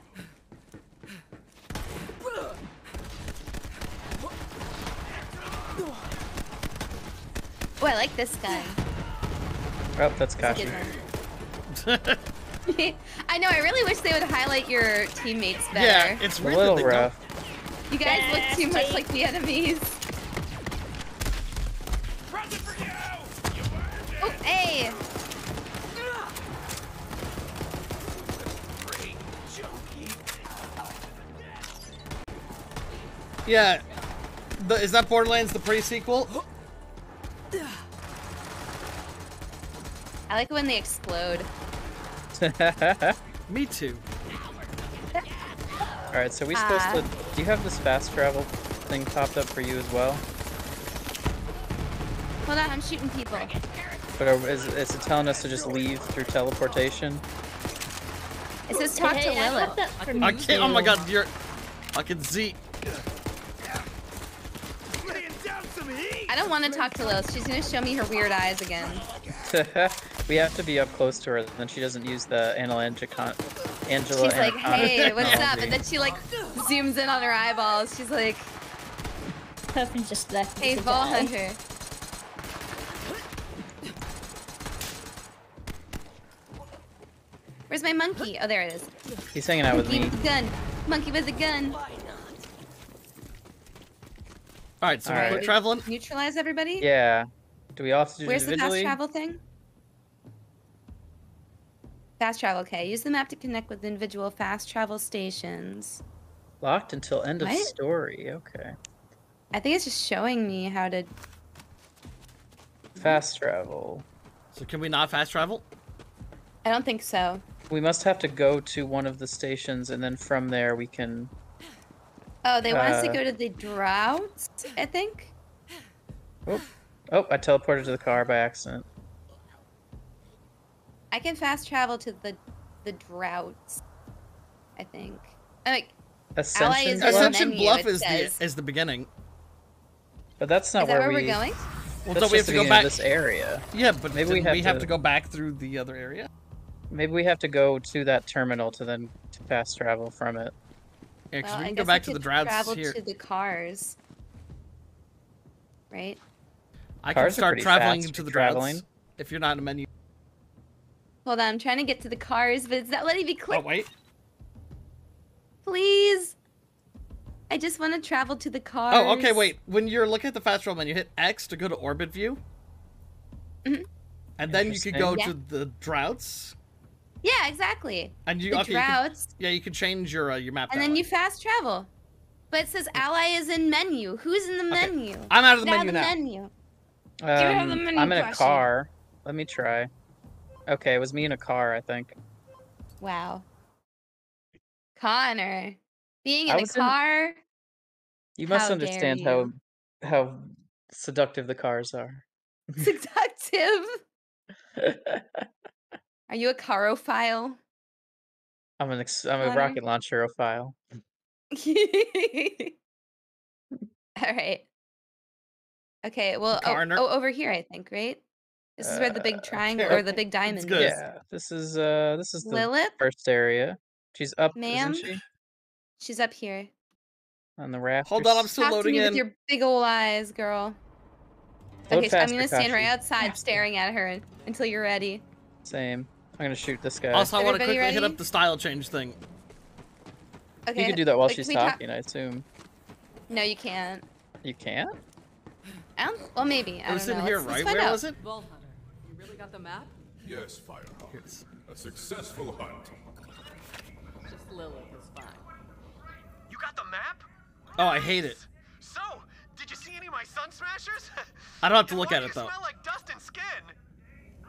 Oh, I like this guy. Oh, that's That's Kashi. good one. I know. I really wish they would highlight your teammates better. Yeah, it's A little that they don't. rough. You guys look too much like the enemies. Oh, hey! Yeah. The, is that Borderlands the pre-sequel? I like when they explode. Me too. All right, so we supposed Ah. to? Do you have this fast travel thing popped up for you as well? Hold on, I'm shooting people. But are, is, is it telling us to just leave through teleportation? It says talk to Hey, I Lilith. got that for I can't. Oh my too. god, you're. I can see. I don't want to talk to Lilith. She's gonna show me her weird eyes again. we have to be up close to her, and then she doesn't use the Angela Angela. She's like, hey, what's up? And then she like zooms in on her eyeballs. She's like, Puffin just left hey, to ball die. hunter. Where's my monkey? Oh, there it is. He's hanging out with Monkey me. with a gun. Monkey with a gun. All right, so All we're traveling. Neutralize everybody? Yeah. Do we all have to do Where's the fast travel thing? Fast travel, okay. Use the map to connect with individual fast travel stations. Locked until end of story. Okay. I think it's just showing me how to. Fast travel. So can we not fast travel? I don't think so. We must have to go to one of the stations, and then from there we can. Oh, they want us to Uh, go to the droughts, I think. Oh, oh! I teleported to the car by accident. I can fast travel to the the droughts. I think. I like Ally Ascension. is Bluff? Ascension menu, Bluff it is says. the is the beginning. But that's not Is that where, where we. we're going? Well, That's so we have to go back this area. Yeah, but Maybe maybe we we, have we have to- to go back through the other area. Maybe we have to go to that terminal to then to fast travel from it. Yeah, because Well, we I can go guess I back to the could droughts travel here. to the cars. Right? I can Cars are start pretty traveling fast into for the traveling. droughts if you're not in a menu. Hold on, I'm trying to get to the cars, but it's not letting me click. Oh wait, Please. I just want to travel to the cars. Oh, okay, wait. When you're looking at the fast travel menu, hit X to go to orbit view. Mhm. And then you could go Interesting. to the droughts. Yeah, exactly. And you the okay, you could- droughts, yeah, you can change your uh, your map. and that then way. you fast travel. But it says ally is in menu. Who's in the menu? I'm out of the Get menu of the now. menu. Um, out of the menu, I'm in a car. Let me try. Okay, it was me in a car, I think. Wow. Connor. Being in a was in- car. You must How understand dare how how seductive the cars are. Seductive. Are you a carophile? I'm an ex- I'm a rocket launcherophile. All right. Okay, well, oh, oh, over here, I think, right? This is where the big triangle or the big diamond is. Yeah, this is uh this is the Lilith? first area. She's up, Ma'am? isn't she? She's up here. On the raft. Hold on, I'm still Talk to loading me with in. your big old eyes, girl. Load okay, so I'm faster, gonna stand right outside staring at her until you're ready. Same. I'm gonna shoot this guy. Also, I want to Everybody quickly hit ready? up the style change thing. Okay. you can do that while like, she's can we ta- talking, I assume. No, you can't. You can't? I don't, well, maybe. I It was don't in know. here, Let's- let's right? find Where out. was it? Vault Hunter, you got the map? Yes, Firehawk. A successful hunt. Just Lilith is fine. You got the map? Oh, I hate it. So, did you see any of my sun smashers? I don't have to look at do it you though. smell like dust and skin?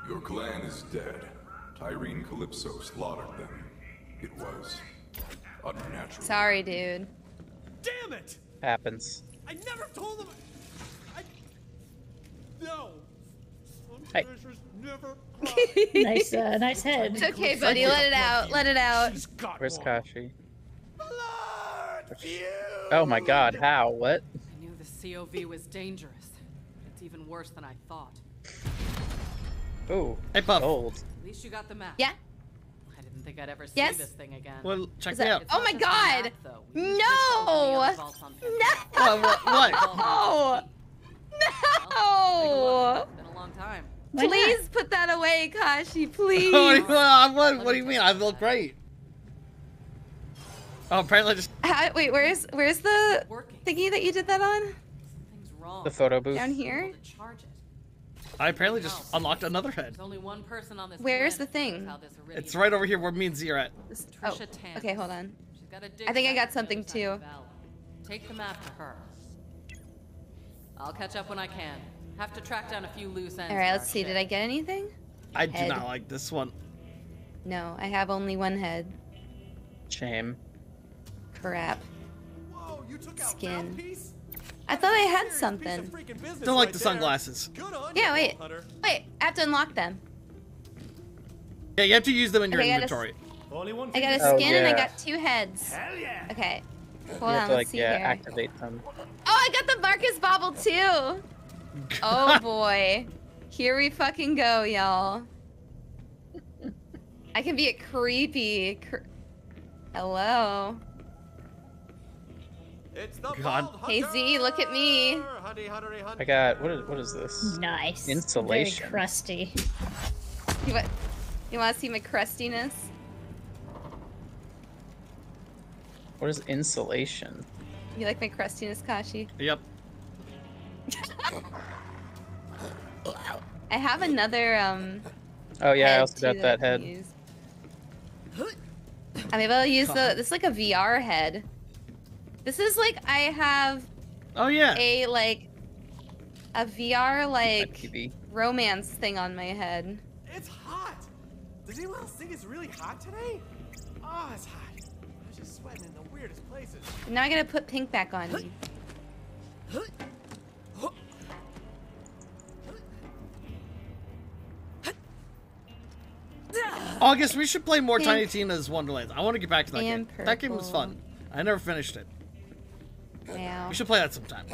Your clan is dead. Tyreen Calypso slaughtered them. It was unnatural. Sorry, dude. Damn it! Happens. I never told them. I. No. Hey. Treasures never nice, uh, nice head. It's okay, buddy. Let it out. Let it out. Where's Kashi? Oh my god, how? What? I knew the COV was dangerous. It's even worse than I thought. Ooh. Hey, Puff. Gold. At least you got the map. Yeah. I didn't think I'd ever see Yes? this thing again. Well, check Is me out. Oh my god! map, though. We used this No! over the other vaults on Pandora. No! What? What? No! No! It's been a long time. Why not? Please put that away, Kashi. Please. what, do you, what, what do you mean? I look great. Oh, apparently I just. How, wait, where's where's the thingy that you did that on? Something's wrong. The photo booth. Down here? To charge it. I apparently just unlocked another head. Only one person on this Where's the thing? knows how this Iridium It's right over here where me and Z are at. Oh, okay, hold on. She's got a dig I think I got something other side of too. Take the map to her. I'll catch up when I can. Have to track down a few loose ends. All right, let's our see. Did. I get anything? I do not like this one. No, I have only one head. Shame. Crap. Whoa, you took out Skin. I thought I had Serious piece of something. Don't like right the sunglasses. Yeah, wait. Hunter. Wait, I have to unlock them. Yeah, you have to use them in your Okay, I gotta inventory. Only one I got a Oh, skin and I got two heads. Hell yeah. Okay. Hold you on, have to let's like see yeah, here. activate them. Oh, I got the Marcus Bobble too. Oh boy. Here we fucking go, y'all. I can be a creepy. Cr- Hello. It's the God. Vault Hey Z, look at me. Hunter. Hunty, huntery. I got what is what is this? Nice. Insulation. Very crusty. You want, you want to see my crustiness? What is insulation? You like my crustiness, Kashi? Yep. I have another um. Oh yeah, I also got too, that head. can use. I'm able to use the. This is like a VR head. This is like I have Oh yeah. a like a VR like romance thing on my head. It's hot. Does anyone else think it's really hot today? Oh, it's hot. I was just sweating in the weirdest places. Now I gotta put pink back on me. August, we should play more Pink. Tiny Tina's Wonderlands. I want to get back to that And game. That game was fun. I never finished it. Yeah. We should play that sometime.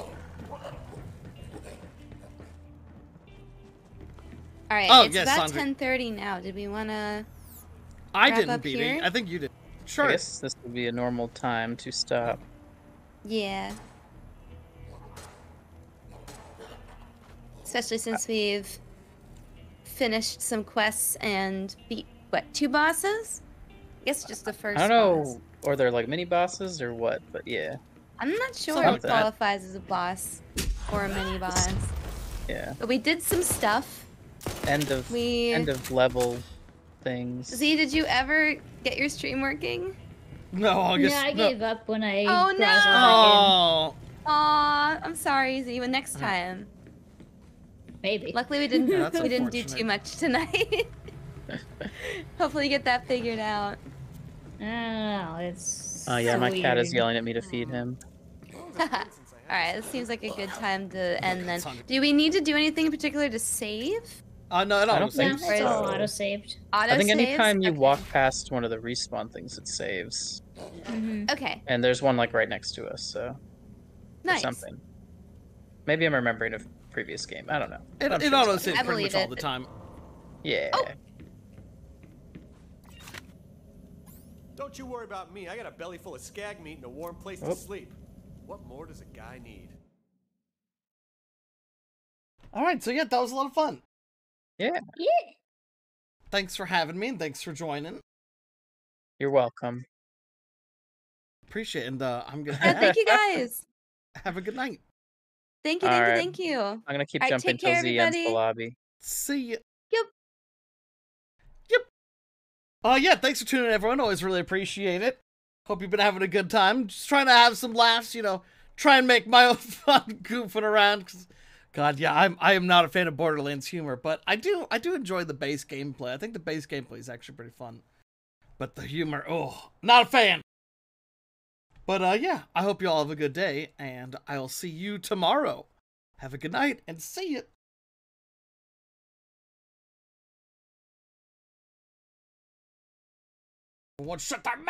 All right, Oh, it's yes, about Sandra. 10:30 now. Did we wanna? I didn't beat here? it. I think you did. Sure. I Sure. guess this would be a normal time to stop. Yeah. Especially since we've finished some quests and beat what two bosses? I guess just the first. I don't boss. know, or they're like mini bosses or what, but yeah, I'm not sure Something what qualifies as a boss or a mini boss. yeah. But we did some stuff. End of We- end of level things. Z, did you ever get your stream working? No, August. yeah, I no. gave up when I. Oh, no! online. Oh. Aw, I'm sorry, Z. Well, Uh-huh. next time. Maybe. Luckily, we didn't. Yeah, we didn't do too much tonight. Hopefully, you get that figured out. Oh, it's. Oh yeah, so my cat is yelling at me to feed him. All right, this seems like a good time to end then. Do we need to do anything in particular to save? Uh, no, it I don't almost No, think it's all so. auto saved. Auto I think saves? anytime you okay. walk past one of the respawn things, it saves. Okay, And there's one like right next to us, so or nice. something. Maybe I'm remembering a previous game. I don't know. It, I'm it sure auto saves I pretty much believe all the time. Yeah. Oh. Don't you worry about me. I got a belly full of skag meat and a warm place Oh. to sleep. What more does a guy need? All right, so yeah, that was a lot of fun. Yeah. Yeah. Thanks for having me and thanks for joining. You're welcome. Appreciate it. And uh, I'm gonna Yeah, thank you guys. have a good night. Thank you, thank you, Alright. thank you. I'm gonna keep Alright, jumping take care, till Z ends the everybody. lobby. See ya. Yep. Yep. Uh, yeah, thanks for tuning in, everyone. Always really appreciate it. Hope you've been having a good time. Just trying to have some laughs, you know, try and make my own fun goofing around. 'cause, God, yeah, I'm I am not a fan of Borderlands humor, but I do I do enjoy the base gameplay. I think the base gameplay is actually pretty fun. But the humor, oh, not a fan. But uh yeah, I hope you all have a good day, and I'll see you tomorrow. Have a good night and see you. One shut that mouth.